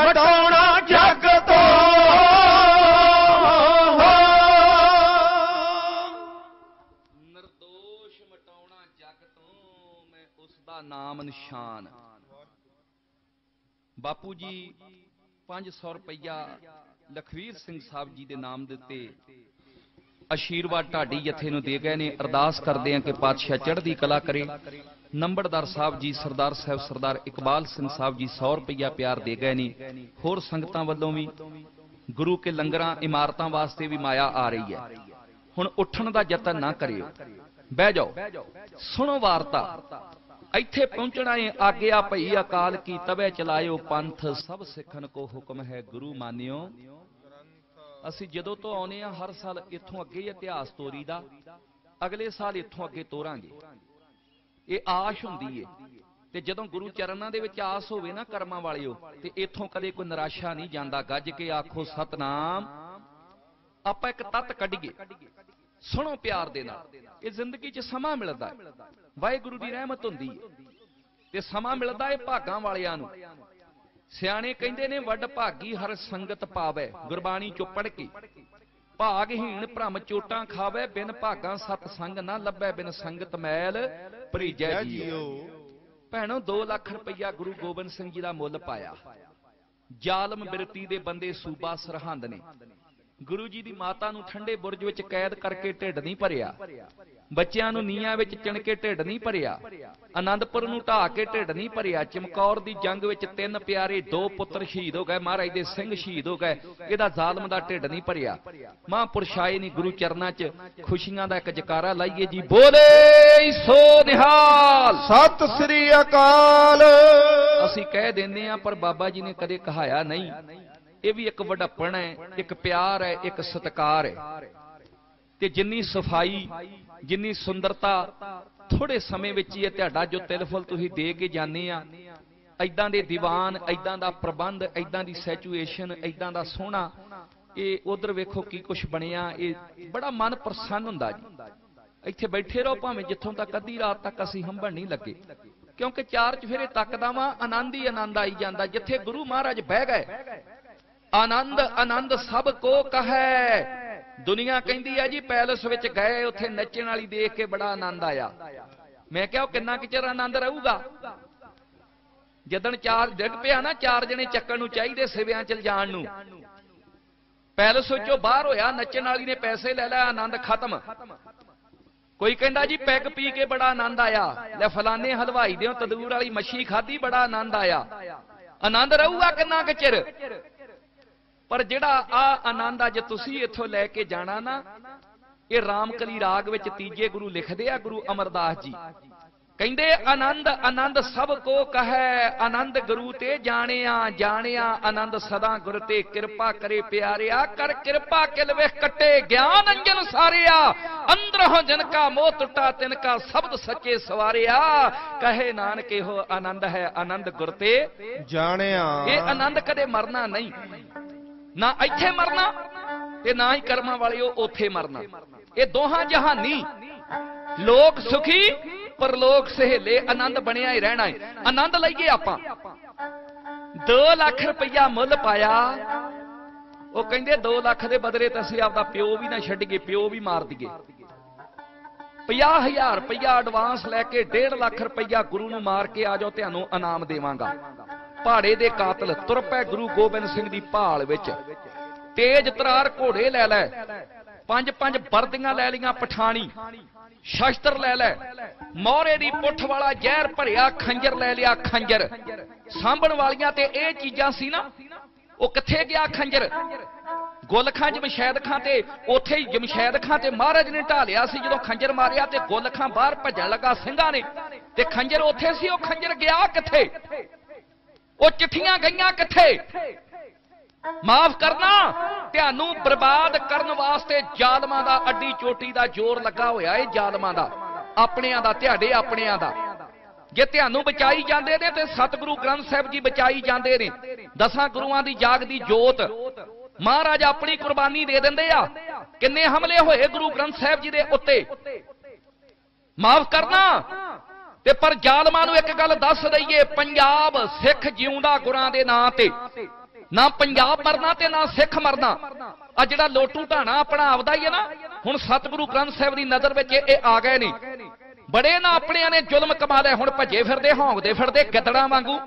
ਨਿਰਦੋਸ਼ ਜੱਗ ਤੋਂ। ਨਿਰਦੋਸ਼ ਮਟਾਉਣਾ ਜੱਗ ਤੋਂ, ਮੈਂ ਉਸ ਦਾ ਨਾਮ ਨਿਸ਼ਾਨ। ਬਾਪੂ ਜੀ 500 ਰੁਪਇਆ ਲਖਵੀਰ ਸਿੰਘ ਸਾਹਿਬ ਜੀ ਦੇ ਨਾਮ ਦੇ ਉੱਤੇ ਆਸ਼ੀਰਵਾਦ ਢਾਡੀ ਜਥੇ ਨੂੰ ਦੇ ਗਏ ਨੇ। ਅਰਦਾਸ ਕਰਦੇ ਆ ਕਿ ਪਾਤਸ਼ਾਹ ਚੜ੍ਹਦੀ ਕਲਾ ਕਰੇ। ਨੰਬਰਦਾਰ ਸਾਹਿਬ ਜੀ ਸਰਦਾਰ ਸਾਹਿਬ ਸਰਦਾਰ ਇਕਬਾਲ ਸਿੰਘ ਸਾਹਿਬ ਜੀ 100 ਰੁਪਇਆ ਪਿਆਰ ਦੇ ਗਏ ਨੇ। ਹੋਰ ਸੰਗਤਾਂ ਵੱਲੋਂ ਵੀ ਗੁਰੂ ਕੇ ਲੰਗਰਾਂ, ਇਮਾਰਤਾਂ ਵਾਸਤੇ ਵੀ ਮਾਇਆ ਆ ਰਹੀ ਹੈ। ਹੁਣ ਉੱਠਣ ਦਾ ਯਤਨ ਨਾ ਕਰਿਓ। ਬਹਿ ਜਾਓ। ਸੁਣੋ ਵਾਰਤਾ। ਇੱਥੇ ਪਹੁੰਚਣਾ ਏ ਆਗਿਆ ਭਈ ਅਕਾਲ ਕੀ ਤਵੇ ਚਲਾਇਓ ਪੰਥ, ਸਭ ਸਿੱਖਣ ਕੋ ਹੁਕਮ ਹੈ ਗੁਰੂ ਮਾਨਿਓ। ਅਸੀਂ ਜਦੋਂ ਤੋਂ ਆਉਨੇ ਆ, ਹਰ ਸਾਲ ਇੱਥੋਂ ਅੱਗੇ ਇਤਿਹਾਸ ਤੋਰੀ ਦਾ ਅਗਲੇ ਸਾਲ ਇੱਥੋਂ ਅੱਗੇ ਤੋਰਾਂਗੇ। ਇਹ ਆਸ਼ ਹੁੰਦੀ ਏ। ਤੇ ਜਦੋਂ ਗੁਰੂ ਚਰਨਾਂ ਦੇ ਵਿੱਚ ਆਸ ਹੋਵੇ ਨਾ ਕਰਮਾਂ ਵਾਲਿਓ, ਤੇ ਇੱਥੋਂ ਕਦੇ ਕੋਈ ਨਿਰਾਸ਼ਾ ਨਹੀਂ ਜਾਂਦਾ। ਗੱਜ ਕੇ ਆਖੋ, ਸਤਨਾਮ, ਆਪਾਂ ਇੱਕ ਤੱਤ ਕੱਢੀਏ। ਸੁਣੋ ਪਿਆਰ ਦੇ ਨਾਲ। ਇਹ ਜ਼ਿੰਦਗੀ 'ਚ ਸਮਾਂ ਮਿਲਦਾ ਹੈ ਵਾਹਿਗੁਰੂ ਦੀ ਰਹਿਮਤ ਹੁੰਦੀ ਹੈ ਤੇ ਸਮਾਂ ਮਿਲਦਾ ਹੈ ਭਾਗਾਂ ਵਾਲਿਆਂ ਨੂੰ। ਸਿਆਣੇ ਕਹਿੰਦੇ ਨੇ, ਵੱਡ ਭਾਗੀ ਹਰ ਸੰਗਤ ਪਾਵੇ, ਗੁਰਬਾਣੀ ਚੋਂ ਪੜ ਕੇ ਭਾਗਹੀਣ ਭ੍ਰਮ ਚੋਟਾਂ ਖਾਵੇ, ਬਿਨ ਭਾਗਾਂ ਸਤ ਸੰਗ ਨਾ ਲੱਭੈ, ਬਿਨ ਸੰਗਤ ਮੈਲ। ਭਰੀਜੈ ਜੀਓ। ਭੈਣੋ 2 ਲੱਖ ਰੁਪਈਆ ਗੁਰੂ ਗੋਬਿੰਦ ਸਿੰਘ ਜੀ ਦਾ ਮੁੱਲ ਪਾਇਆ। ਜ਼ਾਲਮ ਬਿਰਤੀ ਦੇ ਬੰਦੇ ਸੂਬਾ ਸਰਹੰਦ ਨੇ। ਗੁਰੂ ਜੀ ਦੀ ਮਾਤਾ ਨੂੰ ਠੰਡੇ ਬੁਰਜ ਵਿੱਚ ਕੈਦ ਕਰਕੇ ਢਿੱਡ ਨਹੀਂ ਭਰਿਆ। ਬੱਚਿਆਂ ਨੂੰ ਨੀਹਾਂ ਵਿੱਚ ਚਿਣ ਕੇ ਢਿੱਡ ਨਹੀਂ ਭਰਿਆ। ਆਨੰਦਪੁਰ ਨੂੰ ਢਾਹ ਕੇ ਢਿੱਡ ਨਹੀਂ ਭਰਿਆ। ਚਮਕੌਰ ਦੀ ਜੰਗ ਵਿੱਚ ਤਿੰਨ ਪਿਆਰੇ ਦੋ ਪੁੱਤਰ ਸ਼ਹੀਦ ਹੋ ਗਏ। ਮਹਾਰਾਜ ਦੇ ਸਿੰਘ ਸ਼ਹੀਦ ਹੋ ਗਏ। ਇਹਦਾ ਜ਼ਾਲਮ ਦਾ ਢਿੱਡ ਨਹੀਂ ਭਰਿਆ। ਮਹਾਂਪੁਰਸ਼ ਆਏ ਨਹੀਂ ਗੁਰੂ ਚਰਨਾਂ 'ਚ ਖੁਸ਼ੀਆਂ ਦਾ ਇੱਕ ਜਕਾਰਾ ਲਾਈਏ ਜੀ। ਬੋਲੇ ਸੋ ਨਿਹਾਲ। ਸਤਿ ਸ੍ਰੀ ਅਕਾਲ। ਅਸੀਂ ਕਹਿ ਦਿੰਦੇ ਆ ਪਰ ਬਾਬਾ ਜੀ ਨੇ ਕਦੇ ਕਹਾਇਆ ਨਹੀਂ। ਇਹ ਵੀ ਇੱਕ ਵਡੱਪਣ ਹੈ, ਇੱਕ ਪਿਆਰ ਹੈ, ਇੱਕ ਸਤਿਕਾਰ ਹੈ। ਤੇ ਜਿੰਨੀ ਸਫ਼ਾਈ, ਜਿੰਨੀ ਸੁੰਦਰਤਾ ਥੋੜੇ ਸਮੇਂ ਵਿੱਚ ਹੀ ਇਹ ਤੁਹਾਡਾ ਜੋ ਤਿਲਫਲ ਤੁਸੀਂ ਦੇ ਕੇ ਜਾਂਦੇ ਆ ਐਦਾਂ ਦੇ ਦੀਵਾਨ ਐਦਾਂ ਦਾ ਪ੍ਰਬੰਧ ਐਦਾਂ ਦੀ ਸਿਚੁਏਸ਼ਨ ਐਦਾਂ ਦਾ ਸੋਹਣਾ, ਇਹ ਉਧਰ ਵੇਖੋ ਕੀ ਕੁਝ ਬਣਿਆ, ਇਹ ਬੜਾ ਮਨ ਪ੍ਰਸੰਨ ਹੁੰਦਾ ਜੀ। ਇੱਥੇ ਬੈਠੇ ਰਹੋ ਭਾਵੇਂ ਜਿੱਥੋਂ ਤੱਕ ਅੱਧੀ ਰਾਤ ਤੱਕ ਅਸੀਂ ਹੰਭਣ ਨਹੀਂ ਲੱਗੇ। ਕਿਉਂਕਿ ਚਾਰ ਚਫੇਰੇ ਤੱਕਦਾ ਵਾਂ, ਆਨੰਦ ਹੀ ਆਨੰਦ ਆਈ ਜਾਂਦਾ, ਜਿੱਥੇ ਗੁਰੂ ਮਹਾਰਾਜ ਬਹਿ ਗਏ ਆਨੰਦ ਆਨੰਦ ਸਭ ਕੋ ਕਹੈ। ਦੁਨੀਆ ਕਹਿੰਦੀ ਆ ਜੀ, ਪੈਲਸ ਵਿੱਚ ਗਏ, ਉੱਥੇ ਨੱਚਣ ਵਾਲੀ ਦੇਖ ਕੇ ਬੜਾ ਆਨੰਦ ਆਇਆ। ਮੈਂ ਕਿਹਾ, ਉਹ ਕਿੰਨਾ ਕੁ ਚਿਰ ਆਨੰਦ ਰਹੂਗਾ? ਜਦਣ ਚਾਰ ਡਿੱਗ ਪਿਆ ਨਾ, ਚਾਰ ਜਣੇ ਚੱਕਣ ਨੂੰ ਚਾਹੀਦੇ ਸਿਵਿਆਂ ਚ ਜਾਣ ਨੂੰ। ਪੈਲਸ ਵਿੱਚੋਂ ਬਾਹਰ ਹੋਇਆ, ਨੱਚਣ ਵਾਲੀ ਨੇ ਪੈਸੇ ਲੈ ਲਿਆ ਆਨੰਦ ਖਤਮ। ਕੋਈ ਕਹਿੰਦਾ ਜੀ, ਪੈਗ ਪੀ ਕੇ ਬੜਾ ਆਨੰਦ ਆਇਆ। ਲੈ, ਫਲਾਣੇ ਹਲਵਾਈ ਦੇ ਤੰਦੂਰ ਵਾਲੀ ਮੱਛੀ ਖਾਧੀ, ਬੜਾ ਆਨੰਦ ਆਇਆ। ਆਨੰਦ ਰਹੂਗਾ ਕਿੰਨਾ ਕੁ ਚਿਰ? ਪਰ ਜਿਹੜਾ ਆ ਆਨੰਦ ਅੱਜ ਤੁਸੀਂ ਇੱਥੋਂ ਲੈ ਕੇ ਜਾਣਾ ਨਾ ਇਹ ਰਾਮਕਲੀ ਰਾਗ ਵਿੱਚ ਤੀਜੇ ਗੁਰੂ ਲਿਖਦੇ ਆ ਗੁਰੂ ਅਮਰਦਾਸ ਜੀ। ਕਹਿੰਦੇ ਆਨੰਦ ਆਨੰਦ ਸਭ ਕੋ ਕਹੈ ਆਨੰਦ ਗੁਰੂ ਤੇ ਜਾਣਿਆ ਜਾਣਿਆ ਆਨੰਦ ਸਦਾ ਗੁਰ ਤੇ ਕਿਰਪਾ ਕਰੇ ਪਿਆਰਿਆ ਕਰ ਕਿਰਪਾ ਕਿਲ ਵੇਖ ਕੱਟੇ ਗਿਆਨ ਅੰਜਨ ਸਾਰਿਆ ਅੰਦਰੋਂ ਜਨ ਕਾ ਮੋਹ ਟੁੱਟਾ ਤਿਨ ਕਾ ਸ਼ਬਦ ਸੱਚੇ ਸਵਾਰਿਆ। ਕਹੇ ਨਾਨਕ ਇਹੋ ਆਨੰਦ ਹੈ ਆਨੰਦ ਗੁਰ ਤੇ ਜਾਣਿਆ। ਇਹ ਆਨੰਦ ਕਦੇ ਮਰਨਾ ਨਹੀਂ। ਨਾ ਇੱਥੇ ਮਰਨਾ ਤੇ ਨਾ ਹੀ ਕਰਮਾਂ ਵਾਲਿਓ ਉੱਥੇ ਮਰਨਾ। ਇਹ ਦੋਹਾਂ ਜਹਾਨੀ ਲੋਕ ਸੁਖੀ, ਪਰਲੋਕ ਸਹੇਲੇ, ਆਨੰਦ ਬਣਿਆ ਹੀ ਰਹਿਣਾ ਹੈ। ਆਨੰਦ ਲਈਏ ਆਪਾਂ। 2 ਲੱਖ ਰੁਪਈਆ ਮੁੱਲ ਪਾਇਆ। ਉਹ ਕਹਿੰਦੇ 2 ਲੱਖ ਦੇ ਬਦਲੇ ਤਾਂ ਅਸੀਂ ਆਪਦਾ ਪਿਓ ਵੀ ਨਾ ਛੱਡੀਏ, ਪਿਓ ਵੀ ਮਾਰ ਦਈਏ। 50000 ਰੁਪਈਆ ਐਡਵਾਂਸ ਲੈ ਕੇ 1.5 ਲੱਖ ਰੁਪਈਆ ਗੁਰੂ ਨੂੰ ਮਾਰ ਕੇ ਆ ਜਾਓ ਤੁਹਾਨੂੰ ਇਨਾਮ ਦੇਵਾਂਗਾ। ਪਹਾੜੇ ਦੇ ਕਾਤਲ ਤੁਰ ਪੈ ਗੁਰੂ ਗੋਬਿੰਦ ਸਿੰਘ ਦੀ ਭਾਲ ਵਿੱਚ। ਤੇਜ ਤਰਾਰ ਘੋੜੇ ਲੈ ਲੈ, ਪੰਜ ਪੰਜ ਵਰਦੀਆਂ ਲੈ ਲੀਆਂ ਪਠਾਣੀ, ਸ਼ਸਤਰ ਲੈ ਲੈ ਮੋਹਰੇ ਦੀ ਪੁੱਠ ਵਾਲਾ ਜ਼ਹਿਰ ਭਰਿਆ ਖੰਜਰ ਲੈ ਲਿਆ ਖੰਜਰ। ਸਾਂਭਣ ਵਾਲੀਆਂ ਤੇ ਇਹ ਚੀਜ਼ਾਂ ਸੀ ਨਾ, ਉਹ ਕਿੱਥੇ ਗਿਆ ਖੰਜਰ? ਗੁਲਖਾਂ ਜਮਸ਼ੈਦ ਖਾਂ ਤੇ, ਉੱਥੇ ਹੀ ਜਮਸ਼ੈਦ ਖਾਂ ਤੇ ਮਹਾਰਾਜ ਨੇ ਢਾਲਿਆ ਸੀ, ਜਦੋਂ ਖੰਜਰ ਮਾਰਿਆ ਤੇ ਗੁਲਖਾਂ ਬਾਹਰ ਭੱਜਣ ਲੱਗਾ ਸਿੰਘਾਂ ਨੇ। ਤੇ ਖੰਜਰ ਉੱਥੇ ਸੀ, ਉਹ ਖੰਜਰ ਗਿਆ ਕਿੱਥੇ? ਉਹ ਚਿੱਠੀਆਂ ਗਈਆਂ ਕਿੱਥੇ? ਮਾਫ ਕਰਨਾ। ਤੁਹਾਨੂੰ ਬਰਬਾਦ ਕਰਨ ਵਾਸਤੇ ਜ਼ਾਲਮਾਂ ਦਾ, ਅੱਡੀ ਚੋਟੀ ਦਾ ਜ਼ੋਰ ਲੱਗਾ ਹੋਇਆ ਏ ਜ਼ਾਲਮਾਂ ਦਾ। ਆਪਣਿਆਂ ਦਾ, ਤੁਹਾਡੇ ਆਪਣਿਆਂ ਦਾ। ਜੇ ਤੁਹਾਨੂੰ ਬਚਾਈ ਜਾਂਦੇ ਨੇ ਤੇ ਸਤਿਗੁਰੂ ਗ੍ਰੰਥ ਸਾਹਿਬ ਜੀ ਬਚਾਈ ਜਾਂਦੇ ਨੇ। ਦਸਾਂ ਗੁਰੂਆਂ ਦੀ ਜਾਗਦੀ ਜੋਤ। ਮਹਾਰਾਜ ਆਪਣੀ ਕੁਰਬਾਨੀ ਦੇ ਦਿੰਦੇ ਆ। ਕਿੰਨੇ ਹਮਲੇ ਹੋਏ ਗੁਰੂ ਗ੍ਰੰਥ ਸਾਹਿਬ ਜੀ ਦੇ ਉੱਤੇ। ਮਾਫ ਕਰਨਾ। ਤੇ ਪਰ ਜ਼ਾਲਮਾਂ ਨੂੰ ਇੱਕ ਗੱਲ ਦੱਸ ਦਈਏ, ਪੰਜਾਬ ਸਿੱਖ ਜਿਉਂਦਾ ਗੁਰਾਂ ਦੇ ਨਾਂ ਤੇ। ਨਾ ਪੰਜਾਬ ਮਰਨਾ ਤੇ ਨਾ ਸਿੱਖ ਮਰਨਾ। ਆ ਜਿਹੜਾ ਲੋਟੂ ਢਾਣਾ ਆਪਣਾ ਆਪਦਾ ਹੀ ਹੈ ਨਾ, ਹੁਣ ਸਤਿਗੁਰੂ ਗ੍ਰੰਥ ਸਾਹਿਬ ਦੀ ਨਜ਼ਰ ਵਿੱਚ ਇਹ ਆ ਗਏ ਨੇ। ਬੜੇ ਨਾ ਆਪਣਿਆਂ ਨੇ ਜ਼ੁਲਮ ਕਮਾ ਲਿਆ ਹੁਣ ਭੱਜੇ ਫਿਰਦੇ, ਹੌਂਗਦੇ ਫਿਰਦੇ, ਗਿੱਦੜਾਂ ਵਾਂਗੂ।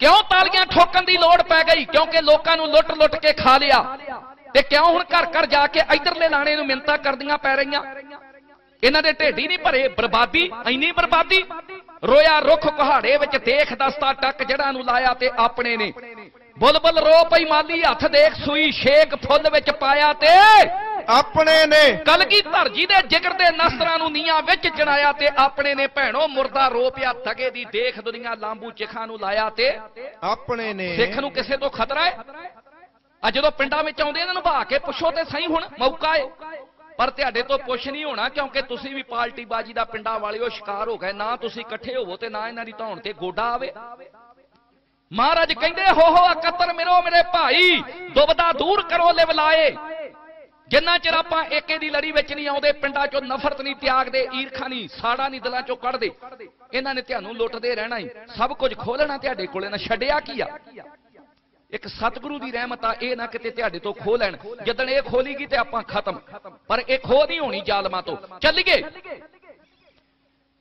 ਕਿਉਂ ਤਾਲੀਆਂ ਠੋਕਣ ਦੀ ਲੋੜ ਪੈ ਗਈ? ਕਿਉਂਕਿ ਲੋਕਾਂ ਨੂੰ ਲੁੱਟ-ਲੁੱਟ ਕੇ ਖਾ ਲਿਆ। ਤੇ ਕਿਉਂ ਹੁਣ ਘਰ ਘਰ ਜਾ ਕੇ ਇਧਰਲੇ ਲਾਣੇ ਨੂੰ ਮਿੰਤਾ ਕਰਦੀਆਂ ਪੈ ਰਹੀਆਂ? ਇਹਨਾਂ ਦੇ ਢੇਡੀ ਨਹੀਂ ਭਰੇ ਬਰਬਾਦੀ ਇੰਨੀ ਬਰਬਾਦੀ। ਰੋਇਆ ਰੁੱਖ ਕੁਹਾੜੇ ਵਿੱਚ ਦੇਖ ਦਸਤਾ ਟੱਕ ਜੜਾਂ ਨੂੰ ਲਾਇਆ ਤੇ ਆਪਣੇ ਨੇ। ਬੁਲਬੁਲ ਰੋ ਪਈ ਮਾਲੀ ਹੱਥ ਦੇਖ ਸੂਈ ਛੇਕ ਫੁੱਲ ਵਿੱਚ ਪਾਇਆ ਤੇ ਆਪਣੇ ਨੇ। ਕਲਗੀ ਧਰਜੀ ਦੇ ਜਿਗਰ ਦੇ ਨਸਤਰਾਂ ਨੂੰ ਨੀਆਂ ਵਿੱਚ ਚੜਾਇਆ ਤੇ ਆਪਣੇ ਨੇ। ਭੈਣੋ ਮੁਰਦਾ ਰੋ ਪਿਆ ਦਗੇ ਦੀ ਦੇਖ ਦੁਨੀਆ ਲਾਂਬੂ ਚਿਖਾਂ ਨੂੰ ਲਾਇਆ ਤੇ ਆਪਣੇ ਨੇ। ਸਿੱਖ ਨੂੰ ਕਿਸੇ ਤੋਂ ਖਤਰਾ ਹੈ? ਆ ਜਦੋਂ ਪਿੰਡਾਂ ਵਿੱਚ ਆਉਂਦੇ ਇਹਨਾਂ ਨੂੰ ਭਾ ਕੇ ਪੁੱਛੋ ਤੇ ਸਹੀ ਹੁਣ ਮੌਕਾ ਹੈ। ਪਰ ਤੁਹਾਡੇ ਤੋਂ ਪੁੱਛ ਨਹੀਂ ਹੋਣਾ, ਕਿਉਂਕਿ ਤੁਸੀਂ ਵੀ ਪਾਰਟੀ ਬਾਜੀ ਦਾ ਪਿੰਡਾਂ ਵਾਲਿਓ ਸ਼ਿਕਾਰ ਹੋ ਗਏ। ਨਾ ਤੁਸੀਂ ਇਕੱਠੇ ਹੋਵੋ ਤੇ ਨਾ ਇਹਨਾਂ ਦੀ ਧੌਣ ਤੇ ਗੋਡਾ ਆਵੇ। ਮਹਾਰਾਜ ਕਹਿੰਦੇ ਹੋ ਹੋ ਇਕੱਤਰ ਮਿਰੋ ਮੇਰੇ ਭਾਈ, ਦੁਬਦਾ ਦੂਰ ਕਰੋ ਲਿਵ ਲਾਏ ਜਿੰਨਾ ਚਿਰ ਆਪਾਂ ਏਕੇ ਦੀ ਲੜੀ ਵਿੱਚ ਨਹੀਂ ਆਉਂਦੇ, ਪਿੰਡਾਂ 'ਚੋਂ ਨਫ਼ਰਤ ਨਹੀਂ ਤਿਆਗਦੇ, ਈਰਖਾ ਨਹੀਂ, ਸਾੜਾ ਨਹੀਂ ਦਿਲਾਂ 'ਚੋਂ ਕੱਢਦੇ। ਇਹਨਾਂ ਨੇ ਤੁਹਾਨੂੰ ਲੁੱਟਦੇ ਰਹਿਣਾ ਹੀ ਸਭ ਕੁਝ ਖੋਲਣਾ ਤੁਹਾਡੇ ਕੋਲੇ ਨਾ, ਛੱਡਿਆ ਕੀ ਆ? ਇੱਕ ਸਤਿਗੁਰੂ ਦੀ ਰਹਿਮਤ ਆ, ਇਹ ਨਾ ਕਿਤੇ ਤੁਹਾਡੇ ਤੋਂ ਖੋ ਲੈਣ। ਜਦੋਂ ਇਹ ਖੋਲੀਗੀ ਤੇ ਆਪਾਂ ਖਤਮ। ਪਰ ਇਹ ਖੋ ਨਹੀਂ ਹੋਣੀ ਜ਼ਾਲਮਾਂ ਤੋਂ। ਚੱਲੀਏ।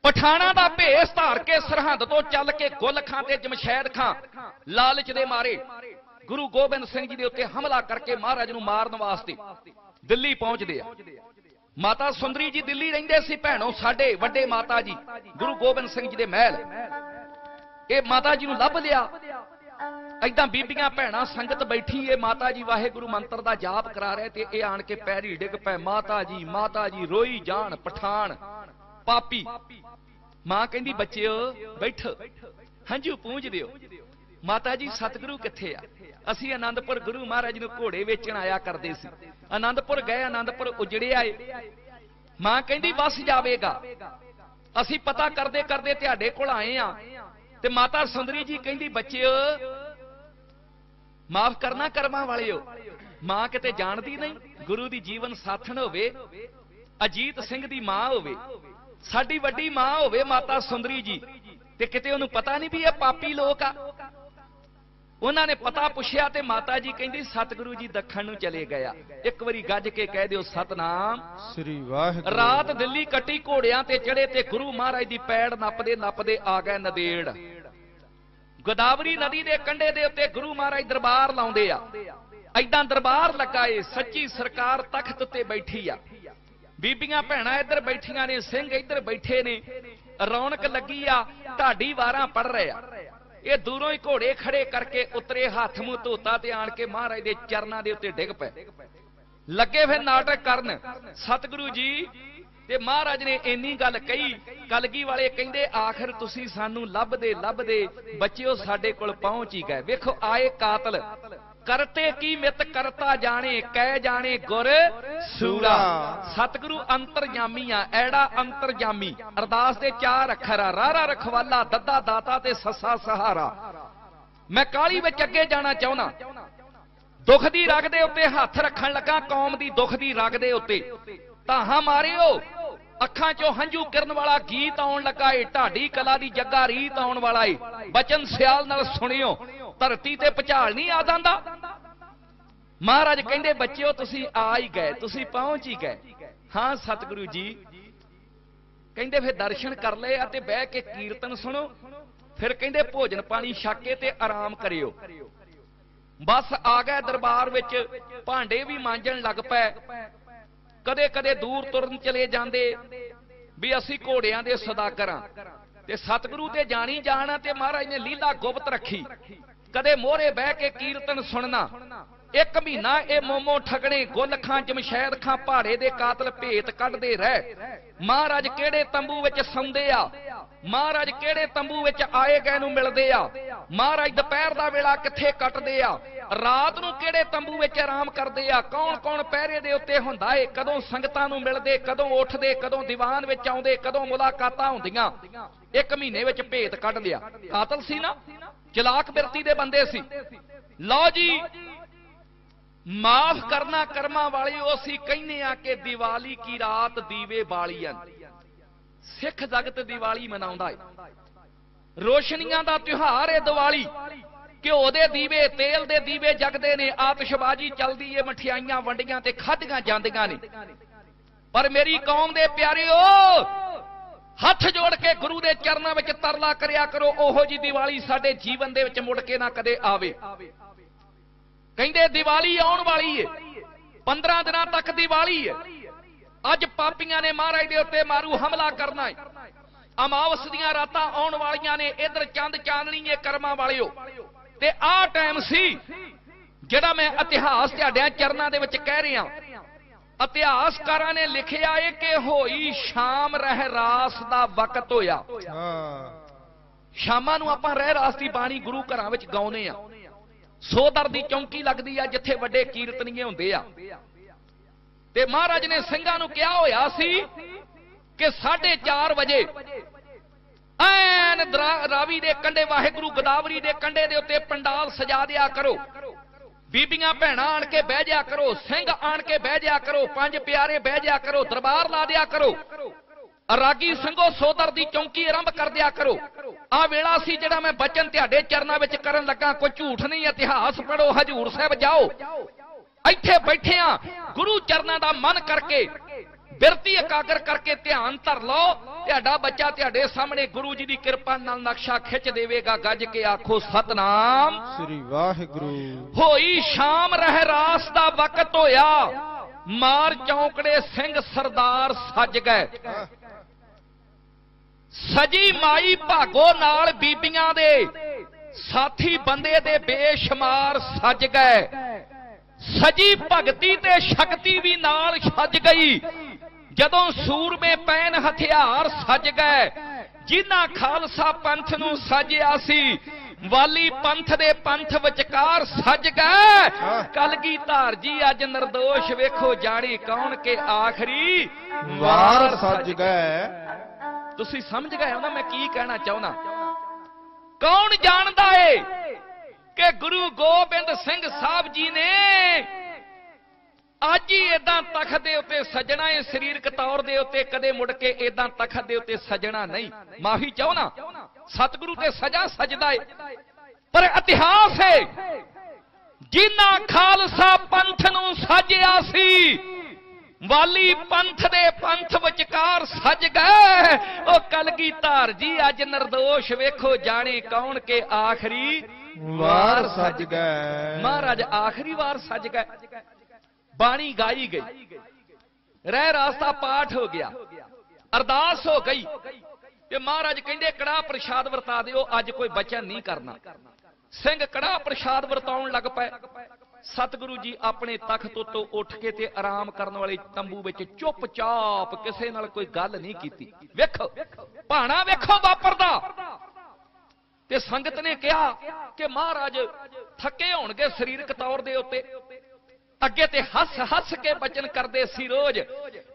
ਪਠਾਣਾ ਦਾ ਭੇਸ ਧਾਰ ਕੇ ਸਰਹੰਦ ਤੋਂ ਚੱਲ ਕੇ ਗੁੱਲ ਖਾਂ ਤੇ ਜਮਸ਼ੈਦ ਖਾਂ, ਲਾਲਚ ਦੇ ਮਾਰੇ। ਗੁਰੂ ਗੋਬਿੰਦ ਸਿੰਘ ਜੀ ਦੇ ਉੱਤੇ ਹਮਲਾ ਕਰਕੇ ਮਹਾਰਾਜ ਨੂੰ ਮਾਰਨ ਵਾਸਤੇ ਦਿੱਲੀ ਪਹੁੰਚਦੇ ਆ। ਮਾਤਾ ਸੁੰਦਰੀ ਜੀ ਦਿੱਲੀ ਰਹਿੰਦੇ ਸੀ ਭੈਣੋ, ਸਾਡੇ ਵੱਡੇ ਮਾਤਾ ਜੀ, ਗੁਰੂ ਗੋਬਿੰਦ ਸਿੰਘ ਜੀ ਦੇ ਮਹਿਲ। ਇਹ ਮਾਤਾ ਜੀ ਨੂੰ ਲੱਭ ਲਿਆ। ਐਦਾਂ ਬੀਬੀਆਂ ਭੈਣਾਂ ਸੰਗਤ ਬੈਠੀ ਏ, ਮਾਤਾ ਜੀ ਵਾਹਿਗੁਰੂ ਮੰਤਰ ਦਾ ਜਾਪ ਕਰਾ ਰਹੇ ਤੇ ਇਹ ਆਣ ਕੇ ਪੈਰੀ ਡਿੱਗ ਪਏ, ਮਾਤਾ ਜੀ ਮਾਤਾ ਜੀ, ਰੋਈ ਜਾਣ, ਪਠਾਨ, ਪਾਪੀ। ਮਾਂ ਕਹਿੰਦੀ, ਬੱਚਿਓ, ਬੈਠ। ਹੰਝੂ ਪੂੰਝ ਦਿਓ। ਮਾਤਾ ਜੀ, ਸਤਿਗੁਰੂ ਕਿੱਥੇ ਆ? ਅਸੀਂ ਆਨੰਦਪੁਰ ਗੁਰੂ ਮਹਾਰਾਜ ਨੂੰ ਘੋੜੇ ਵੇਚਣ ਆਇਆ ਕਰਦੇ ਸੀ। ਆਨੰਦਪੁਰ ਗਏ, ਆਨੰਦਪੁਰ ਉਜੜਿਆ ਏ। ਮਾਂ ਕਹਿੰਦੀ, ਵਸ ਜਾਵੇਗਾ। ਅਸੀਂ ਪਤਾ ਕਰਦੇ ਕਰਦੇ ਤੁਹਾਡੇ ਕੋਲ ਆਏ ਆ। ਤੇ ਮਾਤਾ ਸੁੰਦਰੀ ਜੀ ਕਹਿੰਦੀ, ਬੱਚਿਓ ਮਾਫ ਕਰਨਾ ਕਰਮਾਂ ਵਾਲਿਓ। ਮਾਂ ਕਿਤੇ ਜਾਣਦੀ ਨਹੀਂ ਗੁਰੂ ਦੀ ਜੀਵਨ ਸਾਥਣ ਹੋਵੇ ਅਜੀਤ ਸਿੰਘ ਦੀ ਮਾਂ ਹੋਵੇ ਸਾਡੀ ਵੱਡੀ ਮਾਂ ਹੋਵੇ ਮਾਤਾ ਸੁੰਦਰੀ ਜੀ। ਤੇ ਕਿਤੇ ਉਹਨੂੰ ਪਤਾ ਨਹੀਂ ਵੀ ਇਹ ਪਾਪੀ ਲੋਕ ਆ। ਉਹਨਾਂ ਨੇ ਪਤਾ ਪੁੱਛਿਆ ਤੇ ਮਾਤਾ ਜੀ ਕਹਿੰਦੀ ਸਤਿਗੁਰੂ ਜੀ ਦੱਖਣ ਨੂੰ ਚਲੇ ਗਿਆ ਇੱਕ ਵਾਰੀ ਗੱਜ ਕੇ ਕਹਿ ਦਿਓ ਸਤਨਾਮ। ਸ੍ਰੀ ਵਾਹਿਗੁਰੂ। ਰਾਤ ਦਿੱਲੀ ਕੱਟੀ ਘੋੜਿਆਂ ਤੇ ਚੜੇ ਤੇ ਗੁਰੂ ਮਹਾਰਾਜ ਦੀ ਪੈੜ ਨੱਪਦੇ ਨੱਪਦੇ ਆ ਗਏ ਨਦੇੜ। ਗੋਦਾਵਰੀ ਨਦੀ ਦੇ ਕੰਢੇ ਦੇ ਉੱਤੇ ਗੁਰੂ ਮਹਾਰਾਜ ਦਰਬਾਰ ਲਾਉਂਦੇ ਆ। ਐਦਾਂ ਦਰਬਾਰ ਲੱਗਾ ਏ, ਸੱਚੀ ਸਰਕਾਰ ਤਖਤ ਉੱਤੇ ਬੈਠੀ ਆ। ਬੀਬੀਆਂ ਭੈਣਾਂ ਇੱਧਰ ਬੈਠੀਆਂ ਨੇ, ਸਿੰਘ ਇੱਧਰ ਬੈਠੇ ਨੇ। ਰੌਣਕ ਲੱਗੀ ਆ, ਢਾਡੀ ਵਾਰਾਂ ਪੜ ਰਹੇ ਆ। ਇਹ ਦੂਰੋਂ ਹੀ ਘੋੜੇ ਖੜੇ ਕਰਕੇ ਉਤਰੇ, ਹੱਥ ਮੂੰਹ ਧੋਤਾ ਤੇ ਆਣ ਕੇ ਮਹਾਰਾਜ ਦੇ ਚਰਨਾਂ ਦੇ ਉੱਤੇ ਡਿੱਗ ਪਏ। ਲੱਗੇ ਫਿਰ ਨਾਟਕ ਕਰਨ। ਸਤਿਗੁਰੂ ਜੀ ਤੇ ਮਹਾਰਾਜ ਨੇ ਇੰਨੀ ਗੱਲ ਕਹੀ, ਕਲਗੀ ਵਾਲੇ ਕਹਿੰਦੇ, ਆਖਰ ਤੁਸੀਂ ਸਾਨੂੰ ਲੱਭਦੇ ਲੱਭਦੇ ਬੱਚਿਓ ਸਾਡੇ ਕੋਲ ਪਹੁੰਚ ਹੀ ਗਏ। ਵੇਖੋ, ਆਏ ਕਾਤਲ। ਕਰਤੇ ਕੀ ਮਿਤ ਕਰਤਾ ਜਾਣੇ, ਕਹਿ ਜਾਣੇ ਗੁਰ ਸੂਰਾ। ਸਤਿਗੁਰੂ ਅੰਤਰਜਾਮੀ ਆ, ਐੜਾ ਅੰਤਰਜਾਮੀ ਅਰਦਾਸ ਦੇ ਚਾਰ ਅੱਖਰ ਆ, ਰਾਰਾ ਰਖਵਾਲਾ, ਦੱਦਾ ਦਾਤਾ ਤੇ ਸੱਸਾ ਸਹਾਰਾ। ਮੈਂ ਕਾਲੀ ਵਿੱਚ ਅੱਗੇ ਜਾਣਾ ਚਾਹੁੰਦਾ। ਦੁੱਖ ਦੀ ਰਗ ਦੇ ਉੱਤੇ ਹੱਥ ਰੱਖਣ ਲੱਗਾ, ਕੌਮ ਦੀ ਦੁੱਖ ਦੀ ਰਗ ਦੇ ਉੱਤੇ। ਤਾਹਾਂ ਮਾਰਿਓ। ਅੱਖਾਂ 'ਚੋਂ ਹੰਝੂ ਗਿਰਨ ਵਾਲਾ ਗੀਤ ਆਉਣ ਲੱਗਾ ਏ, ਢਾਡੀ ਕਲਾ ਦੀ ਜੱਗਾ ਰੀਤ ਆਉਣ ਵਾਲਾ ਏ। ਬਚਨ ਸਿਆਲ ਨਾਲ ਸੁਣਿਓ, ਧਰਤੀ ਤੇ ਭੁਚਾਲ ਨਹੀਂ ਆ ਜਾਂਦਾ। ਮਹਾਰਾਜ ਕਹਿੰਦੇ, ਬੱਚਿਓ, ਤੁਸੀਂ ਆ ਹੀ ਗਏ, ਤੁਸੀਂ ਪਹੁੰਚ ਹੀ ਗਏ। ਹਾਂ, ਸਤਿਗੁਰੂ ਜੀ। ਕਹਿੰਦੇ, ਫਿਰ ਦਰਸ਼ਨ ਕਰ ਲਏ ਅਤੇ ਬਹਿ ਕੇ ਕੀਰਤਨ ਸੁਣੋ। ਫਿਰ ਕਹਿੰਦੇ, ਭੋਜਨ ਪਾਣੀ ਛਕ ਕੇ ਤੇ ਆਰਾਮ ਕਰਿਓ। ਬਸ ਆ ਗਏ ਦਰਬਾਰ ਵਿੱਚ, ਭਾਂਡੇ ਵੀ ਮਾਂਜਣ ਲੱਗ ਪਏ। ਕਦੇ ਕਦੇ ਦੂਰ ਤੁਰਨ ਚਲੇ ਜਾਂਦੇ। ਵੀ ਅਸੀਂ ਘੋੜਿਆਂ ਦੇ ਸਦਾਗਰਾਂ ਤੇ ਸਤਿਗੁਰੂ ਤੇ ਜਾਣੀ ਜਾਣਾ ਤੇ ਮਹਾਰਾਜ ਨੇ ਲੀਲਾ ਗੁਪਤ ਰੱਖੀ। ਕਦੇ ਮੋਹਰੇ ਬਹਿ ਕੇ ਕੀਰਤਨ ਸੁਣਨਾ। ਇੱਕ ਮਹੀਨਾ ਇਹ ਮੋਮੋ ਠਗਣੇ, ਗੁੱਲ ਖਾਂ, ਜਮਸ਼ੈਦ ਖਾਂ ਪਹਾੜੇ ਦੇ ਕਾਤਲ ਭੇਤ ਕੱਢਦੇ ਰਹਿ। ਮਹਾਰਾਜ ਕਿਹੜੇ ਤੰਬੂ ਵਿੱਚ ਸੌਂਦੇ ਆ? ਮਹਾਰਾਜ ਕਿਹੜੇ ਤੰਬੂ ਵਿੱਚ ਆਏ ਗਏ ਨੂੰ ਮਿਲਦੇ ਆ? ਮਹਾਰਾਜ ਦੁਪਹਿਰ ਦਾ ਵੇਲਾ ਕਿੱਥੇ ਕੱਟਦੇ ਆ? ਰਾਤ ਨੂੰ ਕਿਹੜੇ ਤੰਬੂ ਵਿੱਚ ਆਰਾਮ ਕਰਦੇ ਆ? ਕੌਣ ਕੌਣ ਪਹਿਰੇ ਦੇ ਉੱਤੇ ਹੁੰਦਾ ਏ? ਕਦੋਂ ਸੰਗਤਾਂ ਨੂੰ ਮਿਲਦੇ, ਕਦੋਂ ਉੱਠਦੇ, ਕਦੋਂ ਦੀਵਾਨ ਵਿੱਚ ਆਉਂਦੇ, ਕਦੋਂ ਮੁਲਾਕਾਤਾਂ ਹੁੰਦੀਆਂ? ਇੱਕ ਮਹੀਨੇ ਵਿੱਚ ਭੇਤ ਕੱਢ ਲਿਆ। ਕਾਤਲ ਸੀ ਨਾ? ਚਲਾਕ ਬਿਰਤੀ ਦੇ ਬੰਦੇ ਸੀ। ਲਓ ਜੀ ਮਾਫ ਕਰਨਾ ਕਰਮਾਂ ਵਾਲਿਓ ਅਸੀਂ ਕਹਿੰਨੇ ਆ ਕਿ ਦੀਵਾਲੀ ਕੀ ਰਾਤ ਦੀਵੇ ਬਾਲੀਆਂ। ਸਿੱਖ ਜਗਤ ਦੀਵਾਲੀ ਮਨਾਉਂਦਾ ਏ ਰੋਸ਼ਨੀਆਂ ਦਾ ਤਿਉਹਾਰ ਹੈ ਦੀਵਾਲੀ। ਘਿਓ ਦੇ ਦੀਵੇ, ਤੇਲ ਦੇ ਦੀਵੇ ਜਗਦੇ ਨੇ, ਆਤਿਸ਼ਬਾਜ਼ੀ ਚੱਲਦੀ ਏ ਮਠਿਆਈਆਂ ਵੰਡੀਆਂ ਤੇ ਖਾਧੀਆਂ ਜਾਂਦੀਆਂ ਨੇ। ਪਰ ਮੇਰੀ ਕੌਮ ਦੇ ਪਿਆਰਿਓ, ਹੱਥ ਜੋੜ ਕੇ ਗੁਰੂ ਦੇ ਚਰਨਾਂ ਵਿੱਚ ਤਰਲਾ ਕਰਿਆ ਕਰੋ, ਉਹੋ ਜੀ ਦੀਵਾਲੀ ਸਾਡੇ ਜੀਵਨ ਦੇ ਵਿੱਚ ਮੁੜ ਕੇ ਨਾ ਕਦੇ ਆਵੇ। ਕਹਿੰਦੇ ਦੀਵਾਲੀ ਆਉਣ ਵਾਲੀ ਏ। 15 ਦਿਨਾਂ ਤੱਕ ਦੀਵਾਲੀ ਏ। ਅੱਜ ਪਾਪੀਆਂ ਨੇ ਮਹਾਰਾਜ ਦੇ ਉੱਤੇ ਮਾਰੂ ਹਮਲਾ ਕਰਨਾ ਏ। ਅਮਾਵਸ ਦੀਆਂ ਰਾਤਾਂ ਆਉਣ ਵਾਲੀਆਂ ਨੇ ਇਧਰ ਚੰਦ ਚਾਨਣੀ ਏ ਕਰਮਾਂ ਵਾਲਿਓ। ਤੇ ਆਹ ਟਾਈਮ ਸੀ ਜਿਹੜਾ ਮੈਂ ਇਤਿਹਾਸ ਤੁਹਾਡਿਆਂ ਚਰਨਾਂ ਦੇ ਵਿੱਚ ਕਹਿ ਰਿਹਾ ਇਤਿਹਾਸਕਾਰਾਂ ਨੇ ਲਿਖਿਆ ਏ ਕਿ ਹੋਈ ਸ਼ਾਮ ਰਹਿ ਰਾਸ ਦਾ ਵਕਤ ਹੋਇਆ। ਹਾਂ। ਸ਼ਾਮਾਂ ਨੂੰ ਆਪਾਂ ਰਹਿ ਰਾਸ ਦੀ ਬਾਣੀ ਗੁਰੂ ਘਰਾਂ ਵਿੱਚ ਗਾਉਨੇ ਆ ਸੋਦਰ ਦੀ ਚੌਂਕੀ ਲੱਗਦੀ ਆ ਜਿੱਥੇ ਵੱਡੇ ਕੀਰਤਨੀਏ ਹੁੰਦੇ ਆ। ਤੇ ਮਹਾਰਾਜ ਨੇ ਸਿੰਘਾਂ ਨੂੰ ਕਿਹਾ ਹੋਇਆ ਸੀ ਕਿ 4:30 ਵਜੇ ਐਨ ਰਾਵੀ ਦੇ ਕੰਢੇ, ਵਾਹਿਗੁਰੂ ਗੋਦਾਵਰੀ ਦੇ ਕੰਢੇ ਦੇ ਉੱਤੇ ਪੰਡਾਲ ਸਜਾ ਦਿਆ ਕਰੋ। ਬੀਬੀਆਂ ਭੈਣਾਂ ਆਣ ਕੇ ਬਹਿ ਜਾ ਕਰੋ, ਸਿੰਘ ਆਣ ਕੇ ਬਹਿ ਜਾ ਕਰੋ, ਪੰਜ ਪਿਆਰੇ ਬਹਿ ਜਾ ਕਰੋ, ਦਰਬਾਰ ਲਾ ਦਿਆ ਕਰੋ। ਰਾਗੀ ਸਿੰਘੋ ਸੋਦਰ ਦੀ ਚੌਂਕੀ ਆਰੰਭ ਕਰ ਦਿਆ ਕਰੋ। ਆ ਵੇਲਾ ਸੀ ਜਿਹੜਾ ਮੈਂ ਬਚਨ ਤੁਹਾਡੇ ਚਰਨਾਂ ਵਿੱਚ ਕਰਨ ਲੱਗਾ ਕੋਈ ਝੂਠ ਨਹੀਂ ਇਤਿਹਾਸ ਪੜੋ ਹਜੂਰ ਸਾਹਿਬ ਜਾਓ। ਇੱਥੇ ਬੈਠਿਆਂ ਗੁਰੂ ਚਰਨਾਂ ਦਾ ਮਨ ਕਰਕੇ ਬਿਰਤੀ ਇਕਾਗਰ ਕਰਕੇ ਧਿਆਨ ਧਰ ਲਓ। ਤੁਹਾਡਾ ਬੱਚਾ ਤੁਹਾਡੇ ਸਾਹਮਣੇ ਗੁਰੂ ਜੀ ਦੀ ਕਿਰਪਾ ਨਾਲ ਨਕਸ਼ਾ ਖਿੱਚ ਦੇਵੇਗਾ ਗੱਜ ਕੇ ਆਖੋ ਸਤਨਾਮ। ਸ੍ਰੀ ਵਾਹਿਗੁਰੂ। ਹੋਈ ਸ਼ਾਮ ਰਹਿ ਰਾਸ ਦਾ ਵਕਤ ਹੋਇਆ। ਮਾਰ ਚੌਂਕੜੇ ਸਿੰਘ ਸਰਦਾਰ ਸੱਜ ਗਏ। ਸਜੀ ਮਾਈ ਭਾਗੋ ਨਾਲ ਬੀਬੀਆਂ ਦੇ। ਸਾਥੀ ਬੰਦੇ ਦੇ ਬੇਸ਼ੁਮਾਰ ਸਜ ਗਏ। ਸਜੀ ਭਗਤੀ ਤੇ ਸ਼ਕਤੀ ਵੀ ਨਾਲ ਸੱਜ ਗਈ। ਜਦੋਂ ਸੂਰਮੇ ਪੈਨ ਹਥਿਆਰ ਸਜ ਗਏ, ਜਿਨ੍ਹਾਂ ਖਾਲਸਾ ਪੰਥ ਨੂੰ ਸਾਜਿਆ ਸੀ, ਵਾਲੀ ਪੰਥ ਦੇ ਪੰਥ ਵਿਚਕਾਰ ਸੱਜ ਗਏ। ਕਲਗੀ ਧਾਰ ਜੀ, ਅੱਜ ਨਿਰਦੋਸ਼ ਵੇਖੋ ਜਾਣੀ ਕੌਣ ਕੇ ਆਖਰੀ ਵਾਰ ਸੱਜ ਗਏ। ਤੁਸੀਂ ਸਮਝ ਗਏ ਹੋ ਨਾ ਮੈਂ ਕੀ ਕਹਿਣਾ ਚਾਹੁੰਦਾ? ਕੌਣ ਜਾਣਦਾ ਏ ਕਿ ਗੁਰੂ ਗੋਬਿੰਦ ਸਿੰਘ ਸਾਹਿਬ ਜੀ ਨੇ ਅੱਜ ਹੀ ਇਦਾਂ ਤਖਤ ਦੇ ਉੱਤੇ ਸਜਣਾ ਏ, ਸਰੀਰਕ ਤੌਰ ਦੇ ਉੱਤੇ ਕਦੇ ਮੁੜ ਕੇ ਇਦਾਂ ਤਖਤ ਦੇ ਉੱਤੇ ਸਜਣਾ ਨਹੀਂ। ਮਾਫੀ ਚਾਹਣਾ ਸਤਿਗੁਰੂ ਤੇ ਸਜਾ ਸਜਦਾ ਏ। ਪਰ ਇਤਿਹਾਸ ਏ, ਜਿਨ੍ਹਾਂ ਖਾਲਸਾ ਪੰਥ ਨੂੰ ਸਾਜਿਆ ਸੀ ਵਾਲੀ ਪੰਥ ਦੇ ਪੰਥ ਵਿਚਕਾਰ ਸੱਜ ਗਏ। ਉਹ ਕਲਗੀ ਧਾਰ ਜੀ, ਅੱਜ ਨਿਰਦੋਸ਼ ਵੇਖੋ ਜਾਣੇ ਕੌਣ ਕੇ ਆਖਰੀ ਵਾਰ ਸੱਜ ਗਏ। ਮਹਾਰਾਜ, ਆਖਰੀ ਵਾਰ ਸੱਜ ਗਏ। ਬਾਣੀ ਗਾਈ ਗਈ। ਰਹਿ ਰਾਸਤਾ ਪਾਠ ਹੋ ਗਿਆ। ਅਰਦਾਸ ਹੋ ਗਈ। ਤੇ ਮਹਾਰਾਜ ਕਹਿੰਦੇ ਕੜਾ ਪ੍ਰਸ਼ਾਦ ਵਰਤਾ ਦਿਓ, ਅੱਜ ਕੋਈ ਬਚਨ ਨਹੀਂ ਕਰਨਾ। ਸਿੰਘ ਕੜਾ ਪ੍ਰਸ਼ਾਦ ਵਰਤਾਉਣ ਲੱਗ ਪਏ। ਸਤਿਗੁਰੂ ਜੀ ਆਪਣੇ ਤਖਤ ਉੱਤੋਂ ਉੱਠ ਕੇ ਤੇ ਆਰਾਮ ਕਰਨ ਵਾਲੇ ਤੰਬੂ ਵਿੱਚ ਚੁੱਪਚਾਪ ਕਿਸੇ ਨਾਲ ਕੋਈ ਗੱਲ ਨਹੀਂ ਕੀਤੀ। ਵੇਖੋ, ਭਾਣਾ ਵੇਖੋ ਵਾਪਰਦਾ ਤੇ ਸੰਗਤ ਨੇ ਕਿਹਾ ਕਿ ਮਹਾਰਾਜ, ਥੱਕੇ ਹੋਣਗੇ ਸਰੀਰਕ ਤੌਰ ਦੇ ਉੱਤੇ। ਅੱਗੇ ਤੇ ਹੱਸ ਹੱਸ ਕੇ ਬਚਨ ਕਰਦੇ ਸੀ ਰੋਜ਼।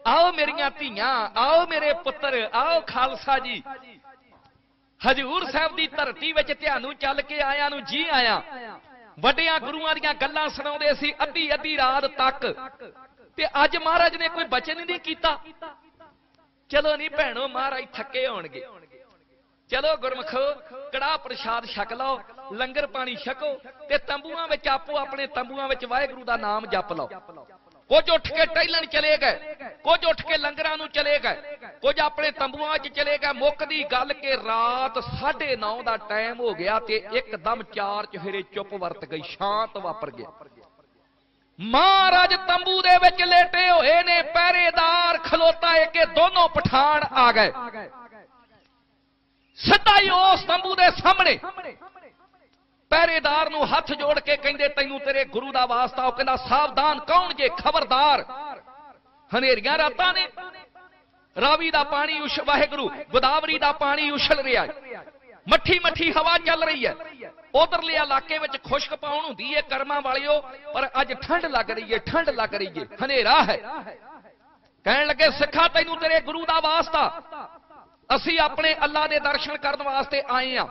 ਆਓ ਮੇਰੀਆਂ ਧੀਆਂ, ਆਓ ਮੇਰੇ ਪੁੱਤਰ, ਆਓ ਖਾਲਸਾ ਜੀ। ਹਜੂਰ ਸਾਹਿਬ ਦੀ ਧਰਤੀ ਵਿੱਚ ਤੁਹਾਨੂੰ ਚੱਲ ਕੇ ਆਇਆਂ ਨੂੰ ਜੀ ਆਇਆ। ਵੱਡਿਆਂ ਗੁਰੂਆਂ ਦੀਆਂ ਗੱਲਾਂ ਸੁਣਾਉਂਦੇ ਸੀ, ਅੱਧੀ ਅੱਧੀ ਰਾਤ ਤੱਕ। ਤੇ ਅੱਜ ਮਹਾਰਾਜ ਨੇ ਕੋਈ ਬਚਨ ਹੀ ਨਹੀਂ ਕੀਤਾ। ਚਲੋ ਨਹੀਂ ਭੈਣੋ, ਮਹਾਰਾਜ ਥੱਕੇ ਹੋਣਗੇ। ਚਲੋ ਗੁਰਮਖੋ ਕੜਾ ਪ੍ਰਸ਼ਾਦ ਛਕ ਲਓ, ਲੰਗਰ ਪਾਣੀ ਛਕੋ ਤੇ ਤੰਬੂਆਂ ਵਿੱਚ ਆਪੋ ਆਪਣੇ ਤੰਬੂਆਂ ਵਿੱਚ ਵਾਹਿਗੁਰੂ ਦਾ ਨਾਮ ਜਪ ਲਓ। ਕੁਝ ਉੱਠ ਕੇ ਟਹਿਲਣ ਚਲੇ ਗਏ, ਕੁਝ ਉੱਠ ਕੇ ਲੰਗਰਾਂ ਨੂੰ ਚਲੇ ਗਏ, ਕੁਝ ਆਪਣੇ ਤੰਬੂਆਂ 'ਚ ਚਲੇ ਗਏ। ਮੁੱਕਦੀ ਗੱਲ ਕਿ ਰਾਤ 9:30 ਦਾ ਟਾਈਮ ਹੋ ਗਿਆ ਤੇ ਇੱਕਦਮ ਚਾਰ ਚਿਹਰੇ ਚੁੱਪ ਵਰਤ ਗਈ, ਸ਼ਾਂਤ ਵਾਪਰ ਗਿਆ ਮਹਾਰਾਜ ਤੰਬੂ ਦੇ ਵਿੱਚ ਲੇਟੇ ਹੋਏ ਨੇ, ਪਹਿਰੇਦਾਰ ਖਲੋਤਾ ਏ ਕਿ ਦੋਨੋਂ ਪਠਾਨ ਆ ਗਏ। ਸਿੱਧਾ ਹੀ ਉਸ ਤੰਬੂ ਦੇ ਸਾਹਮਣੇ। ਪਹਿਰੇਦਾਰ ਨੂੰ ਹੱਥ ਜੋੜ ਕੇ ਕਹਿੰਦੇ, ਤੈਨੂੰ ਤੇਰੇ ਗੁਰੂ ਦਾ ਵਾਸਤਾ। ਉਹ ਕਹਿੰਦਾ, ਸਾਵਧਾਨ ਕੌਣ ਜੇ? ਖਬਰਦਾਰ। ਹਨੇਰੀਆਂ ਰਾਤਾਂ ਨੇ। ਰਾਵੀ ਦਾ ਪਾਣੀ ਉਛ ਵਾਹਿਗੁਰੂ, ਗੋਦਾਵਰੀ ਦਾ ਪਾਣੀ ਉਛਲ ਰਿਹਾ ਹੈ। ਮੱਠੀ ਮੱਠੀ ਹਵਾ ਚੱਲ ਰਹੀ ਹੈ। ਉਧਰਲੇ ਇਲਾਕੇ ਵਿੱਚ ਖੁਸ਼ਕ ਪਾਉਣ ਹੁੰਦੀ ਹੈ ਕਰਮਾਂ ਵਾਲਿਓ, ਪਰ ਅੱਜ ਠੰਡ ਲੱਗ ਰਹੀ ਹੈ ਠੰਡ ਲੱਗ ਰਹੀ ਹੈ ਹਨੇਰਾ ਹੈ। ਕਹਿਣ ਲੱਗੇ, ਸਿੱਖਾ, ਤੈਨੂੰ ਤੇਰੇ ਗੁਰੂ ਦਾ ਵਾਸਤਾ। ਅਸੀਂ ਆਪਣੇ ਅੱਲਾ ਦੇ ਦਰਸ਼ਨ ਕਰਨ ਵਾਸਤੇ ਆਏ ਆ।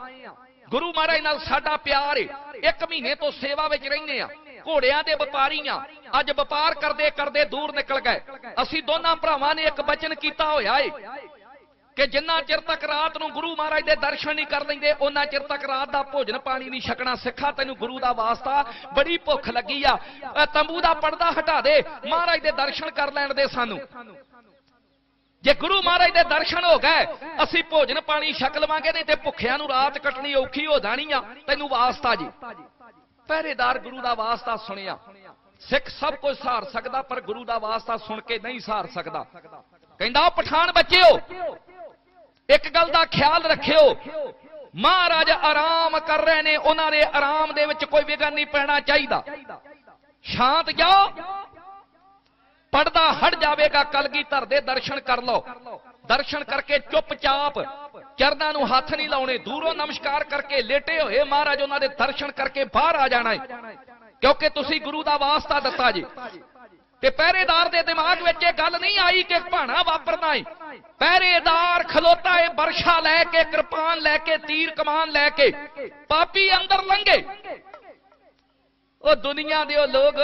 ਗੁਰੂ ਮਹਾਰਾਜ ਨਾਲ ਸਾਡਾ ਪਿਆਰ ਏ। ਇੱਕ ਮਹੀਨੇ ਤੋਂ ਸੇਵਾ ਵਿੱਚ ਰਹਿੰਦੇ ਆ। ਘੋੜਿਆਂ ਦੇ ਵਪਾਰੀ ਆ ਅੱਜ ਵਪਾਰ ਕਰਦੇ ਕਰਦੇ ਦੂਰ ਨਿਕਲ ਗਏ। ਅਸੀਂ ਦੋਨਾਂ ਭਰਾਵਾਂ ਨੇ ਇੱਕ ਬਚਨ ਕੀਤਾ ਹੋਇਆ ਏ ਕਿ ਜਿੰਨਾ ਚਿਰ ਤੱਕ ਰਾਤ ਨੂੰ ਗੁਰੂ ਮਹਾਰਾਜ ਦੇ ਦਰਸ਼ਨ ਨਹੀਂ ਕਰ ਲੈਂਦੇ ਉਹਨਾਂ ਚਿਰ ਤੱਕ ਰਾਤ ਦਾ ਭੋਜਨ ਪਾਣੀ ਨਹੀਂ ਛਕਣਾ ਸਿੱਖਾ ਤੈਨੂੰ ਗੁਰੂ ਦਾ ਵਾਸਤਾ ਬੜੀ ਭੁੱਖ ਲੱਗੀ ਆ। ਤੰਬੂ ਦਾ ਪਰਦਾ ਹਟਾ ਦੇ, ਮਹਾਰਾਜ ਦੇ ਦਰਸ਼ਨ ਕਰ ਲੈਣ ਦੇ ਸਾਨੂੰ। ਜੇ ਗੁਰੂ ਮਹਾਰਾਜ ਦੇ ਦਰਸ਼ਨ ਹੋ ਗਏ, ਅਸੀਂ ਭੋਜਨ ਪਾਣੀ ਛਕ ਲਵਾਂਗੇ, ਨਹੀਂ ਤੇ ਭੁੱਖਿਆਂ ਨੂੰ ਰਾਤ ਕੱਟਣੀ ਔਖੀ ਹੋ ਜਾਣੀ ਆ। ਤੈਨੂੰ ਵਾਸਤਾ ਜੀ। ਪਹਿਰੇਦਾਰ ਗੁਰੂ ਦਾ ਵਾਸਤਾ ਸੁਣਿਆ। ਸਿੱਖ ਸਭ ਕੁਝ ਸਹਾਰ ਸਕਦਾ, ਪਰ ਗੁਰੂ ਦਾ ਵਾਸਤਾ ਸੁਣ ਕੇ ਨਹੀਂ ਸਹਾਰ ਸਕਦਾ। ਕਹਿੰਦਾ ਪਠਾਨ ਬੱਚਿਓ, ਇੱਕ ਗੱਲ ਦਾ ਖਿਆਲ ਰੱਖਿਓ। ਮਹਾਰਾਜ ਆਰਾਮ ਕਰ ਰਹੇ ਨੇ, ਉਹਨਾਂ ਦੇ ਆਰਾਮ ਦੇ ਵਿੱਚ ਕੋਈ ਵਿਗਨ ਨਹੀਂ ਪੈਣਾ ਚਾਹੀਦਾ। ਸ਼ਾਂਤ ਜਾਓ ਪੜਦਾ ਹਟ ਜਾਵੇਗਾ ਕਲਗੀਧਰ ਦੇ, ਦਰਸ਼ਨ ਕਰ ਲਓ। ਦਰਸ਼ਨ ਕਰਕੇ ਚੁੱਪਚਾਪ ਚਰਨਾਂ ਨੂੰ ਹੱਥ ਨਹੀਂ ਲਾਉਣੇ, ਦੂਰੋਂ ਨਮਸਕਾਰ ਕਰਕੇ ਲੇਟੇ ਹੋਏ ਮਹਾਰਾਜ ਉਹਨਾਂ ਦੇ ਦਰਸ਼ਨ ਕਰਕੇ ਬਾਹਰ ਆ ਜਾਣਾ ਹੈ ਕਿਉਂਕਿ ਤੁਸੀਂ ਗੁਰੂ ਦਾ ਵਾਸਤਾ ਦਿੱਤਾ ਜੀ। ਤੇ ਪਹਿਰੇਦਾਰ ਦੇ ਦਿਮਾਗ ਵਿੱਚ ਇਹ ਗੱਲ ਨਹੀਂ ਆਈ ਕਿ ਭਾਣਾ ਵਾਪਰਨਾ ਹੈ ਪਹਿਰੇਦਾਰ ਖਲੋਤਾ ਏ ਬਰਸ਼ਾ ਲੈ ਕੇ, ਕਿਰਪਾਨ ਲੈ ਕੇ, ਤੀਰ ਕਮਾਨ ਲੈ ਕੇ। ਪਾਪੀ ਅੰਦਰ ਲੰਘੇ। ਉਹ ਦੁਨੀਆ ਦੇ ਉਹ ਲੋਕ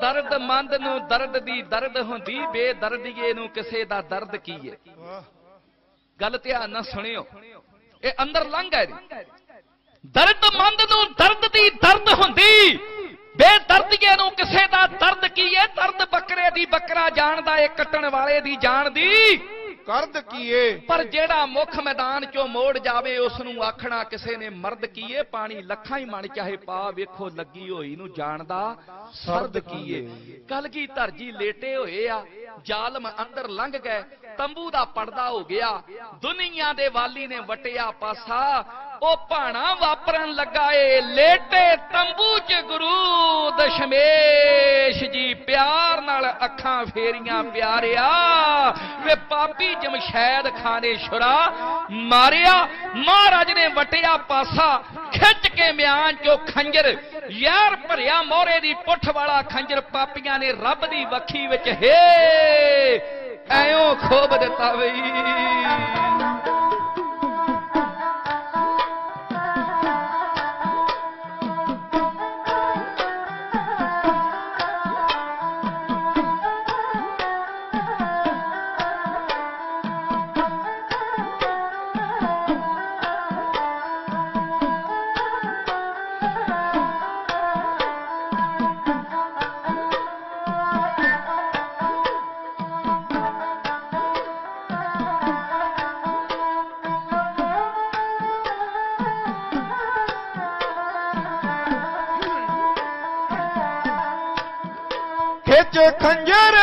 ਦਰਦਮੰਦ ਨੂੰ ਦਰਦ ਦੀ ਦਰਦ ਹੁੰਦੀ, ਬੇਦਰਦੀਏ ਨੂੰ ਕਿਸੇ ਦਾ ਦਰਦ ਕੀ ਹੈ ਗੱਲ ਧਿਆਨ ਨਾਲ ਸੁਣਿਓ। ਇਹ ਅੰਦਰ ਲੰਘ ਹੈ ਜੀ ਦਰਦਮੰਦ ਨੂੰ ਦਰਦ ਦੀ ਦਰਦ ਹੁੰਦੀ, ਬੇਦਰਦੀਏ ਨੂੰ ਕਿਸੇ ਦਾ ਦਰਦ ਕੀ ਹੈ ਦਰਦ ਬੱਕਰੇ ਦੀ ਬੱਕਰਾ ਜਾਣਦਾ ਏ, ਕੱਟਣ ਵਾਲੇ ਦੀ ਜਾਣਦੀ ਕਰਦ ਕੀਏ ਪਰ ਜਿਹੜਾ ਮੁੱਖ ਮੈਦਾਨ ਚੋਂ ਮੋੜ ਜਾਵੇ ਉਸ ਨੂੰ ਆਖਣਾ ਕਿਸੇ ਨੇ ਮਰਦ ਕੀਏ ਪਾਣੀ ਲੱਖਾਂ ਹੀ ਮਣ ਚਾਹੇ ਪਾ ਵੇਖੋ ਲੱਗੀ ਹੋਈ ਨੂੰ ਜਾਣਦਾ ਸਰਦ ਕੀਏ। ਕਲ ਕੀ ਧਰਜੀ ਲੇਟੇ ਹੋਏ ਆ ਜ਼ਾਲਮ ਅੰਦਰ ਲੰਘ ਗਏ। ਤੰਬੂ ਦਾ ਪਰਦਾ ਹੋ ਗਿਆ। ਦੁਨੀਆ ਦੇ ਵਾਲੀ ਨੇ ਵਟਿਆ ਪਾਸਾ। ਉਹ ਭਾਣਾ ਵਾਪਰਨ ਲੱਗਾ ਏ। ਲੇਟੇ ਤੰਬੂ 'ਚ ਗੁਰੂ ਦਸ਼ਮੇਸ਼ ਜੀ ਪਿਆਰ ਨਾਲ ਅੱਖਾਂ ਫੇਰੀਆਂ ਪਿਆਰਿਆ। ਵੇ ਪਾਪੀ ਜਮਸ਼ੈਦ ਖਾਨੇ ਸ਼ੁਰਾ ਮਾਰਿਆ। ਮਹਾਰਾਜ ਨੇ ਵਟਿਆ ਪਾਸਾ। ਖਿੱਚ ਕੇ ਮਿਆਨ ਚੋਂ ਖੰਜਰ। ਯਾਰ ਭਰਿਆ ਮੋਹਰੇ ਦੀ ਪੁੱਠ ਵਾਲਾ ਖੰਜਰ ਪਾਪੀਆਂ ਨੇ ਰੱਬ ਦੀ ਵੱਖੀ ਵਿੱਚ। ਹੇ ਐਉਂ ਖੋਬ ਦਿੱਤਾ ਬਈ ਖਿੱਚ ਖੰਜਰ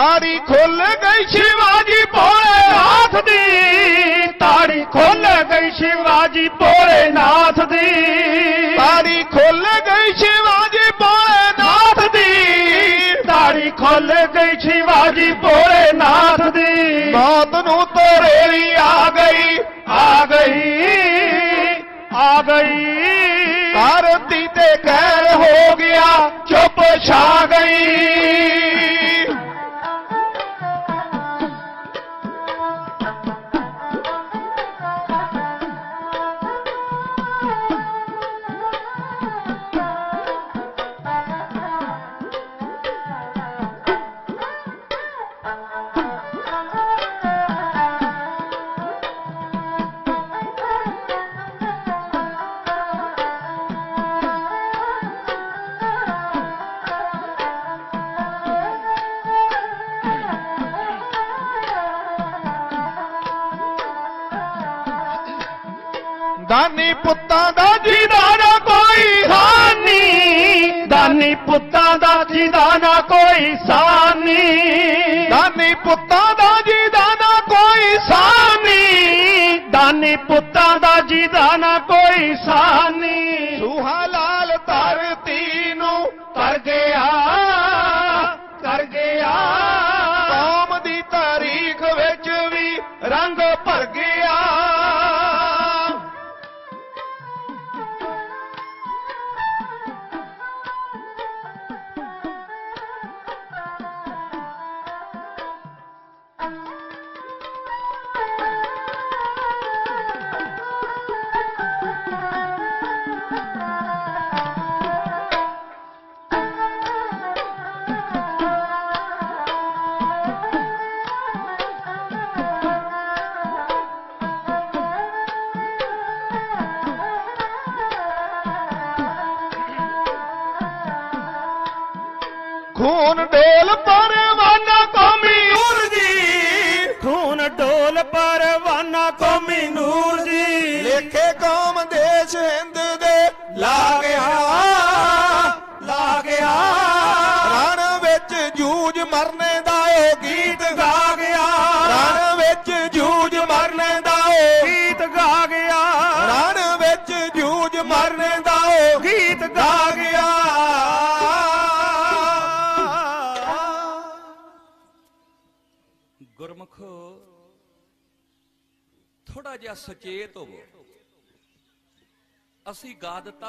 ਤਾੜੀ ਖੁੱਲ ਗਈ ਸ਼ਿਵਾਜੀ ਭੋਲੇ ਨਾਥ ਦੀ। ਤਾੜੀ ਖੁੱਲ ਗਈ ਸ਼ਿਵਾਜੀ ਭੋਲੇ ਨਾਥ ਦੀ। ਤਾੜੀ ਖੁੱਲ ਗਈ ਸ਼ਿਵਾਜੀ ਭੋਲੇ ਨਾਥ ਦੀ। ਤਾੜੀ ਖੁੱਲ ਗਈ ਸ਼ਿਵਾਜੀ ਭੋਲੇ ਨਾਥ ਦੀ। ਮੌਤ ਨੂੰ ਤਰੇੜੀ ਆ ਗਈ ਆ ਗਈ ਆ ਗਈ। ਧਰਤੀ ਤੇ ਕਹਿਰ ਹੋ ਗਿਆ, ਚੁੱਪ ਛਾ ਗਈ।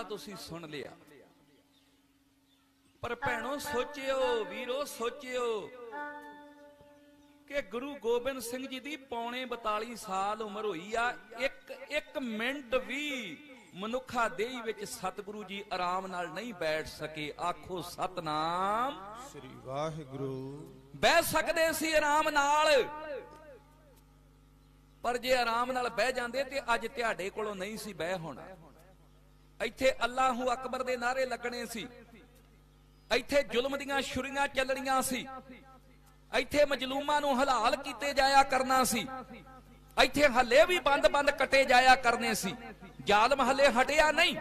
ਦਿੱਤਾ ਤੁਸੀਂ ਸੁਣ ਲਿਆ। ਪਰ ਭੈਣੋ ਸੋਚਿਓ ਵੀਰੋ ਸੋਚਿਓ ਕਿ ਗੁਰੂ ਗੋਬਿੰਦ ਸਿੰਘ ਜੀ ਦੀ ਪੌਣੇ 42 ਸਾਲ ਉਮਰ ਹੋਈ ਆ। ਇੱਕ ਇੱਕ ਮਿੰਟ ਵੀ ਮਨੁੱਖਾ ਦੇਹੀ ਵਿੱਚ ਸਤਿਗੁਰੂ ਜੀ ਆਰਾਮ ਨਾਲ ਨਹੀਂ ਬੈਠ ਸਕੇ। ਆਖੋ ਸਤਨਾਮ। ਸ੍ਰੀ ਵਾਹਿਗੁਰੂ। ਬਹਿ ਸਕਦੇ ਸੀ ਆਰਾਮ ਨਾਲ। ਪਰ ਜੇ ਆਰਾਮ ਨਾਲ ਬਹਿ ਜਾਂਦੇ ਤੇ ਅੱਜ ਤੁਹਾਡੇ ਕੋਲੋਂ ਨਹੀਂ ਸੀ ਬਹਿ ਹੋਣਾ। ਇੱਥੇ ਅੱਲਾਹੂ ਅਕਬਰ ਦੇ ਨਾਰੇ ਲੱਗਣੇ ਸੀ। ਇੱਥੇ ਜ਼ੁਲਮ ਦੀਆਂ ਛੁਰੀਆਂ ਚੱਲਣੀਆਂ ਸੀ। ਇੱਥੇ ਮਜਲੂਮਾਂ ਨੂੰ ਹਲਾਲ ਕੀਤੇ ਜਾਇਆ ਕਰਨਾ ਸੀ। ਇੱਥੇ ਹੱਲੇ ਵੀ ਬੰਦ-ਬੰਦ ਕੱਟੇ ਜਾਇਆ ਕਰਨੇ ਸੀ। ਜ਼ਾਲਮ ਹੱਲੇ ਹਟਿਆ ਨਹੀਂ।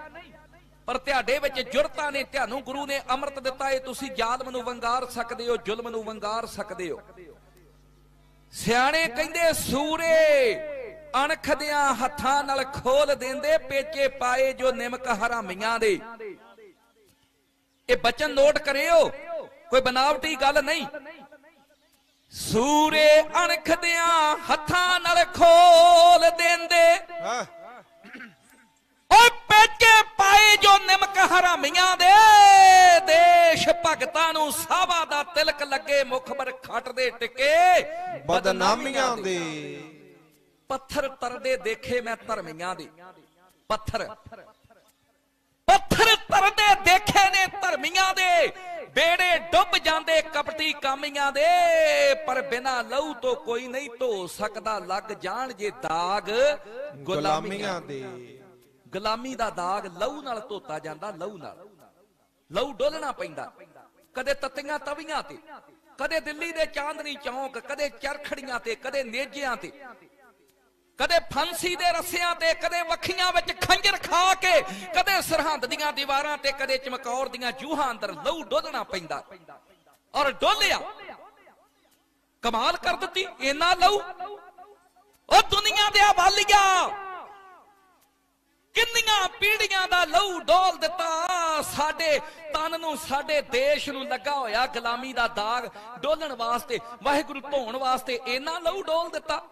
ਪਰ ਤੁਹਾਡੇ ਵਿੱਚ ਜੁਰਤਾਂ ਨੇ, ਤੁਹਾਨੂੰ ਗੁਰੂ ਨੇ ਅੰਮ੍ਰਿਤ ਦਿੱਤਾ ਏ, ਤੁਸੀਂ ਜ਼ਾਲਮ ਨੂੰ ਵੰਗਾਰ ਸਕਦੇ ਹੋ, ਜ਼ੁਲਮ ਨੂੰ ਵੰਗਾਰ ਸਕਦੇ ਹੋ। ਸਿਆਣੇ ਕਹਿੰਦੇ, ਸੂਰੇ ਅਣਖ ਦਿਆਂ ਹੱਥਾਂ ਨਾਲ ਖੋਲ ਦਿੰਦੇ ਪੇਚੇ ਪਾਏ ਜੋ ਨਿਮਕ ਹਰਾਮੀਆਂ ਦੇ। ਇਹ ਬਚਨ ਨੋਟ ਕਰਿਓ, ਕੋਈ ਬਨਾਵਟੀ ਗੱਲ ਨਹੀਂ। ਸੂਰੇ ਅਣਖ ਦਿਆਂ ਹੱਥਾਂ ਨਾਲ ਖੋਲ ਦਿੰਦੇ। ਓਏ ਪੇਚੇ ਪਾਏ ਜੋ ਨਿਮਕ ਹਰਾਮੀਆਂ ਦੇ। ਦੇਸ਼ ਭਗਤਾਂ ਨੂੰ ਸਾਵਾ ਦਾ ਤਿਲਕ ਲੱਗੇ ਮੁਖਬਰ ਖੱਟਦੇ ਟਿਕੇ, ਬਦਨਾਮੀਆਂ ਦੇ। ਪੱਥਰ ਤਰਦੇ ਦੇਖੇ ਮੈਂ ਧਰਮੀਆਂ ਦੇ। ਪੱਥਰ। ਪੱਥਰ ਤਰਦੇ ਦੇਖੇ ਨੇ ਧਰਮੀਆਂ ਦੇ। ਬੇੜੇ ਡੁੱਬ ਜਾਂਦੇ ਕਪਟੀ ਕਾਮੀਆਂ ਦੇ। ਪਰ ਬਿਨਾ ਲਹੂ ਤੋਂ ਕੋਈ ਨਹੀਂ ਧੋ ਸਕਦਾ। ਲੱਗ ਜਾਣ ਜੇ ਦਾਗ ਗੁਲਾਮੀਆਂ ਦੇ। ਗੁਲਾਮੀ ਦਾ ਦਾਗ ਲਹੂ ਨਾਲ ਧੋਤਾ ਜਾਂਦਾ, ਲਹੂ ਨਾਲ। ਲਹੂ ਡੋਲਣਾ ਪੈਂਦਾ। ਕਦੇ ਤਤੀਆਂ ਤਵੀਆਂ ਤੇ, ਕਦੇ ਦਿੱਲੀ ਦੇ ਚਾਂਦਨੀ ਚੌਂਕ, ਕਦੇ ਚਰਖੜੀਆਂ ਤੇ, ਕਦੇ ਨੇਜਿਆਂ ਤੇ। ਕਦੇ ਫਾਂਸੀ ਦੇ ਰੱਸਿਆਂ ਤੇ, ਕਦੇ ਵੱਖੀਆਂ ਵਿੱਚ ਖੰਜਰ ਖਾ ਕੇ, ਕਦੇ ਸਰਹੰਦ ਦੀਆਂ ਦੀਵਾਰਾਂ ਤੇ, ਕਦੇ ਚਮਕੌਰ ਦੀਆਂ ਜੂਹਾਂ ਅੰਦਰ ਲਹੂ ਡੋਲਣਾ ਪੈਂਦਾ। ਔਰ ਡੋਲਿਆ, ਕਮਾਲ ਕਰ ਦਿੱਤੀ, ਇੰਨਾ ਲਹੂ। ਉਹ ਦੁਨੀਆ ਦੇ ਆਵਾਲੀਆ ਕਿੰਨੀਆਂ ਪੀੜੀਆਂ ਦਾ ਲਹੂ ਡੋਲ ਦਿੱਤਾ। ਸਾਡੇ ਤਨ ਨੂੰ, ਸਾਡੇ ਦੇਸ਼ ਨੂੰ ਲੱਗਾ ਹੋਇਆ ਗੁਲਾਮੀ ਦਾ ਦਾਗ ਡੋਲਣ ਵਾਸਤੇ, ਵਾਹਿਗੁਰੂ ਧੋਣ ਵਾਸਤੇ ਇੰਨਾ ਲਹੂ ਡੋਲ ਦਿੱਤਾ।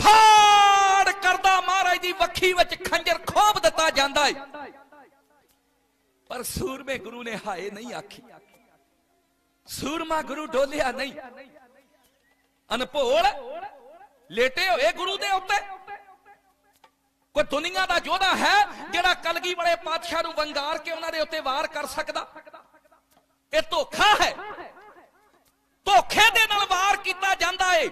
ਫਾੜ ਕਰਦਾ ਮਹਾਰਾਜ ਦੀ ਵੱਖੀ ਵਿੱਚ ਖੰਜਰ ਖੋਬ ਦਿੱਤਾ ਜਾਂਦਾ ਏ। ਪਰ ਸੂਰਮੇ ਗੁਰੂ ਨੇ ਹਾਏ ਨਹੀਂ ਆਖੀ। ਸੂਰਮਾ ਗੁਰੂ ਡੋਲਿਆ ਨਹੀਂ। ਅਨਭੋਲ ਲੇਟੇ ਹੋਏ ਗੁਰੂ ਦੇ ਉੱਤੇ। ਕੋਈ ਦੁਨੀਆ ਦਾ ਯੋਧਾ ਹੈ ਜਿਹੜਾ ਕਲਗੀ ਵਾਲੇ ਪਾਤਸ਼ਾਹ ਨੂੰ ਵੰਗਾਰ ਕੇ ਉਹਨਾਂ ਦੇ ਉੱਤੇ ਵਾਰ ਕਰ ਸਕਦਾ? ਇਹ ਧੋਖਾ ਹੈ। ਧੋਖੇ ਦੇ ਨਾਲ ਵਾਰ ਕੀਤਾ ਜਾਂਦਾ ਏ।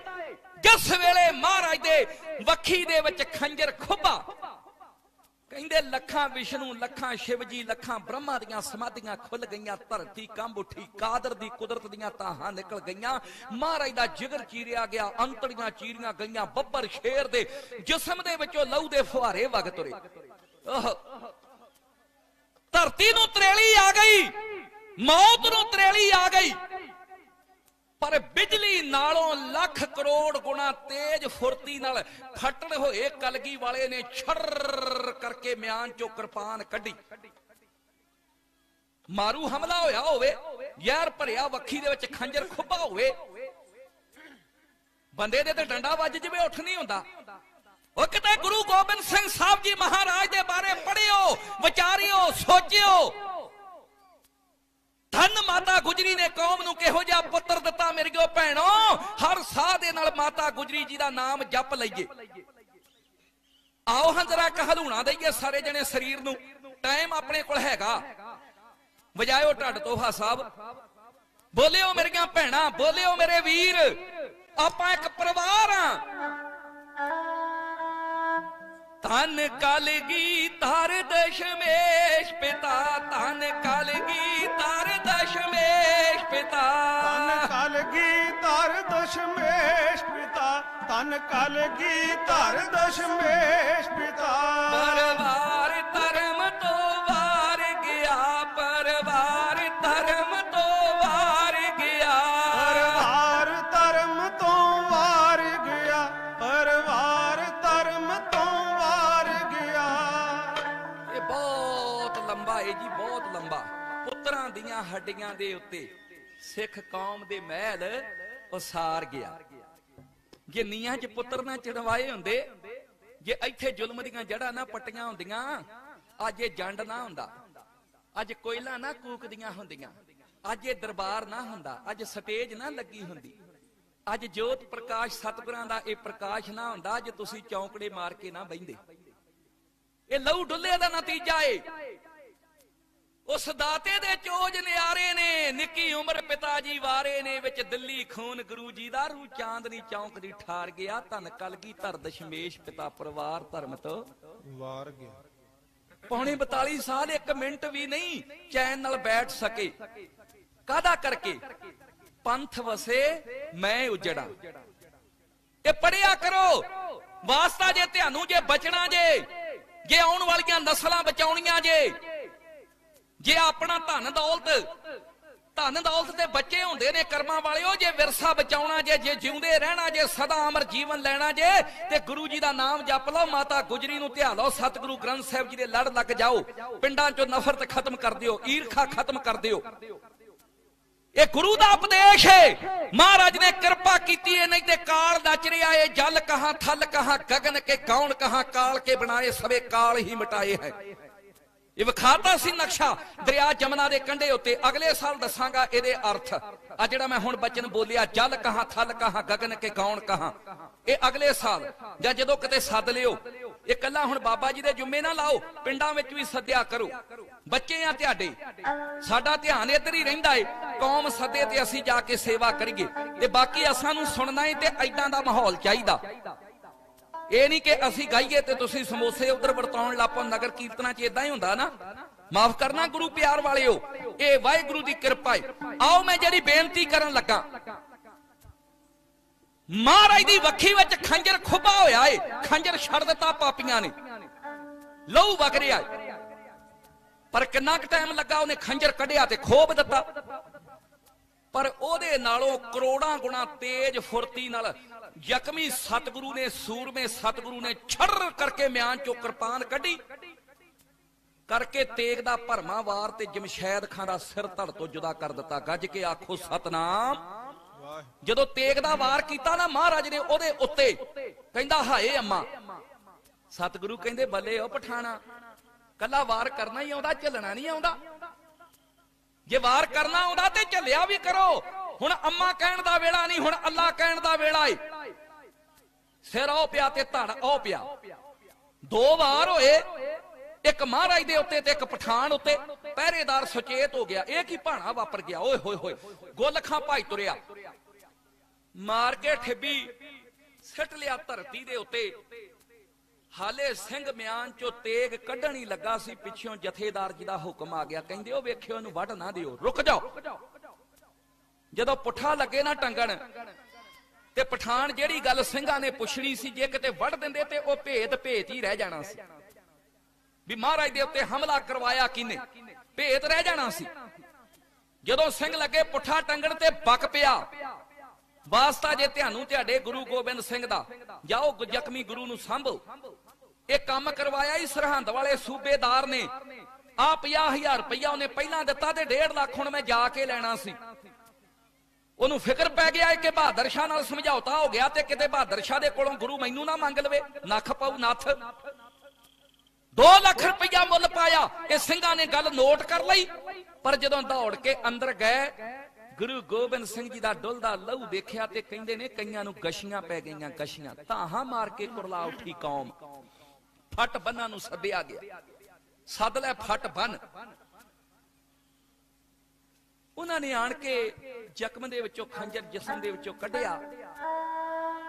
ਜਿਸ ਵੇਲੇ ਮਹਾਰਾਜ ਦੇ ਵੱਖੀ ਦੇ ਵਿੱਚ ਖੰਜਰ ਖੁੱਬਾ ਕਹਿੰਦੇ ਲੱਖਾਂ ਵਿਸ਼ਨੂੰ, ਲੱਖਾਂ ਸ਼ਿਵ ਜੀ, ਲੱਖਾਂ ਬ੍ਰਹਮਾ ਦੀਆਂ ਸਮਾਧੀਆਂ ਖੁੱਲ ਗਈਆਂ, ਧਰਤੀ ਕੰਬ ਉੱਠੀ, ਕਾਦਰ ਦੀ ਕੁਦਰਤ ਦੀਆਂ ਤਾਹਾਂ ਨਿਕਲ ਗਈਆਂ। ਮਹਾਰਾਜ ਦਾ ਜਿਗਰ ਚੀਰਿਆ ਗਿਆ, ਅੰਤੜੀਆਂ ਚੀਰੀਆਂ ਗਈਆਂ, ਬੱਬਰ ਸ਼ੇਰ ਦੇ ਜਿਸਮ ਦੇ ਵਿੱਚੋਂ ਲਹੂ ਦੇ ਫੁਹਾਰੇ ਵਗ ਤੁਰੇ। ਆਹ ਧਰਤੀ ਨੂੰ ਤਰੇਲੀ ਆ ਗਈ, ਮੌਤ ਨੂੰ ਤਰੇਲੀ ਆ ਗਈ। ਪਰ ਬਿਜਲੀ ਨਾਲੋਂ ਲੱਖ ਕਰੋੜ ਗੁਣਾ ਤੇਜ਼ ਫੁਰਤੀ ਨਾਲ ਫਟੜ ਹੋਏ ਕਲਗੀ ਵਾਲੇ ਨੇ ਛਰ ਕਰਕੇ ਮਿਆਨ ਚੋਂ ਕਿਰਪਾਨ ਕੱਢੀ। ਮਾਰੂ ਹਮਲਾ ਹੋਇਆ ਹੋਵੇ, ਯਾਰ ਭਰਿਆ ਵੱਖੀ ਦੇ ਵਿੱਚ ਖੰਜਰ ਖੁੱਬਾ ਹੋਵੇ, ਬੰਦੇ ਦੇ ਤੇ ਡੰਡਾ ਵੱਜ ਜਵੇ, ਉੱਠ ਨਹੀਂ ਹੁੰਦਾ। ਉਹ ਕਿਤੇ ਗੁਰੂ ਗੋਬਿੰਦ ਸਿੰਘ ਸਾਹਿਬ ਜੀ ਮਹਾਰਾਜ ਦੇ ਬਾਰੇ ਪੜ੍ਹਿਓ, ਵਿਚਾਰਿਓ, ਸੋਚਿਓ। ਧੰਨ ਮਾਤਾ ਗੁਜਰੀ ਨੇ ਕੌਮ ਨੂੰ ਕਿਹੋ ਜਿਹਾ ਪੁੱਤਰ ਦਿੱਤਾ ਮੇਰੀਓ ਭੈਣੋ? ਹਰ ਸਾਹ ਦੇ ਨਾਲ ਮਾਤਾ ਗੁਜਰੀ ਜੀ ਦਾ ਨਾਮ ਜਪ ਲਈਏ। ਆਓ ਹਾਂ ਜਰਾ ਕਹਲੂਣਾ ਦਈਏ ਸਾਰੇ ਜਣੇ ਸਰੀਰ ਨੂੰ। ਟਾਈਮ ਆਪਣੇ ਕੋਲ ਹੈਗਾ। ਵਜਾਇਓ ਢੱਡ ਤੋਹਾ ਸਾਹਿਬ। ਬੋਲਿਓ ਮੇਰੀਆਂ ਭੈਣਾਂ, ਬੋਲਿਓ ਮੇਰੇ ਵੀਰ। ਆਪਾਂ ਇੱਕ ਪਰਿਵਾਰ ਆ। ਧਨ ਕਲਗੀ ਧਰ ਦਸ਼ਮੇਸ਼ ਪਿਤਾ ਧਨ ਕਲਗੀ ਧਰ ਦਸ਼ਮੇਸ਼ ਪਿਤਾ। ਤਨ ਕਲਗੀ ਧਰ ਦਸ਼ਮੇਸ਼ ਪਿਤਾ ਤਨ ਕਲਗੀ ਧਰ ਦਸ਼ਮੇਸ਼ ਪਿਤਾ। ਪਰਵਾਰ ਦੀਆਂ ਹੱਡੀਆਂ ਦੇ ਉੱਤੇ ਸਿੱਖ ਕੌਮ ਦੇ ਮਹਿਲ ਉਸਾਰ ਗਿਆ। ਜੇ ਨੀਆਂ 'ਚ ਪੁੱਤਰ ਨਾ ਚੜਵਾਏ ਹੁੰਦੇ, ਜੇ ਇੱਥੇ ਜ਼ੁਲਮ ਦੀਆਂ ਜੜਾਂ ਨਾ ਪੱਟੀਆਂ ਹੁੰਦੀਆਂ, ਅੱਜ ਇਹ ਜੰਡ ਨਾ ਹੁੰਦਾ। ਅੱਜ ਕੋਇਲਾ ਨਾ ਕੂਕਦੀਆਂ ਹੁੰਦੀਆਂ। ਅੱਜ ਇਹ ਦਰਬਾਰ ਨਾ ਹੁੰਦਾ। ਅੱਜ ਸਟੇਜ ਨਾ ਲੱਗੀ ਹੁੰਦੀ। ਅੱਜ ਜੋਤ ਪ੍ਰਕਾਸ਼ ਸਤਿਗੁਰਾਂ ਦਾ ਇਹ ਪ੍ਰਕਾਸ਼ ਨਾ ਹੁੰਦਾ, ਅੱਜ ਤੁਸੀਂ ਚੌਂਕੜੇ ਮਾਰ ਕੇ ਨਾ ਬੈੰਦੇ ਇਹ ਲਹੂ ਡੁੱਲੇ ਦਾ ਨਤੀਜਾ ਏ। ਉਸ ਦਾਤੇ ਦੇ ਚੋਜ ਨਿਆਰੇ ਨੇ ਨਿੱਕੀ ਉਮਰ ਪਿਤਾ ਜੀ ਵਾਰੇ ਨੇ ਵਿੱਚ ਦਿੱਲੀ ਖੂਨ ਗੁਰੂ ਜੀ ਦਾ ਰੂ ਚਾਂਦਨੀ ਚੌਂਕ ਦੀ ਠਾਰ ਗਿਆ ਧਨ ਕਲਗੀ ਧਰ ਦਸ਼ਮੇਸ਼ ਪਿਤਾ ਪਰਿਵਾਰ ਧਰਮ ਤੋਂ। ਵਾਰ ਗਿਆ। ਪੌਣੇ 42 ਸਾਲ ਇੱਕ ਮਿੰਟ ਵੀ ਨਹੀਂ ਚੈਨ ਨਾਲ ਬੈਠ ਸਕੇ। ਕਾਦਾ ਕਰਕੇ? ਪੰਥ ਵਸੇ ਮੈਂ ਉਜੜਾ। ਇਹ ਪੜਿਆ ਕਰੋ ਵਾਸਤਾ ਜੇ ਤੁਹਾਨੂੰ ਜੇ ਬਚਣਾ ਜੇ ਜੇ ਆਉਣ ਵਾਲੀਆਂ ਨਸਲਾਂ ਬਚਾਉਣੀਆਂ ਜੇ ਜੇ ਆਪਣਾ ਧਨ ਦੌਲਤ ਧਨ ਦੌਲਤ ਤੇ ਬੱਚੇ ਹੁੰਦੇ ਨੇ ਕਰਮਾਂ ਵਾਲਿਓ, ਜੇ ਵਿਰਸਾ ਬਚਾਉਣਾ ਜੇ ਜੇ ਜਿਉਂਦੇ ਰਹਿਣਾ ਜੇ, ਸਦਾ ਅਮਰ ਜੀਵਨ ਲੈਣਾ ਜੇ, ਤੇ ਗੁਰੂ ਜੀ ਦਾ ਨਾਮ ਜਪ ਲਓ, ਮਾਤਾ ਗੁਜਰੀ ਨੂੰ ਧਿਆ ਲਓ, ਸਤਿਗੁਰੂ ਗ੍ਰੰਥ ਸਾਹਿਬ ਜੀ ਦੇ ਲੜ ਲੱਗ ਜਾਓ, ਪਿੰਡਾਂ ਚੋਂ ਨਫ਼ਰਤ ਖਤਮ ਕਰ ਦਿਓ, ਈਰਖਾ ਖਤਮ ਕਰ ਦਿਓ। ਇਹ ਗੁਰੂ ਦਾ ਉਪਦੇਸ਼ ਹੈ ਮਹਾਰਾਜ ਨੇ ਕਿਰਪਾ ਕੀਤੀ ਹੈ ਨਹੀਂ ਤੇ ਕਾਲ ਨੱਚ ਰਿਹਾ ਏ, ਜਲ ਕਹਾਂ, ਥਲ ਕਹਾਂ, ਗਗਨ ਕੇ ਕੌਣ ਕਹਾਂ, ਕਾਲ ਕੇ ਬਣਾਏ ਸਵੇ, ਕਾਲ ਹੀ ਮਿਟਾਏ ਹੈ। ਇਹ ਵਿਖਾਤਾ ਸੀ ਨਕਸ਼ਾ। ਦਰਿਆ ਜਮਨਾ ਦੇ ਕੰਢੇ ਉੱਤੇ। ਅਗਲੇ ਸਾਲ ਦੱਸਾਂਗਾ ਇਹਦੇ ਅਰਥ। ਆ ਜਿਹੜਾ ਮੈਂ ਹੁਣ ਬਚਨ ਬੋਲਿਆ, ਜਲ ਕਹਾਂ, ਥਲ ਕਹਾਂ ਗगन ਕੇ ਕੌਣ ਕਹਾਂ। ਇਹ ਅਗਲੇ ਸਾਲ, ਜਾਂ ਜਦੋਂ ਕਿਤੇ ਸੱਦ ਲਿਓ, ਇਹ ਕੱਲਾ ਹੁਣ ਬਾਬਾ ਜੀ ਦੇ ਜੁਮੇ ਨਾ ਲਾਓ, ਪਿੰਡਾਂ ਵਿੱਚ ਵੀ ਸੱਦਿਆ ਕਰੋ। ਬੱਚੇ ਆ ਤੁਹਾਡੇ। ਸਾਡਾ ਧਿਆਨ ਇੱਧਰ ਹੀ ਰਹਿੰਦਾ ਏ। ਕੌਮ ਸੱਦੇ ਤੇ ਅਸੀਂ ਜਾ ਕੇ ਸੇਵਾ ਕਰੀਏ। ਤੇ ਬਾਕੀ ਅਸਾਂ ਨੂੰ ਸੁਣਨਾ ਏ ਤੇ ਐਦਾਂ ਦਾ ਮਾਹੌਲ ਚਾਹੀਦਾ। ਇਹ ਨਹੀਂ ਕਿ ਅਸੀਂ ਗਾਈਏ ਤੇ ਤੁਸੀਂ ਸਮੋਸੇ ਉਧਰ ਵਰਤਾਉਣ ਲੱਪੋ ਨਗਰ ਕੀਰਤਨਾਂ 'ਚ ਇਦਾਂ ਹੀ ਹੁੰਦਾ ਨਾ। ਮਾਫ ਕਰਨਾ ਗੁਰੂ ਪਿਆਰ ਵਾਲਿਓ, ਇਹ ਵਾਹਿਗੁਰੂ ਦੀ ਕਿਰਪਾ ਹੈ ਆਓ ਮੈਂ ਜਿਹੜੀ ਬੇਨਤੀ ਕਰਨ ਲੱਗਾ, ਮਹਾਰਾਜ ਦੀ ਵੱਖੀ ਵਿੱਚ ਖੰਜਰ ਖੁੱਬਾ ਹੋਇਆ ਏ, ਖੰਜਰ ਛੱਡ ਦਿੱਤਾ ਪਾਪੀਆਂ ਨੇ। ਲਹੂ ਵਗ ਰਿਹਾ ਏ। ਪਰ ਕਿੰਨਾ ਕੁ ਟਾਈਮ ਲੱਗਾ, ਉਹਨੇ ਖੰਜਰ ਕੱਢਿਆ ਤੇ ਖੋਬ ਦਿੱਤਾ। ਪਰ ਉਹਦੇ ਨਾਲੋਂ ਕਰੋੜਾਂ ਗੁਣਾ ਤੇਜ਼ ਫੁਰਤੀ ਨਾਲ ਯਕਮੀ ਸਤਿਗੁਰੂ ਨੇ ਸੂਰਮੇ ਸਤਿਗੁਰੂ ਨੇ ਛਰ ਕਰਕੇ ਮਿਆਨ ਚੋਂ ਕਿਰਪਾਨ ਕੱਢੀ। ਕਰਕੇ ਤੇਗ ਦਾ ਭਰਮਾ ਵਾਰ ਤੇ ਜਮਸ਼ੈਦ ਖਾਨ ਦਾ ਸਿਰ ਧੜ ਤੋਂ ਜੁਦਾ ਕਰ ਦਿੱਤਾ। ਗੱਜ ਕੇ ਆਖੋ, ਸਤਨਾਮ। ਜਦੋਂ ਤੇਗ ਦਾ ਵਾਰ ਕੀਤਾ ਨਾ ਮਹਾਰਾਜ ਨੇ ਉਹਦੇ ਉੱਤੇ, ਕਹਿੰਦਾ, ਹਾਏ ਅੰਮਾ। ਸਤਿਗੁਰੂ ਕਹਿੰਦੇ, ਬੱਲੇ ਉਹ ਪਠਾਣਾ। ਕੱਲਾ ਵਾਰ ਕਰਨਾ ਹੀ ਆਉਂਦਾ, ਝੱਲਣਾ ਨਹੀਂ ਆਉਂਦਾ। ਜੇ ਵਾਰ ਕਰਨਾ ਆਉਂਦਾ ਤੇ ਝੱਲਿਆ ਵੀ ਕਰੋ। ਹੁਣ ਅੰਮਾ ਕਹਿਣ ਦਾ ਵੇਲਾ ਨਹੀਂ, ਹੁਣ ਅੱਲਾ ਕਹਿਣ ਦਾ ਵੇਲਾ ਏ। ਸਿਰ ਉਹ ਪਿਆ ਤੇ ਧੜ ਉਹ ਪਿਆ। ਦੋ ਵਾਰ ਹੋਏ, ਇੱਕ ਮਹਾਰਾਜ ਦੇ ਉੱਤੇ ਤੇ ਇੱਕ ਪਠਾਨ ਉੱਤੇ ਪਹਿਰੇਦਾਰ ਸੁਚੇਤ ਹੋ ਗਿਆ। ਇਹ ਕੀ ਭਾਣਾ ਵਾਪਰ ਗਿਆ? ਓਏ ਹੋਏ ਹੋਏ, ਗੋਲਖਾਂ ਭਾਈ ਤੁਰਿਆ। ਮਾਰ ਕੇ ਠਿੱਬੀ, ਸਿੱਟ ਲਿਆ ਧਰਤੀ ਦੇ ਉੱਤੇ। ਹਾਲੇ ਸਿੰਘ ਮਿਆਨ ਚੋਂ ਤੇਗ ਕੱਢਣ ਹੀ ਲੱਗਾ ਸੀ, ਪਿੱਛੋਂ ਜਥੇਦਾਰ ਜੀ ਦਾ ਹੁਕਮ ਆ ਗਿਆ। ਕਹਿੰਦੇ ਉਹ ਵੇਖਿਓ ਇਹਨੂੰ ਵੱਢ ਨਾ ਦਿਓ, ਰੁਕ ਜਾਓ। ਜਦੋਂ ਪੁੱਠਾ ਲੱਗੇ ਨਾ ਟੰਗਣ ਤੇ ਪਠਾਨ ਜਿਹੜੀ ਗੱਲ ਸਿੰਘਾਂ ਨੇ ਪੁੱਛਣੀ ਸੀ, ਜੇ ਕਿਤੇ ਵੜ ਦਿੰਦੇ ਤੇ ਉਹ ਭੇਤ ਭੇਤ ਹੀ ਰਹਿ ਜਾਣਾ ਸੀ। ਵੀ ਮਹਾਰਾਜ ਦੇ ਉੱਤੇ ਹਮਲਾ ਕਰਵਾਇਆ ਕਿਨੇ ਭੇਤ ਰਹਿ ਜਾਣਾ ਸੀ। ਜਦੋਂ ਸਿੰਘ ਲੱਗੇ, ਪੁੱਠਾ ਟੰਗਣ ਤੇ ਬਕ ਪਿਆ। ਵਾਸਤਾ ਜੇ ਤੁਹਾਨੂੰ ਤੁਹਾਡੇ ਗੁਰੂ ਗੋਬਿੰਦ ਸਿੰਘ ਦਾ ਜਾਓ ਜ਼ਖਮੀ ਗੁਰੂ ਨੂੰ ਸੰਭੋ। ਇਹ ਕੰਮ ਕਰਵਾਇਆ ਹੀ ਸਰਹੰਦ ਵਾਲੇ ਸੂਬੇਦਾਰ ਨੇ। ਆ 50000 ਰੁਪਇਆ ਉਹਨੇ ਪਹਿਲਾਂ ਦਿੱਤਾ ਤੇ 1.5 ਲੱਖ ਹੁਣ ਮੈਂ ਜਾ ਕੇ ਲੈਣਾ ਸੀ। ਉਹਨੂੰ ਫਿਕਰ ਪੈ ਗਿਆ ਕਿ ਬਹਾਦਰ ਸ਼ਾਹ ਨਾਲ ਸਮਝੌਤਾ ਹੋ ਗਿਆ ਤੇ ਕਿਤੇ ਬਹਾਦਰ ਸ਼ਾਹ ਦੇ ਕੋਲੋਂ ਗੁਰੂ ਮੈਨੂੰ ਨਾ ਮੰਗ ਲਵੇ ਨੱਖ ਪਾਉ ਨੱਥ। 2 ਲੱਖ ਰੁਪਇਆ ਮੁੱਲ ਪਾਇਆ, ਇਹ ਸਿੰਘਾਂ ਨੇ ਗੱਲ ਨੋਟ ਕਰ ਲਈ, ਪਰ ਜਦੋਂ ਦੌੜ ਕੇ ਅੰਦਰ ਗਏ, ਗੁਰੂ ਗੋਬਿੰਦ ਸਿੰਘ ਜੀ ਦਾ ਡੁੱਲਦਾ ਲਹੂ ਦੇਖਿਆ ਤੇ ਕਹਿੰਦੇ ਨੇ ਕਈਆਂ ਨੂੰ ਗਸ਼ੀਆਂ ਪੈ ਗਈਆਂ ਗਸ਼ੀਆਂ, ਧਾਹਾਂ ਮਾਰ ਕੇ ਕੁਰਲਾ ਉੱਠੀ ਕੌਮ। ਫੱਟ ਬੰਨਾਂ ਨੂੰ ਸੱਦਿਆ ਗਿਆ। ਸੱਦ ਲੈ ਫੱਟ ਬੰਨ। ਉਹਨਾਂ ਨੇ ਆਣ ਕੇ ਜ਼ਖਮ ਦੇ ਵਿੱਚੋਂ, ਖੰਜਰ ਜਿਸਮ ਦੇ ਵਿੱਚੋਂ ਕੱਢਿਆ।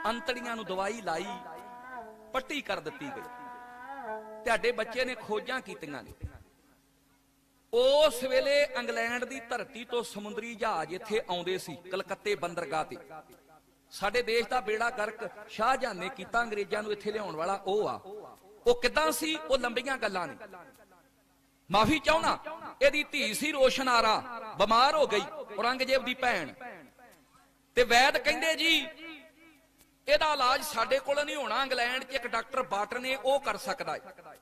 ਅੰਤੜੀਆਂ ਨੂੰ ਦਵਾਈ ਲਾਈ, ਪੱਟੀ ਕਰ ਦਿੱਤੀ ਗਈ। ਤੁਹਾਡੇ ਬੱਚੇ ਨੇ ਖੋਜਾਂ ਕੀਤੀਆਂ ਨੇ। ਉਸ ਵੇਲੇ ਇੰਗਲੈਂਡ ਦੀ ਧਰਤੀ ਤੋਂ ਸਮੁੰਦਰੀ ਜਹਾਜ਼ ਇੱਥੇ ਆਉਂਦੇ ਸੀ, ਕਲਕੱਤੇ ਬੰਦਰਗਾਹ ਤੇ। ਸਾਡੇ ਦੇਸ਼ ਦਾ ਬੇੜਾ ਗਰਕ ਸ਼ਾਹਜਹਾਨ ਨੇ ਕੀਤਾ, ਅੰਗਰੇਜ਼ਾਂ ਨੂੰ ਇੱਥੇ ਲਿਆਉਣ ਵਾਲਾ ਉਹ ਆ। ਉਹ ਕਿਦਾਂ ਸੀ? ਉਹ ਲੰਬੀਆਂ ਗੱਲਾਂ ਨੇ। ਮਾਫੀ ਚਾਹਣਾ ਇਹਦੀ ਧੀ ਸੀ ਰੋਸ਼ਨਾਰਾ, ਬਿਮਾਰ ਹੋ ਗਈ, ਔਰੰਗਜ਼ੇਬ ਦੀ ਭੈਣ। ਤੇ ਵੈਦ ਕਹਿੰਦੇ ਜੀ, ਇਹਦਾ ਇਲਾਜ ਸਾਡੇ ਕੋਲ ਨਹੀਂ ਹੋਣਾ, ਇੰਗਲੈਂਡ 'ਚ ਇੱਕ ਡਾਕਟਰ ਬਾਟਨ ਨੇ, ਉਹ ਕਰ ਸਕਦਾ ਹੈ।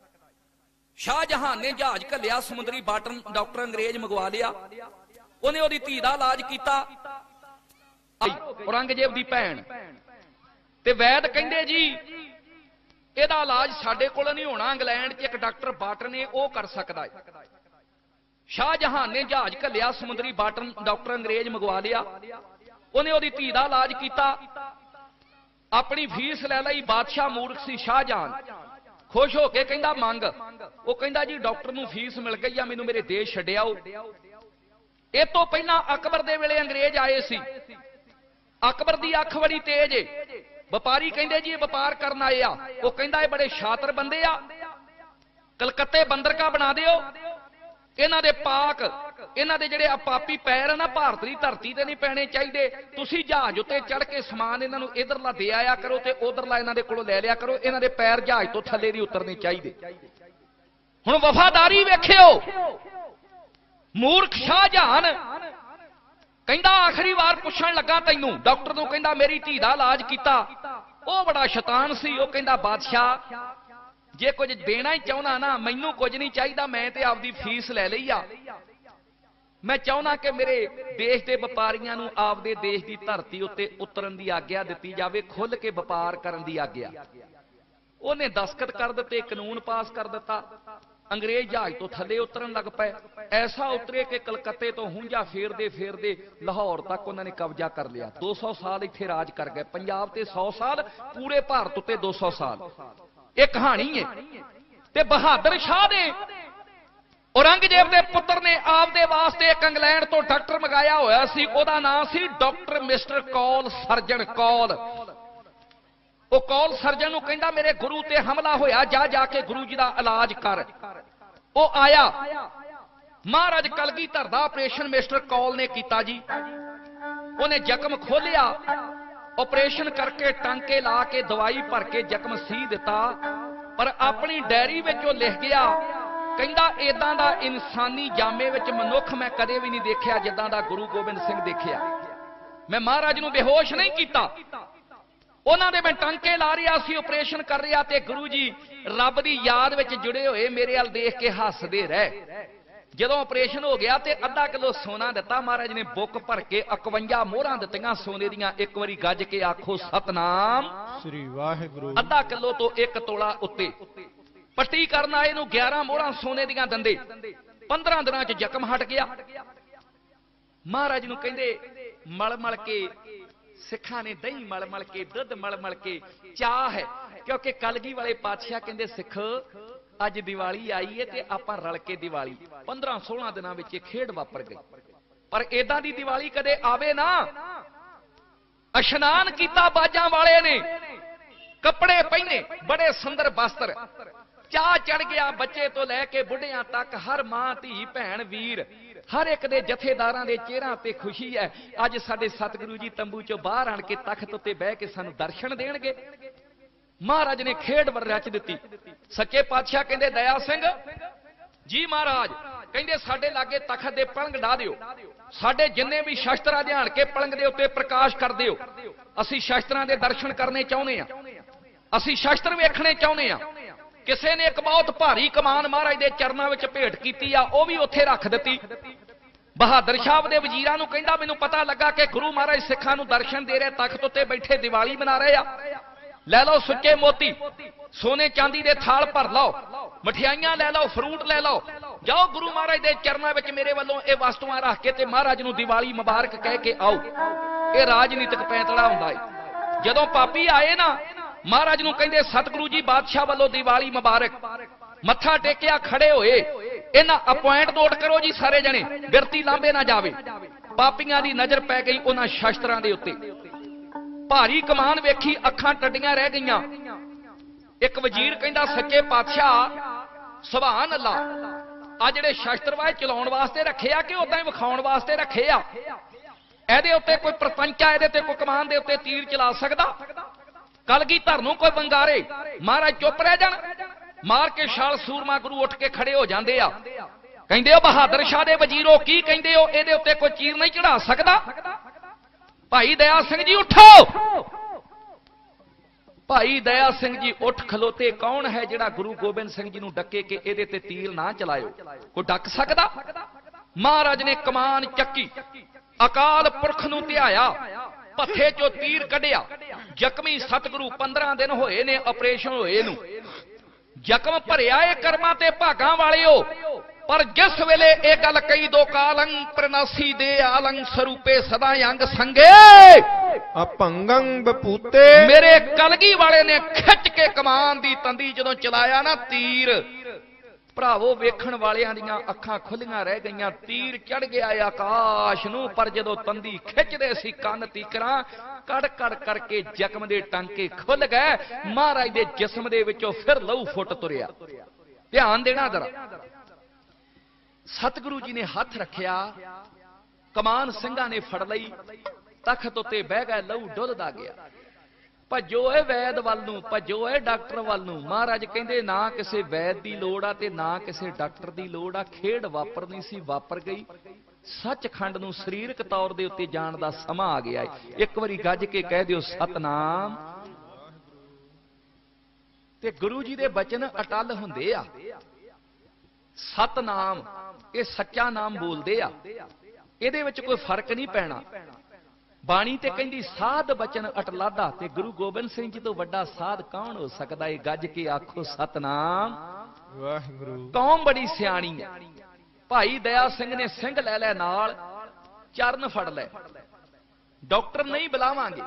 ਸ਼ਾਹਜਹਾਨ ਨੇ ਜਹਾਜ਼ ਘੱਲਿਆ, ਸਮੁੰਦਰੀ ਬਾਟਨ ਡਾਕਟਰ ਅੰਗਰੇਜ਼ ਮੰਗਵਾ ਲਿਆ। ਉਹਨੇ ਉਹਦੀ ਧੀ ਦਾ ਇਲਾਜ ਕੀਤਾ। ਔਰੰਗਜ਼ੇਬ ਦੀ ਭੈਣ। ਤੇ ਵੈਦ ਕਹਿੰਦੇ ਜੀ ਇਹਦਾ ਇਲਾਜ ਸਾਡੇ ਕੋਲ ਨਹੀਂ ਹੋਣਾ। ਇੰਗਲੈਂਡ 'ਚ ਇੱਕ ਡਾਕਟਰ ਬਾਟਨ ਨੇ ਉਹ ਕਰ ਸਕਦਾ ਹੈ। ਸ਼ਾਹਜਹਾਨ ਨੇ ਜਹਾਜ਼ ਘੱਲਿਆ, ਸਮੁੰਦਰੀ ਬਾਟਨ ਡਾਕਟਰ ਅੰਗਰੇਜ਼ ਮੰਗਵਾ ਲਿਆ। ਉਹਨੇ ਉਹਦੀ ਧੀ ਦਾ ਇਲਾਜ ਕੀਤਾ। ਆਪਣੀ ਫੀਸ ਲੈ ਲਈ, ਬਾਦਸ਼ਾਹ ਮੂਰਖ ਸੀ ਸ਼ਾਹਜਹਾਨ ਖੁਸ਼ ਹੋ ਕੇ ਕਹਿੰਦਾ, ਮੰਗ। ਉਹ ਕਹਿੰਦਾ, ਜੀ, ਡਾਕਟਰ ਨੂੰ ਫੀਸ ਮਿਲ ਗਈ ਆ, ਮੈਨੂੰ ਮੇਰੇ ਦੇਸ਼ ਛੱਡਿਆਓ ਇਹ ਤੋਂ ਪਹਿਲਾਂ ਅਕਬਰ ਦੇ ਵੇਲੇ ਅੰਗਰੇਜ਼ ਆਏ ਸੀ। ਅਕਬਰ ਦੀ ਅੱਖ ਬੜੀ ਤੇਜ਼ ਏ। ਵਪਾਰੀ ਕਹਿੰਦੇ ਜੀ ਇਹ ਵਪਾਰ ਕਰਨ ਆਏ ਆ। ਉਹ ਕਹਿੰਦਾ ਇਹ ਬੜੇ ਸ਼ਾਤਰ ਬੰਦੇ ਆ। ਕਲਕੱਤੇ ਬੰਦਰਕਾ ਬਣਾ ਦਿਓ। ਇਹਨਾਂ ਦੇ ਪਾਕ, ਇਹਨਾਂ ਦੇ ਜਿਹੜੇ ਆਪਾਪੀ ਪੈਰ ਆ ਨਾ, ਭਾਰਤ ਦੀ ਧਰਤੀ ਤੇ ਨਹੀਂ ਪੈਣੇ ਚਾਹੀਦੇ। ਤੁਸੀਂ ਜਹਾਜ਼ ਉੱਤੇ ਚੜ ਕੇ ਸਮਾਨ ਇਹਨਾਂ ਨੂੰ ਇਧਰਲਾ ਦੇ ਆਇਆ ਕਰੋ ਤੇ ਉਧਰਲਾ ਇਹਨਾਂ ਦੇ ਕੋਲੋਂ ਲੈ ਲਿਆ ਕਰੋ। ਇਹਨਾਂ ਦੇ ਪੈਰ ਜਹਾਜ਼ ਤੋਂ ਥੱਲੇ ਨਹੀਂ ਉਤਰਨੇ ਚਾਹੀਦੇ। ਹੁਣ ਵਫਾਦਾਰੀ ਵੇਖਿਓ। ਮੂਰਖ ਸ਼ਾਹਜਹਾਨ ਕਹਿੰਦਾ ਆਖਰੀ ਵਾਰ ਪੁੱਛਣ ਲੱਗਾ ਤੈਨੂੰ। ਡਾਕਟਰ ਨੂੰ ਕਹਿੰਦਾ, ਮੇਰੀ ਧੀ ਦਾ ਇਲਾਜ ਕੀਤਾ। ਉਹ ਬੜਾ ਸ਼ੈਤਾਨ ਸੀ, ਉਹ ਕਹਿੰਦਾ, ਬਾਦਸ਼ਾਹ, ਜੇ ਕੁਝ ਦੇਣਾ ਹੀ ਚਾਹੁੰਦਾ ਨਾ, ਮੈਨੂੰ ਕੁਝ ਨਹੀਂ ਚਾਹੀਦਾ, ਮੈਂ ਤੇ ਆਪਦੀ ਫੀਸ ਲੈ ਲਈ ਆ। ਮੈਂ ਚਾਹੁੰਦਾ ਕਿ ਮੇਰੇ ਦੇਸ਼ ਦੇ ਵਪਾਰੀਆਂ ਨੂੰ ਆਪਦੇ ਦੇਸ਼ ਦੀ ਧਰਤੀ ਉੱਤੇ ਉਤਰਨ ਦੀ ਆਗਿਆ ਦਿੱਤੀ ਜਾਵੇ ਖੁੱਲ ਕੇ ਵਪਾਰ ਕਰਨ ਦੀ ਆਗਿਆ। ਉਹਨੇ ਦਸਖਤ ਕਰ ਦਿੱਤੇ, ਕਾਨੂੰਨ ਪਾਸ ਕਰ ਦਿੱਤਾ। ਅੰਗਰੇਜ਼ ਜਹਾਜ਼ ਤੋਂ ਥੱਲੇ ਉਤਰਨ ਲੱਗ ਪਏ। ਐਸਾ ਉਤਰੇ ਕਿ ਕਲਕੱਤੇ ਤੋਂ ਹੁੰਜਾ ਫੇਰਦੇ ਫੇਰਦੇ ਲਾਹੌਰ ਤੱਕ ਉਹਨਾਂ ਨੇ ਕਬਜ਼ਾ ਕਰ ਲਿਆ 200 ਸਾਲ ਇੱਥੇ ਰਾਜ ਕਰ ਗਏ। ਪੰਜਾਬ ਤੇ 100 ਸਾਲ, ਪੂਰੇ ਭਾਰਤ ਉੱਤੇ 200 ਸਾਲ। ਇਹ ਕਹਾਣੀ ਹੈ ਤੇ ਬਹਾਦਰ ਸ਼ਾਹ ਨੇ ਔਰੰਗਜ਼ੇਬ ਦੇ ਪੁੱਤਰ ਨੇ ਆਪਦੇ ਵਾਸਤੇ ਇੱਕ ਇੰਗਲੈਂਡ ਤੋਂ ਡਾਕਟਰ ਮੰਗਾਇਆ ਹੋਇਆ ਸੀ। ਉਹਦਾ ਨਾਮ ਸੀ doctor mister Kaul surgeon Kaul. ਉਹ ਕੌਲ ਸਰਜਨ ਨੂੰ ਕਹਿੰਦਾ, ਮੇਰੇ ਗੁਰੂ ਤੇ ਹਮਲਾ ਹੋਇਆ, ਜਾ ਜਾ ਕੇ ਗੁਰੂ ਜੀ ਦਾ ਇਲਾਜ ਕਰ। ਉਹ ਆਇਆ। ਮਹਾਰਾਜ ਕਲਗੀਧਰ ਦਾ ਆਪਰੇਸ਼ਨ ਮਿਸਟਰ ਕੌਲ ਨੇ ਕੀਤਾ ਜੀ। ਉਹਨੇ ਜ਼ਖਮ ਖੋਲਿਆ। ਆਪਰੇਸ਼ਨ ਕਰਕੇ ਟਾਂਕੇ ਲਾ ਕੇ ਦਵਾਈ ਭਰ ਕੇ ਜ਼ਖਮ ਸੀ ਦਿੱਤਾ। ਪਰ ਆਪਣੀ ਡਾਇਰੀ ਵਿੱਚ ਉਹ ਲਿਖ ਗਿਆ, ਕਹਿੰਦਾ ਇਦਾਂ ਦਾ ਇਨਸਾਨੀ ਜਾਮੇ ਵਿੱਚ ਮਨੁੱਖ ਮੈਂ ਕਦੇ ਵੀ ਨਹੀਂ ਦੇਖਿਆ ਜਿੱਦਾਂ ਦਾ ਗੁਰੂ ਗੋਬਿੰਦ ਸਿੰਘ ਦੇਖਿਆ। ਮੈਂ ਮਹਾਰਾਜ ਨੂੰ ਬੇਹੋਸ਼ ਨਹੀਂ ਕੀਤਾ। ਉਹਨਾਂ ਦੇ ਮੈਂ ਟਾਂਕੇ ਲਾ ਰਿਹਾ ਸੀ ਆਪਰੇਸ਼ਨ ਕਰ ਰਿਹਾ ਤੇ ਗੁਰੂ ਜੀ ਰੱਬ ਦੀ ਯਾਦ ਵਿੱਚ ਜੁੜੇ ਹੋਏ ਮੇਰੇ ਵੱਲ ਦੇਖ ਕੇ ਹੱਸਦੇ ਰਹਿ। ਜਦੋਂ ਆਪਰੇਸ਼ਨ ਹੋ ਗਿਆ ਤੇ ਅੱਧਾ ਕਿਲੋ ਸੋਨਾ ਦਿੱਤਾ ਮਹਾਰਾਜ ਨੇ ਬੁੱਕ ਭਰ ਕੇ 51 ਮੋਹਰਾਂ ਦਿੱਤੀਆਂ ਸੋਨੇ ਦੀਆਂ ਇੱਕ ਵਾਰੀ ਗੱਜ ਕੇ ਆਖੋ ਸਤਨਾਮ। ਸ੍ਰੀ ਵਾਹਿਗੁਰੂ। ਅੱਧਾ ਕਿਲੋ ਤੋਂ ਇੱਕ ਤੋਲਾ ਉੱਤੇ। ਪੱਟੀ ਕਰਨ ਆਏ ਨੂੰ 11 ਮੋਹਰਾਂ ਸੋਨੇ ਦੀਆਂ ਦੰਦੇ। 15 ਦਿਨਾਂ 'ਚ ਜ਼ਖਮ ਹਟ ਗਿਆ। ਮਹਾਰਾਜ ਨੂੰ ਕਹਿੰਦੇ ਮਲ ਮਲ ਕੇ ਸਿੱਖਾਂ ਨੇ ਦਹੀਂ ਮਲ ਮਲ ਕੇ, ਦੁੱਧ ਮਲ ਮਲ ਕੇ, ਚਾਹ ਹੈ। ਕਿਉਂਕਿ ਕਲਗੀ ਵਾਲੇ ਪਾਤਸ਼ਾਹ ਕਹਿੰਦੇ ਸਿੱਖ, ਅੱਜ ਦੀਵਾਲੀ ਆਈ ਹੈ ਤੇ ਆਪਾਂ ਰਲ ਕੇ ਦੀਵਾਲੀ। 15 16 ਦਿਨਾਂ ਵਿੱਚ ਇਹ ਖੇਡ ਵਾਪਰ ਗਈ। ਪਰ ਏਦਾਂ ਦੀ ਦੀਵਾਲੀ ਕਦੇ ਆਵੇ ਨਾ। ਇਸ਼ਨਾਨ ਕੀਤਾ ਬਾਜਾਂ ਵਾਲੇ ਨੇ। ਕੱਪੜੇ ਪਹਿਨੇ, ਬੜੇ ਸੁੰਦਰ ਵਸਤਰ ਚਾਹ ਚੜ ਗਿਆ ਬੱਚੇ ਤੋਂ ਲੈ ਕੇ ਬੁੱਢਿਆਂ ਤੱਕ, ਹਰ ਮਾਂ ਧੀ ਭੈਣ ਵੀਰ। ਹਰ ਇੱਕ ਦੇ ਜਥੇਦਾਰਾਂ ਦੇ ਚਿਹਰਾਂ ਤੇ ਖੁਸ਼ੀ ਹੈ। ਅੱਜ ਸਾਡੇ ਸਤਿਗੁਰੂ ਜੀ ਤੰਬੂ ਚੋਂ ਬਾਹਰ ਆਣ ਕੇ ਤਖਤ ਉੱਤੇ ਬਹਿ ਕੇ ਸਾਨੂੰ ਦਰਸ਼ਨ ਦੇਣਗੇ। ਮਹਾਰਾਜ ਨੇ ਖੇਡ ਵਰ ਰਚ ਦਿੱਤੀ। ਸੱਚੇ ਪਾਤਸ਼ਾਹ ਕਹਿੰਦੇ, ਦਇਆ ਸਿੰਘ, ਜੀ ਮਹਾਰਾਜ, ਕਹਿੰਦੇ, ਸਾਡੇ ਲਾਗੇ ਤਖਤ ਦੇ ਪਲੰਗ ਢਾ ਦਿਓ। ਸਾਡੇ ਜਿੰਨੇ ਵੀ ਸ਼ਸਤਰਾਂ ਧਿਆਨ ਕੇ ਪਲੰਗ ਦੇ ਉੱਤੇ ਪ੍ਰਕਾਸ਼ ਕਰ ਦਿਓ। ਅਸੀਂ ਸ਼ਸਤਰਾਂ ਦੇ ਦਰਸ਼ਨ ਕਰਨੇ ਚਾਹੁੰਦੇ ਆ ਅਸੀਂ ਸ਼ਸਤਰ ਵੇਖਣੇ ਚਾਹੁੰਦੇ ਆ ਕਿਸੇ ਨੇ ਇੱਕ ਬਹੁਤ ਭਾਰੀ ਕਮਾਨ ਮਹਾਰਾਜ ਦੇ ਚਰਨਾਂ ਵਿੱਚ ਭੇਟ ਕੀਤੀ ਆ, ਉਹ ਵੀ ਉੱਥੇ ਰੱਖ ਦਿੱਤੀ। ਬਹਾਦਰ ਸ਼ਾਹ ਦੇ ਵਜ਼ੀਰਾਂ ਨੂੰ ਕਹਿੰਦਾ, ਮੈਨੂੰ ਪਤਾ ਲੱਗਾ ਕਿ ਗੁਰੂ ਮਹਾਰਾਜ ਸਿੱਖਾਂ ਨੂੰ ਦਰਸ਼ਨ ਦੇ ਰਹੇ, ਤਖਤ ਉੱਤੇ ਬੈਠੇ ਦੀਵਾਲੀ ਮਨਾ ਰਹੇ ਆ। ਲੈ ਲਓ ਸੁੱਚੇ ਮੋਤੀ, ਸੋਨੇ ਚਾਂਦੀ ਦੇ ਥਾਲ ਭਰ ਲਓ, ਮਠਿਆਈਆਂ ਲੈ ਲਓ, ਫਰੂਟ ਲੈ ਲਓ। ਜਾਓ ਗੁਰੂ ਮਹਾਰਾਜ ਦੇ ਚਰਨਾਂ ਵਿੱਚ ਮੇਰੇ ਵੱਲੋਂ ਇਹ ਵਸਤੂਆਂ ਰੱਖ ਕੇ ਤੇ ਮਹਾਰਾਜ ਨੂੰ ਦੀਵਾਲੀ ਮੁਬਾਰਕ ਕਹਿ ਕੇ ਆਓ। ਇਹ ਰਾਜਨੀਤਿਕ ਪੈਂਤੜਾ ਹੁੰਦਾ ਹੈ ਜਦੋਂ ਪਾਪੀ ਆਏ ਨਾ ਮਹਾਰਾਜ ਨੂੰ ਕਹਿੰਦੇ, ਸਤਿਗੁਰੂ ਜੀ, ਬਾਦਸ਼ਾਹ ਵੱਲੋਂ ਦੀਵਾਲੀ ਮੁਬਾਰਕ। ਮੱਥਾ ਟੇਕਿਆ, ਖੜੇ ਹੋਏ। ਇਹਨਾਂ ਅਪਾਇੰਟ ਨੋਟ ਕਰੋ ਜੀ ਸਾਰੇ ਜਣੇ, ਬਿਰਤੀ ਲਾਂਬੇ ਨਾ ਜਾਵੇ। ਪਾਪੀਆਂ ਦੀ ਨਜ਼ਰ ਪੈ ਗਈ ਉਹਨਾਂ ਸ਼ਸਤਰਾਂ ਦੇ ਉੱਤੇ। ਭਾਰੀ ਕਮਾਨ ਵੇਖੀ, ਅੱਖਾਂ ਟੱਡੀਆਂ ਰਹਿ ਗਈਆਂ। ਇੱਕ ਵਜ਼ੀਰ ਕਹਿੰਦਾ, ਸੱਚੇ ਪਾਤਸ਼ਾਹ, ਸੁਭਾਨ ਅੱਲਾ ਆ ਜਿਹੜੇ ਸ਼ਸਤਰ ਵਾਏ ਚਲਾਉਣ ਵਾਸਤੇ ਰੱਖੇ ਆ ਕਿ ਉਦਾਂ ਹੀ ਵਿਖਾਉਣ ਵਾਸਤੇ ਰੱਖੇ ਆ? ਇਹਦੇ ਉੱਤੇ ਕੋਈ ਪ੍ਰਤੰਚਾ, ਇਹਦੇ ਤੇ ਕੋਈ ਕਮਾਨ ਦੇ ਉੱਤੇ ਤੀਰ ਚਲਾ ਸਕਦਾ? ਕਲਗੀ ਧਰ ਨੂੰ ਕੋਈ ਬੰਗਾਰੇ? ਮਹਾਰਾਜ ਚੁੱਪ ਰਹਿ ਜਾਣ। ਮਾਰ ਕੇ ਛਾਲ ਸੂਰਮਾ ਗੁਰੂ ਉੱਠ ਕੇ ਖੜੇ ਹੋ ਜਾਂਦੇ ਆ। ਕਹਿੰਦੇ ਉਹ ਬਹਾਦਰ ਸ਼ਾਹ ਦੇ ਵਜ਼ੀਰੋ ਕੀ ਕਹਿੰਦੇ ਹੋ? ਇਹਦੇ ਉੱਤੇ ਕੋਈ ਚੀਰ ਨਹੀਂ ਚੜਾ ਸਕਦਾ। ਭਾਈ ਦਇਆ ਸਿੰਘ ਜੀ, ਉਠੋ! ਭਾਈ ਦਇਆ ਸਿੰਘ ਜੀ, ਉੱਠ ਖਲੋਤੇ ਕੌਣ ਹੈ ਜਿਹੜਾ ਗੁਰੂ ਗੋਬਿੰਦ ਸਿੰਘ ਜੀ ਨੂੰ ਡੱਕੇ ਕਿ ਇਹਦੇ ਤੇ ਤੀਰ ਨਾ ਚਲਾਇਓ? ਕੋਈ ਡੱਕ ਸਕਦਾ? ਮਹਾਰਾਜ ਨੇ ਕਮਾਨ ਚੱਕੀ। ਅਕਾਲ ਪੁਰਖ ਨੂੰ ਧਿਆਇਆ। ਪੱਥੇ ਚੋਂ ਤੀਰ ਕੱਢਿਆ। ਜ਼ਖਮੀ ਸਤਿਗੁਰੂ 15 ਦਿਨ ਹੋਏ ਨੇ ਆਪਰੇਸ਼ਨ ਹੋਏ ਨੂੰ। ਜ਼ਖਮ ਭਰਿਆ ਏ ਕਰਮਾਂ ਤੇ ਭਾਗਾਂ ਵਾਲਿਓ। ਪਰ ਜਿਸ ਵੇਲੇ ਇਹ ਗੱਲ ਕਹੀ ਦੋ ਕਾਲੰ ਪ੍ਰਨਾਸੀ ਦੇ ਆਲੰ ਸਰੂਪੇ ਸਦਾ ਅੰਗ ਸੰਗੇ। ਅਪੰਗੰ ਬਪੂਤੇ। ਮੇਰੇ ਕਲਗੀ ਵਾਲੇ ਨੇ ਖਿੱਚ ਕੇ ਕਮਾਨ ਦੀ ਤੰਦੀ ਜਦੋਂ ਚਲਾਇਆ ਨਾ ਤੀਰ ਭਰਾਵੋ, ਵੇਖਣ ਵਾਲਿਆਂ ਦੀਆਂ ਅੱਖਾਂ ਖੁੱਲੀਆਂ ਰਹਿ ਗਈਆਂ, ਤੀਰ ਚੜ ਗਿਆ ਆਕਾਸ਼ ਨੂੰ, ਪਰ ਜਦੋਂ ਤੰਦੀ ਖਿੱਚਦੇ ਸੀ ਕੰਨ ਤੀਕਰਾਂ, ਕੜ ਕੜ ਕਰਕੇ ਜ਼ਖਮ ਦੇ ਟਾਂਕੇ ਖੁੱਲ ਗਏ, ਮਹਾਰਾਜ ਦੇ ਜਿਸਮ ਦੇ ਵਿੱਚੋਂ ਫਿਰ ਲਹੂ ਫੁੱਟ ਤੁਰਿਆ। ਧਿਆਨ ਦੇਣਾ ਜ਼ਰਾ। ਸਤਿਗੁਰੂ ਜੀ ਨੇ ਹੱਥ ਰੱਖਿਆ, ਕਮਾਨ ਸਿੰਘਾਂ ਨੇ ਫੜ ਲਈ, ਤਖਤ ਉੱਤੇ ਬਹਿ ਗਏ, ਲਹੂ ਡੁੱਲਦਾ ਗਿਆ। ਭੱਜੋ ਇਹ ਵੈਦ ਵੱਲ ਨੂੰ, ਭੱਜੋ ਇਹ ਡਾਕਟਰ ਵੱਲ ਨੂੰ। ਮਹਾਰਾਜ ਕਹਿੰਦੇ, ਨਾ ਕਿਸੇ ਵੈਦ ਦੀ ਲੋੜ ਆ ਤੇ ਨਾ ਕਿਸੇ ਡਾਕਟਰ ਦੀ ਲੋੜ ਆ। ਖੇਡ ਵਾਪਰਨੀ ਸੀ, ਵਾਪਰ ਗਈ। ਸੱਚਖੰਡ ਨੂੰ ਸਰੀਰਕ ਤੌਰ ਦੇ ਉੱਤੇ ਜਾਣ ਦਾ ਸਮਾਂ ਆ ਗਿਆ ਹੈ ਇੱਕ ਵਾਰੀ ਗੱਜ ਕੇ ਕਹਿ ਦਿਓ, ਸਤਨਾਮ। ਤੇ ਗੁਰੂ ਜੀ ਦੇ ਬਚਨ ਅਟਲ ਹੁੰਦੇ ਆ। ਸਤਨਾਮ, ਇਹ ਸੱਚਾ ਨਾਮ ਬੋਲਦੇ ਆ। ਇਹਦੇ ਵਿੱਚ ਕੋਈ ਫ਼ਰਕ ਨਹੀਂ ਪੈਣਾ। ਬਾਣੀ ਤੇ ਕਹਿੰਦੀ ਸਾਧ ਬਚਨ ਅਟਲਾਦਾ ਤੇ ਗੁਰੂ ਗੋਬਿੰਦ ਸਿੰਘ ਜੀ ਤੋਂ ਵੱਡਾ ਸਾਧ ਕੌਣ ਹੋ ਸਕਦਾ? ਏ ਗੱਜ ਕੇ ਆਖੋ ਸਤਨਾਮ। ਵਾਹਿਗੁਰੂ। ਕੌਮ ਬੜੀ ਸਿਆਣੀ ਹੈ ਭਾਈ ਦਇਆ ਸਿੰਘ ਨੇ ਸਿੰਘ ਲੈ ਲੈ ਨਾਲ ਚਰਨ ਫੜ ਲੈ। ਡਾਕਟਰ ਨਹੀਂ ਬੁਲਾਵਾਂਗੇ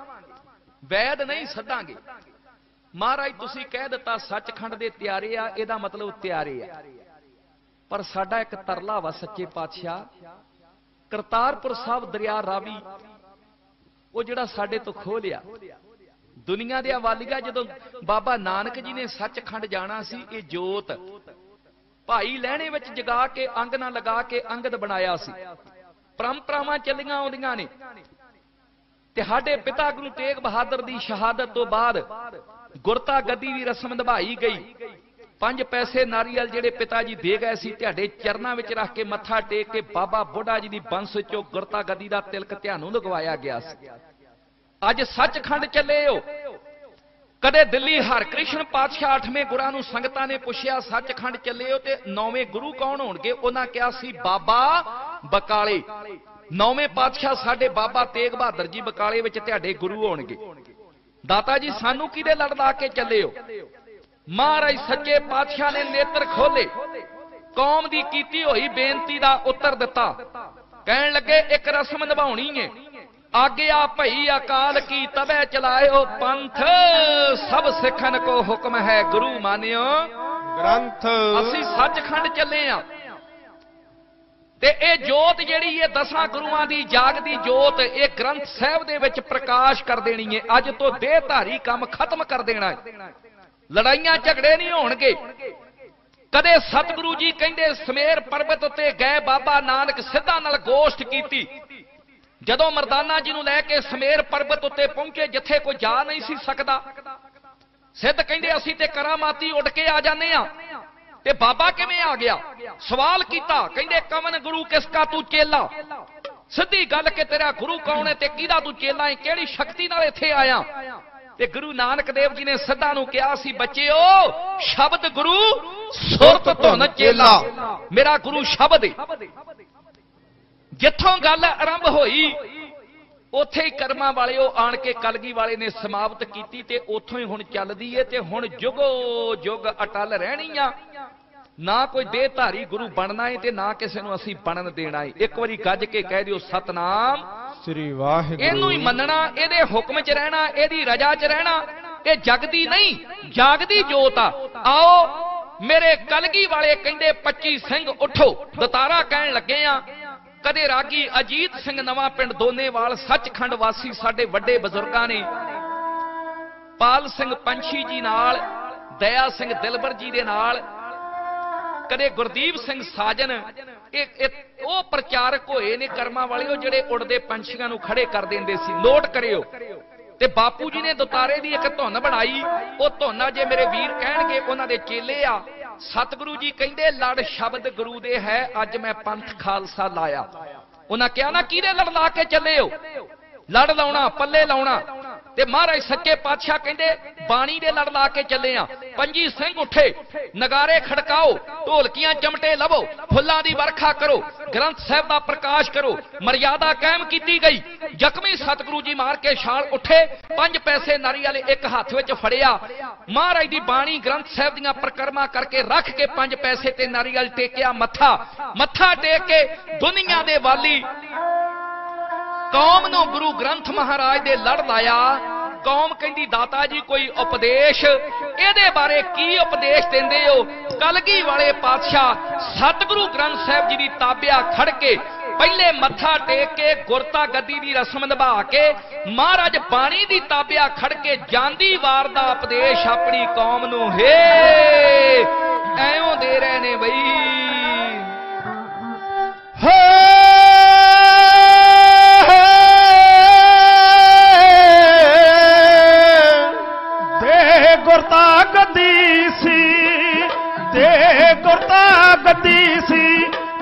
ਵੈਦ ਨਹੀਂ ਸੱਦਾਂਗੇ। ਮਹਾਰਾਜ ਤੁਸੀਂ ਕਹਿ ਦਿੱਤਾ ਸੱਚਖੰਡ ਦੇ ਤਿਆਰੇ ਆ ਇਹਦਾ ਮਤਲਬ ਤਿਆਰੇ ਆ। ਪਰ ਸਾਡਾ ਇੱਕ ਤਰਲਾ ਵਾ ਸੱਚੇ ਪਾਤਸ਼ਾਹ। ਕਰਤਾਰਪੁਰ ਸਾਹਿਬ ਦਰਿਆ ਰਾਵੀ ਉਹ ਜਿਹੜਾ ਸਾਡੇ ਤੋਂ ਖੋਹ ਲਿਆ। ਦੁਨੀਆ ਦੇ ਵਾਲੀਆ ਜਦੋਂ ਬਾਬਾ ਨਾਨਕ ਜੀ ਨੇ ਸੱਚਖੰਡ ਜਾਣਾ ਸੀ, ਇਹ ਜੋਤ ਭਾਈ ਲਹਿਣੇ ਵਿੱਚ ਜਗਾ ਕੇ, ਅੰਗ ਨਾ ਲਗਾ ਕੇ ਅੰਗਦ ਬਣਾਇਆ ਸੀ। ਪਰੰਪਰਾਵਾਂ ਚੱਲੀਆਂ ਆਉਂਦੀਆਂ ਨੇ। ਤੇ ਸਾਡੇ ਪਿਤਾ ਗੁਰੂ ਤੇਗ ਬਹਾਦਰ ਦੀ ਸ਼ਹਾਦਤ ਤੋਂ ਬਾਅਦ ਗੁਰਤਾ ਗੱਦੀ ਦੀ ਰਸਮ ਨਿਭਾਈ ਗਈ। ਪੰਜ ਪੈਸੇ ਨਾਰੀਅਲ ਜਿਹੜੇ ਪਿਤਾ ਜੀ ਦੇ ਗਏ ਸੀ, ਤੁਹਾਡੇ ਚਰਨਾਂ ਵਿੱਚ ਰੱਖ ਕੇ ਮੱਥਾ ਟੇਕ ਕੇ ਬਾਬਾ ਬੁੱਢਾ ਜੀ ਦੀ ਬੰਸ ਚੋਂ ਗੁਰਤਾ ਗੱਦੀ ਦਾ ਤਿਲਕ ਧਿਆਨੂੰ ਲਗਵਾਇਆ ਗਿਆ ਸੀ। ਅੱਜ ਸੱਚਖੰਡ ਚੱਲੇ ਹੋ ਕਦੇ ਦਿੱਲੀ ਹਰਕ੍ਰਿਸ਼ਨ ਪਾਤਸ਼ਾਹ ਅੱਠਵੇਂ ਗੁਰਾਂ ਨੂੰ ਸੰਗਤਾਂ ਨੇ ਪੁੱਛਿਆ, ਸੱਚਖੰਡ ਚੱਲੇ ਹੋ ਤੇ ਨੌਵੇਂ ਗੁਰੂ ਕੌਣ ਹੋਣਗੇ? ਉਹਨਾਂ ਕਿਹਾ ਸੀ, ਬਾਬਾ ਬਕਾਲੇ। ਨੌਵੇਂ ਪਾਤਸ਼ਾਹ ਸਾਡੇ ਬਾਬਾ ਤੇਗ ਬਹਾਦਰ ਜੀ ਬਕਾਲੇ ਵਿੱਚ ਤੁਹਾਡੇ ਗੁਰੂ ਹੋਣਗੇ। ਦਾਤਾ ਜੀ, ਸਾਨੂੰ ਕਿਹਦੇ ਲੜ ਲਾ ਕੇ ਚੱਲੇ ਹੋ? ਮਹਾਰਾਜ ਸੱਚੇ ਪਾਤਸ਼ਾਹ ਨੇ ਨੇਤਰ ਖੋਲੇ ਕੌਮ ਦੀ ਕੀਤੀ ਹੋਈ ਬੇਨਤੀ ਦਾ ਉੱਤਰ ਦਿੱਤਾ। ਕਹਿਣ ਲੱਗੇ ਇੱਕ ਰਸਮ ਨਿਭਾਉਣੀ ਏ। ਆਗਿਆ ਭਈ ਅਕਾਲ ਕੀ ਤਬੈ ਚਲਾਇਓ ਪੰਥ ਸਭ ਸਿੱਖਨ ਕੋ ਹੁਕਮ ਹੈ ਗੁਰੂ ਮਾਨਿਓ। ਗ੍ਰੰਥ। ਅਸੀਂ ਸੱਚਖੰਡ ਚੱਲੇ ਆ। ਤੇ ਇਹ ਜੋਤ ਜਿਹੜੀ ਇਹ ਦਸਾਂ ਗੁਰੂਆਂ ਦੀ ਜਾਗਦੀ ਜੋਤ ਇਹ ਗ੍ਰੰਥ ਸਾਹਿਬ ਦੇ ਵਿੱਚ ਪ੍ਰਕਾਸ਼ ਕਰ ਦੇਣੀ ਹੈ ਅੱਜ ਤੋਂ ਦੇਹਧਾਰੀ ਕੰਮ ਖਤਮ ਕਰ ਦੇਣਾ ਹੈ ਲੜਾਈਆਂ ਝਗੜੇ ਨਹੀਂ ਹੋਣਗੇ। ਕਦੇ ਸਤਿਗੁਰੂ ਜੀ ਕਹਿੰਦੇ, ਸਮੇਰ ਪਰਬਤ ਉੱਤੇ ਗਏ ਬਾਬਾ ਨਾਨਕ ਸਿੱਧਾ ਨਾਲ ਗੋਸ਼ਟ ਕੀਤੀ। ਜਦੋਂ ਮਰਦਾਨਾ ਜੀ ਨੂੰ ਲੈ ਕੇ ਸਮੇਰ ਪਰਬਤ ਉੱਤੇ ਪਹੁੰਚੇ, ਜਿੱਥੇ ਕੋਈ ਜਾ ਨਹੀਂ ਸੀ ਸਕਦਾ। ਸਿੱਧ ਕਹਿੰਦੇ, ਅਸੀਂ ਤੇ ਕਰਾਮਾਤੀ ਉੱਡ ਕੇ ਆ ਜਾਂਦੇ ਆ ਤੇ ਬਾਬਾ ਕਿਵੇਂ ਆ ਗਿਆ? ਸਵਾਲ ਕੀਤਾ, ਕਹਿੰਦੇ ਕਵਨ ਗੁਰੂ ਕਿਸ ਕਾ ਤੂੰ ਚੇਲਾ? ਸਿੱਧੀ ਗੱਲ ਕਿ ਤੇਰਾ ਗੁਰੂ ਕੌਣ ਹੈ ਤੇ ਕਿਹਦਾ ਤੂੰ ਚੇਲਾ ਹੈ? ਕਿਹੜੀ ਸ਼ਕਤੀ ਨਾਲ ਇੱਥੇ ਆਇਆ? ਤੇ ਗੁਰੂ ਨਾਨਕ ਦੇਵ ਜੀ ਨੇ ਸਿੱਧਾ ਨੂੰ ਕਿਹਾ ਸੀ, ਬੱਚਿਓ, ਸ਼ਬਦ ਗੁਰੂ ਸੁਰਤ ਧੁਨ ਚੇਲਾ ਮੇਰਾ ਗੁਰੂ ਸ਼ਬਦ ਹੈ ਜਿੱਥੋਂ ਗੱਲ ਆਰੰਭ ਹੋਈ, ਉੱਥੇ ਹੀ ਕਰਮਾਂ ਵਾਲਿਓ ਆਣ ਕੇ ਕਲਗੀ ਵਾਲੇ ਨੇ ਸਮਾਪਤ ਕੀਤੀ ਤੇ ਉੱਥੋਂ ਹੀ ਹੁਣ ਚੱਲਦੀ ਏ ਤੇ ਹੁਣ ਜੁਗੋ ਜੁਗ ਅਟਲ ਰਹਿਣੀ ਆ ਨਾ ਕੋਈ ਦੇਹਧਾਰੀ ਗੁਰੂ ਬਣਨਾ ਏ ਤੇ ਨਾ ਕਿਸੇ ਨੂੰ ਅਸੀਂ ਬਣਨ ਦੇਣਾ ਏ। ਇੱਕ ਵਾਰੀ ਗੱਜ ਕੇ ਕਹਿ ਦਿਓ ਸਤਨਾਮ। ਸ੍ਰੀ ਵਾਹਿਗੁਰੂ। ਇਹਨੂੰ ਹੀ ਮੰਨਣਾ ਇਹਦੇ ਹੁਕਮ 'ਚ ਰਹਿਣਾ ਇਹਦੀ ਰਜਾ 'ਚ ਰਹਿਣਾ ਇਹ ਜਗਦੀ ਨਹੀਂ ਜਾਗਦੀ ਜੋਤ ਆ। ਆਓ ਮੇਰੇ ਕਲਗੀ ਵਾਲੇ ਕਹਿੰਦੇ 25 ਸਿੰਘ ਉਠੋ। ਦਤਾਰਾ ਕਹਿਣ ਲੱਗੇ ਆ ਕਦੇ ਰਾਗੀ ਅਜੀਤ ਸਿੰਘ ਨਵਾਂ ਪਿੰਡ ਦੋਨੇਵਾਲ ਸੱਚਖੰਡ ਵਾਸੀ ਸਾਡੇ ਵੱਡੇ ਬਜ਼ੁਰਗਾਂ ਨੇ। ਪਾਲ ਸਿੰਘ ਪੰਛੀ ਜੀ ਨਾਲ ਦਇਆ ਸਿੰਘ ਦਿਲਬਰ ਜੀ ਦੇ ਨਾਲ ਕਦੇ ਗੁਰਦੀਪ ਸਿੰਘ ਸਾਜਨ, ਇਹ ਉਹ ਪ੍ਰਚਾਰਕ ਹੋਏ ਨੇ ਕਰਮਾਂ ਵਾਲੇ, ਉਹ ਜਿਹੜੇ ਉੜਦੇ ਪੰਛੀਆਂ ਨੂੰ ਖੜੇ ਕਰ ਦਿੰਦੇ ਸੀ। ਨੋਟ ਕਰਿਓ। ਤੇ ਬਾਪੂ ਜੀ ਨੇ ਦੁਤਾਰੇ ਦੀ ਇੱਕ ਧੁਨ ਬਣਾਈ। ਉਹ ਧੁਨ ਜੇ ਮੇਰੇ ਵੀਰ ਕਹਿਣਗੇ, ਉਹਨਾਂ ਦੇ ਚੇਲੇ ਆ। ਸਤਿਗੁਰੂ ਜੀ ਕਹਿੰਦੇ, ਲੜ ਸ਼ਬਦ ਗੁਰੂ ਦੇ ਹੈ, ਅੱਜ ਮੈਂ ਪੰਥ ਖਾਲਸਾ ਲਾਇਆ। ਉਹਨਾਂ ਕਿਹਾ, ਨਾ ਕਿਹਦੇ ਲੜ ਲਾ ਕੇ ਚੱਲੇ ਹੋ? ਲੜ ਲਾਉਣਾ, ਪੱਲੇ ਲਾਉਣਾ। ਤੇ ਮਹਾਰਾਜ ਸੱਚੇ ਪਾਤਸ਼ਾਹ ਕਹਿੰਦੇ, ਬਾਣੀ ਦੇ ਲੜ ਲਾ ਕੇ ਚੱਲੇ ਆ। ਪੰਜੀ ਸਿੰਘ ਉੱਠੇ, ਨਗਾਰੇ ਖੜਕਾਓ, ਢੋਲਕੀਆਂ ਚਮਟੇ ਲਵੋ, ਫੁੱਲਾਂ ਦੀ ਵਰਖਾ ਕਰੋ, ਗ੍ਰੰਥ ਸਾਹਿਬ ਦਾ ਪ੍ਰਕਾਸ਼ ਕਰੋ, ਮਰਿਆਦਾ ਕਾਇਮ ਕੀਤੀ ਗਈ। ਜ਼ਖਮੀ ਸਤਿਗੁਰੂ ਜੀ ਮਾਰ ਕੇ ਛਾਲ ਉੱਠੇ, ਪੰਜ ਪੈਸੇ ਨਾਰੀ ਵਾਲੇ ਇੱਕ ਹੱਥ ਵਿੱਚ ਫੜਿਆ। ਮਹਾਰਾਜ ਦੀ ਬਾਣੀ ਗ੍ਰੰਥ ਸਾਹਿਬ ਦੀਆਂ ਪ੍ਰਕਰਮਾ ਕਰਕੇ ਰੱਖ ਕੇ ਪੰਜ ਪੈਸੇ ਤੇ ਨਾਰੀ ਵਾਲ ਟੇਕਿਆ ਮੱਥਾ। ਮੱਥਾ ਟੇਕ ਕੇ ਦੁਨੀਆ ਦੇ ਵਾਲੀ ਕੌਮ ਨੂੰ ਗੁਰੂ ਗ੍ਰੰਥ ਮਹਾਰਾਜ ਦੇ ਲੜ ਲਾਇਆ। ਕੌਮ ਕਹਿੰਦੀ, ਦਾਤਾ ਜੀ, ਕੋਈ ਉਪਦੇਸ਼, ਇਹਦੇ ਬਾਰੇ ਕੀ ਉਪਦੇਸ਼ ਦਿੰਦੇ ਹੋ? ਕਲਗੀ ਵਾਲੇ ਪਾਤਸ਼ਾਹ ਸਤਿਗੁਰੂ ਗ੍ਰੰਥ ਸਾਹਿਬ ਜੀ ਦੀ ਤਾਬਿਆ ਖੜ ਕੇ ਪਹਿਲੇ ਮੱਥਾ ਟੇਕ ਕੇ ਗੁਰਤਾ ਗੱਦੀ ਦੀ ਰਸਮ ਨਿਭਾ ਕੇ ਮਹਾਰਾਜ ਬਾਣੀ ਦੀ ਤਾਬਿਆ ਖੜ ਕੇ ਜਾਂਦੀ ਵਾਰ ਦਾ ਉਪਦੇਸ਼ ਆਪਣੀ ਕੌਮ ਨੂੰ, ਹੇ, ਐਉਂ ਦੇ ਰਹੇ ਨੇ ਬਈ। ਦੇ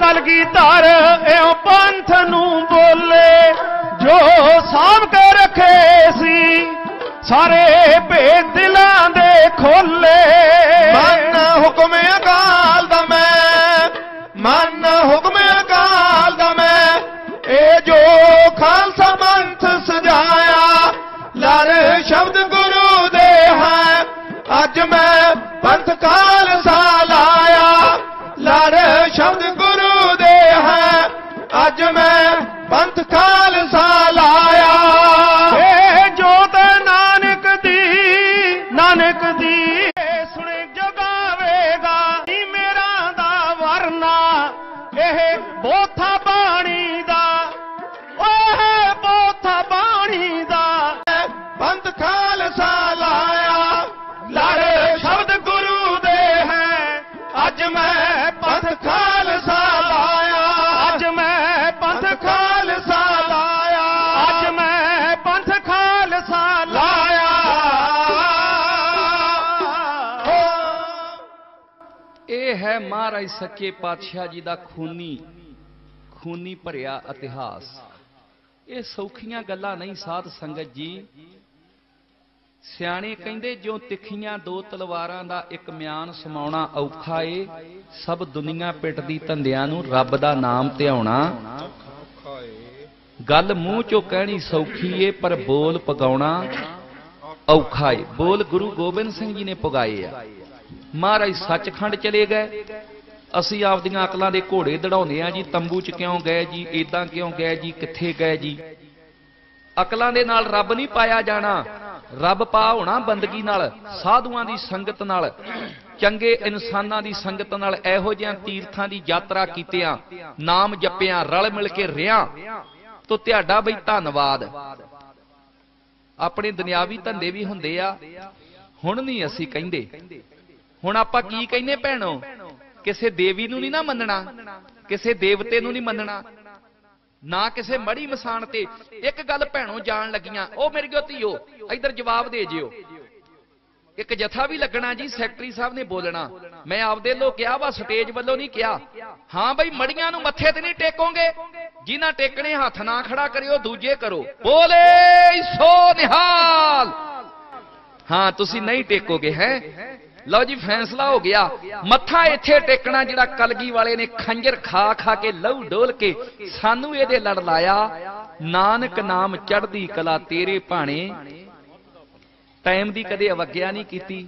ਸੀ ਕਲਗੀ ਪੰਥ ਨੂੰ ਬੋਲੇ। ਜੋ ਸਾਂਭ ਕੇ ਰੱਖੇ ਸੀ, ਸਾਰੇ ਭੇਦ ਦਿਲਾਂ ਦੇ ਖੋਲੇ। ਮਨ ਹੁਕਮ ਅਕਾਲ ਦਾ ਮੈਂ, ਮਨ ਹੁਕਮ ਅਕਾਲ ਦਾ ਮੈਂ। ਇਹ ਜੋ ਖਾਲਸਾ ਪੰਥ ਸਜਾਇਆ ਲੜ ਸ਼ਬਦ ਗੁਰੂ ਦੇ ਹੈ। ਅੱਜ ਮੈਂ ਪੰਥ ਖਾਲਸਾ ਹੈ, ਮਹਾਰਾਜ ਸੱਚੇ ਪਾਤਸ਼ਾਹ ਜੀ ਦਾ ਖੂਨੀ ਖੂਨੀ ਭਰਿਆ ਇਤਿਹਾਸ। ਇਹ ਸੌਖੀਆਂ ਗੱਲਾਂ ਨਹੀਂ ਸਾਧ ਸੰਗਤ ਜੀ। ਸਿਆਣੇ ਕਹਿੰਦੇ ਜੋ ਤਿੱਖੀਆਂ ਦੋ ਤਲਵਾਰਾਂ ਦਾ ਇੱਕ ਮਿਆਨ ਸਮਾਉਣਾ ਔਖਾ ਏ, ਸਭ ਦੁਨੀਆ ਪਿੱਟਦੀ ਧੰਦਿਆਂ ਨੂੰ ਰੱਬ ਦਾ ਨਾਮ ਧਿਆਉਣਾ। ਗੱਲ ਮੂੰਹ ਚੋਂ ਕਹਿਣੀ ਸੌਖੀ ਏ, ਪਰ ਬੋਲ ਪਗਾਉਣਾ ਔਖਾ ਏ। ਬੋਲ ਗੁਰੂ ਗੋਬਿੰਦ ਸਿੰਘ ਜੀ ਨੇ ਪਗਾਏ ਆ। ਮਹਾਰਾਜ ਸੱਚਖੰਡ ਚਲੇ ਗਏ। ਅਸੀਂ ਆਪਦੀਆਂ ਅਕਲਾਂ ਦੇ ਘੋੜੇ ਦੜਾਉਂਦੇ ਆ ਜੀ, ਤੰਬੂ ਚ ਕਿਉਂ ਗਏ ਜੀ ਇਦਾਂ ਕਿਉਂ ਗਏ ਜੀ, ਕਿੱਥੇ ਗਏ ਜੀ? ਅਕਲਾਂ ਦੇ ਨਾਲ ਰੱਬ ਨਹੀਂ ਪਾਇਆ ਜਾਣਾ। ਰੱਬ ਪਾ ਹੋਣਾ ਬੰਦਗੀ ਨਾਲ, ਸਾਧੂਆਂ ਦੀ ਸੰਗਤ ਨਾਲ, ਚੰਗੇ ਇਨਸਾਨਾਂ ਦੀ ਸੰਗਤ ਨਾਲ ਇਹੋ ਜਿਹੀਆਂ ਤੀਰਥਾਂ ਦੀ ਯਾਤਰਾ ਕੀਤਿਆਂ, ਨਾਮ ਜਪਿਆਂ, ਰਲ ਮਿਲ ਕੇ ਰਿਆਂ ਤੋ ਤੁਹਾਡਾ ਬਈ ਧੰਨਵਾਦ। ਆਪਣੇ ਦੁਨਿਆਵੀ ਧੰਦੇ ਵੀ ਹੁੰਦੇ ਆ, ਹੁਣ ਨਹੀਂ ਅਸੀਂ ਕਹਿੰਦੇ। ਹੁਣ ਆਪਾਂ ਕੀ ਕਹਿੰਦੇ ਭੈਣੋ? ਕਿਸੇ ਦੇਵੀ ਨੂੰ ਨਹੀਂ ਨਾ ਮੰਨਣਾ, ਕਿਸੇ ਦੇਵਤੇ ਨੂੰ ਨਹੀਂ ਮੰਨਣਾ। ਨਾ ਕਿਸੇ ਮੜੀ ਮਸਾਨ ਤੇ। ਇੱਕ ਗੱਲ ਭੈਣੋ ਜਾਣ ਲੱਗੀਆਂ। ਉਹ ਮੇਰੇ ਕੋ ਧੀਓ, ਇਧਰ ਜਵਾਬ ਦੇ ਜਿਓ। ਇੱਕ ਜਥਾ ਵੀ ਲੱਗਣਾ ਜੀ, ਸੈਕਟਰੀ ਸਾਹਿਬ ਨੇ ਬੋਲਣਾ। ਮੈਂ ਆਪਦੇ ਲੋ ਕਿਹਾ ਵਾ, ਸਟੇਜ ਵੱਲੋਂ ਨਹੀਂ ਕਿਹਾ। ਹਾਂ ਬਈ, ਮੜੀਆਂ ਨੂੰ ਮੱਥੇ ਤੇ ਨਹੀਂ ਟੇਕੋਗੇ? ਜਿਨ੍ਹਾਂ ਟੇਕਣੇ ਹੱਥ ਨਾ ਖੜਾ ਕਰਿਓ, ਦੂਜੇ ਕਰੋ। ਬੋਲੇ ਸੋ ਨਿਹਾਲ! ਹਾਂ, ਤੁਸੀਂ ਨਹੀਂ ਟੇਕੋਗੇ, ਹੈ? ਲਓ ਜੀ ਫੈਸਲਾ ਹੋ ਗਿਆ। ਮੱਥਾ ਇੱਥੇ ਟੇਕਣਾ ਜਿਹੜਾ ਕਲਗੀ ਵਾਲੇ ਨੇ ਖੰਜਰ ਖਾ ਖਾ ਕੇ ਲਹੂ ਡੋਲ ਕੇ ਸਾਨੂੰ ਇਹਦੇ ਲੜ ਲਾਇਆ। ਨਾਨਕ ਨਾਮ ਚੜ੍ਹਦੀ ਕਲਾ ਤੇਰੇ ਭਾਣੇ। ਟਾਈਮ ਦੀ ਕਦੇ ਅਵਗਿਆ ਨਹੀਂ ਕੀਤੀ।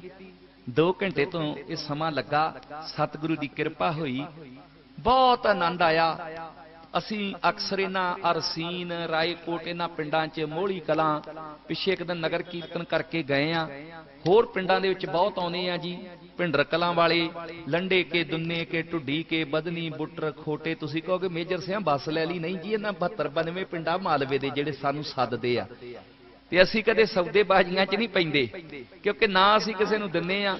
2 ਘੰਟੇ ਤੋਂ ਇਹ ਸਮਾਂ ਲੱਗਾ। ਸਤਿਗੁਰੂ ਦੀ ਕਿਰਪਾ ਹੋਈ। ਬਹੁਤ ਆਨੰਦ ਆਇਆ। ਅਸੀਂ ਅਕਸਰ ਇਹਨਾਂ ਅਰਸੀਨ, ਰਾਏਕੋਟ, ਇਹਨਾਂ ਪਿੰਡਾਂ 'ਚ ਮੋਹਲੀ ਕਲਾਂ ਪਿੱਛੇ ਇੱਕ ਦਿਨ ਨਗਰ ਕੀਰਤਨ ਕਰਕੇ ਗਏ ਆ। ਹੋਰ ਪਿੰਡਾਂ ਦੇ ਵਿੱਚ ਬਹੁਤ ਆਉਨੇ ਆ ਜੀ। ਪਿੰਡਰ ਕਲਾਂ ਵਾਲੇ, ਲੰਡੇ ਕੇ, ਦੁੰਨੇ ਕੇ, ਢੁੱਡੀ ਕੇ, ਬਦਨੀ, ਬੁੱਟਰ, ਖੋਟੇ, ਤੁਸੀਂ ਕਹੋਗੇ ਮੇਜਰ ਸਿਆਂ ਬੱਸ ਲੈ ਲਈ। ਨਹੀਂ ਜੀ, ਇਹਨਾਂ 72 92 ਪਿੰਡਾਂ ਮਾਲਵੇ ਦੇ ਜਿਹੜੇ ਸਾਨੂੰ ਸੱਦਦੇ ਆ। ਤੇ ਅਸੀਂ ਕਦੇ ਸੌਦੇ ਬਾਜ਼ੀਆਂ 'ਚ ਨਹੀਂ ਪੈਂਦੇ, ਕਿਉਂਕਿ ਨਾ ਅਸੀਂ ਕਿਸੇ ਨੂੰ ਦਿੰਨੇ ਆ।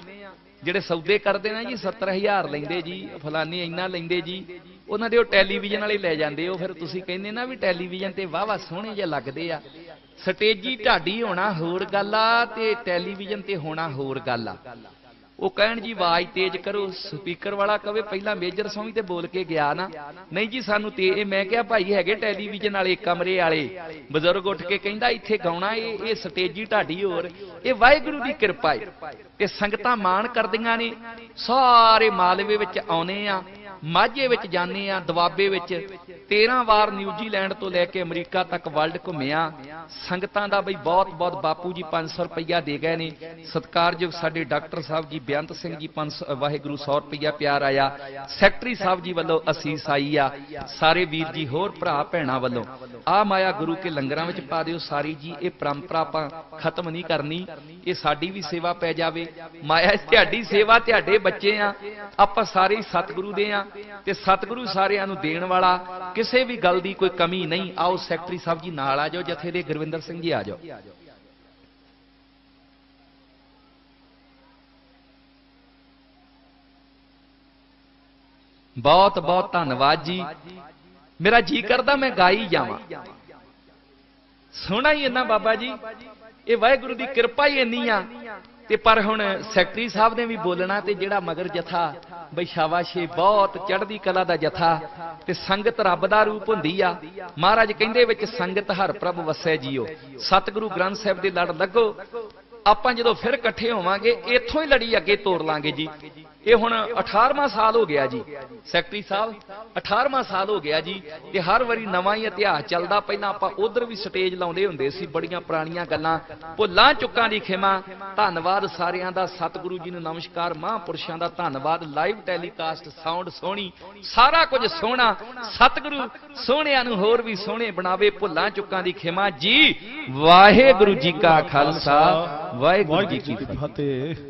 ਜਿਹੜੇ ਸੌਦੇ ਕਰਦੇ ਨੇ ਜੀ 70000 ਲੈਂਦੇ ਜੀ, ਫਲਾਨੀ ਇੰਨਾ ਲੈਂਦੇ ਜੀ, ਉਹਨਾਂ ਦੇ ਉਹ ਟੈਲੀਵਿਜ਼ਨ ਵਾਲੇ ਲੈ ਜਾਂਦੇ, ਉਹ ਫਿਰ ਤੁਸੀਂ ਕਹਿੰਦੇ ਨਾ ਵੀ ਟੈਲੀਵਿਜ਼ਨ ਤੇ ਵਾਹ ਵਾਹ ਸੋਹਣੇ ਜਿਹੇ ਲੱਗਦੇ ਆ। ਸਟੇਜੀ ਢਾਡੀ ਹੋਣਾ ਹੋਰ ਗੱਲ ਆ ਤੇ ਟੈਲੀਵਿਜ਼ਨ ਤੇ ਹੋਣਾ ਹੋਰ ਗੱਲ ਆ। ਉਹ ਕਹਿਣ ਜੀ, ਆਵਾਜ਼ ਤੇਜ਼ ਕਰੋ, ਸਪੀਕਰ ਵਾਲਾ ਕਵੇ, ਪਹਿਲਾਂ ਮੇਜਰ ਸੌਂਵੀ ਤੇ ਬੋਲ ਕੇ ਗਿਆ ਨਾ। ਨਹੀਂ ਜੀ, ਸਾਨੂੰ ਤੇ ਇਹ ਮੈਂ ਕਿਹਾ, ਭਾਈ ਹੈਗੇ ਟੈਲੀਵਿਜ਼ਨ ਵਾਲੇ, ਕਮਰੇ ਵਾਲੇ। ਬਜ਼ੁਰਗ ਉੱਠ ਕੇ ਕਹਿੰਦਾ, ਇੱਥੇ ਗਾਉਣਾ ਇਹ ਇਹ ਸਟੇਜੀ ਢਾਡੀ ਹੋਰ। ਇਹ ਵਾਹਿਗੁਰੂ ਦੀ ਕਿਰਪਾ ਹੈ ਤੇ ਸੰਗਤਾਂ ਮਾਣ ਕਰਦੀਆਂ ਨੇ। ਸਾਰੇ ਮਾਲਵੇ ਵਿੱਚ ਆਉਨੇ ਆ, ਮਾਝੇ ਵਿੱਚ ਜਾਂਦੇ ਆ ਦਵਾਬੇ ਵਿੱਚ। 13 ਵਾਰ ਨਿਊਜ਼ੀਲੈਂਡ ਤੋਂ ਲੈ ਕੇ ਅਮਰੀਕਾ ਤੱਕ ਵਰਲਡ ਘੁੰਮਿਆ। ਸੰਗਤਾਂ ਦਾ ਬਈ ਬਹੁਤ ਬਹੁਤ ਬਾਪੂ ਜੀ 500 ਰੁਪਈਆ ਦੇ ਗਏ ਨੇ। ਸਤਕਾਰਯੋਗ ਸਾਡੇ ਡਾਕਟਰ ਸਾਹਿਬ ਜੀ ਬੇਅੰਤ ਸਿੰਘ ਜੀ 500 ਵਾਹਿਗੁਰੂ 100 ਰੁਪਈਆ ਪਿਆਰ ਆਇਆ। ਸੈਕਟਰੀ ਸਾਹਿਬ ਜੀ ਵੱਲੋਂ ਅਸੀਸ ਆਈ ਆ। ਸਾਰੇ ਵੀਰ ਜੀ, ਹੋਰ ਭਰਾ, ਭੈਣਾਂ ਵੱਲੋਂ। ਆ ਮਾਇਆ ਗੁਰੂ ਕੇ ਲੰਗਰਾਂ ਵਿੱਚ ਪਾ ਦਿਓ ਸਾਰੀ ਜੀ। ਇਹ ਪਰੰਪਰਾ ਆਪਾਂ ਖਤਮ ਨਹੀਂ ਕਰਨੀ। ਇਹ ਸਾਡੀ ਵੀ ਸੇਵਾ ਪੈ ਜਾਵੇ। ਮਾਇਆ, ਤੁਹਾਡੀ ਸੇਵਾ ਤੁਹਾਡੇ ਬੱਚੇ ਆ। ਆਪਾਂ ਸਾਰੇ ਸਤਿਗੁਰੂ ਦੇ ਆ। ਤੇ ਸਤਿਗੁਰੂ ਸਾਰਿਆਂ ਨੂੰ ਦੇਣ ਵਾਲਾ ਕਿਸੇ ਵੀ ਗੱਲ ਦੀ ਕੋਈ ਕਮੀ ਨਹੀਂ, ਆਓ ਸੈਕਟਰੀ ਸਾਹਿਬ ਜੀ ਨਾਲ ਆ ਜਾਓ, ਜਥੇ ਦੇ ਗੁਰਵਿੰਦਰ ਸਿੰਘ ਜੀ ਆ ਜਾਓ। ਬਹੁਤ ਬਹੁਤ ਧੰਨਵਾਦ ਜੀ। ਮੇਰਾ ਜੀ ਕਰਦਾ, ਮੈਂ ਗਾਈ ਜਾਵਾਂ। ਸੋਹਣਾ ਹੀ ਇੰਨਾ ਬਾਬਾ ਜੀ, ਇਹ ਵਾਹਿਗੁਰੂ ਦੀ ਕਿਰਪਾ ਹੀ ਇੰਨੀ ਆ। ਤੇ ਪਰ ਹੁਣ ਸੈਕਟਰੀ ਸਾਹਿਬ ਨੇ ਵੀ ਬੋਲਣਾ ਤੇ ਜਿਹੜਾ ਮਗਰ ਜਥਾ, ਬਈ ਸ਼ਾਬਾਸ਼ੇ, ਬਹੁਤ ਚੜ੍ਹਦੀ ਕਲਾ ਦਾ ਜਥਾ ਤੇ ਸੰਗਤ ਰੱਬ ਦਾ ਰੂਪ ਹੁੰਦੀ ਆ। ਮਹਾਰਾਜ ਕਹਿੰਦੇ ਵਿੱਚ ਸੰਗਤ ਹਰ ਪ੍ਰਭ ਵਸੈ ਜੀਓ। ਸਤਿਗੁਰੂ ਗ੍ਰੰਥ ਸਾਹਿਬ ਦੇ ਲੜ ਲੱਗੋ। ਆਪਾਂ ਜਦੋਂ ਫਿਰ ਇਕੱਠੇ ਹੋਵਾਂਗੇ, ਇੱਥੋਂ ਹੀ ਲੜੀ ਅੱਗੇ ਤੋਰ ਲਾਂਗੇ ਜੀ। ਇਹ ਹੁਣ 18ਵਾਂ ਸਾਲ ਹੋ ਗਿਆ ਜੀ। ਸੈਕਟਰੀ ਸਾਹਿਬ 18ਵਾਂ ਸਾਲ ਹੋ ਗਿਆ ਜੀ ਤੇ ਹਰ ਵਾਰੀ ਨਵਾਂ ਹੀ ਇਤਿਹਾਸ ਚੱਲਦਾ। ਪਹਿਲਾਂ ਆਪਾਂ ਉਧਰ ਵੀ ਸਟੇਜ ਲਾਉਂਦੇ ਹੁੰਦੇ ਸੀ ਬੜੀਆਂ ਪੁਰਾਣੀਆਂ ਗੱਲਾਂ। ਭੁੱਲਾਂ ਚੁੱਕਾਂ ਦੀ ਖਿਮਾ। ਧੰਨਵਾਦ ਸਾਰਿਆਂ ਦਾ ਸਤਿਗੁਰੂ ਜੀ ਨੂੰ ਨਮਸਕਾਰ। ਮਹਾਂਪੁਰਸ਼ਾਂ ਦਾ ਧੰਨਵਾਦ। ਲਾਈਵ ਟੈਲੀਕਾਸਟ ਸਾਊਂਡ ਸੋਹਣੀ ਸਾਰਾ ਕੁਝ ਸੋਹਣਾ। ਸਤਿਗੁਰੂ ਸੋਹਣਿਆਂ ਨੂੰ ਹੋਰ ਵੀ ਸੋਹਣੇ ਬਣਾਵੇ। ਭੁੱਲਾਂ ਚੁੱਕਾਂ ਦੀ ਖਿਮਾ। ਜੀ ਵਾਹਿਗੁਰੂ ਜੀ ਕਾ ਖਾਲਸਾ। ਵਾਹਿਗੁਰੂ ਜੀ ਕੀ ਫਤਿਹ।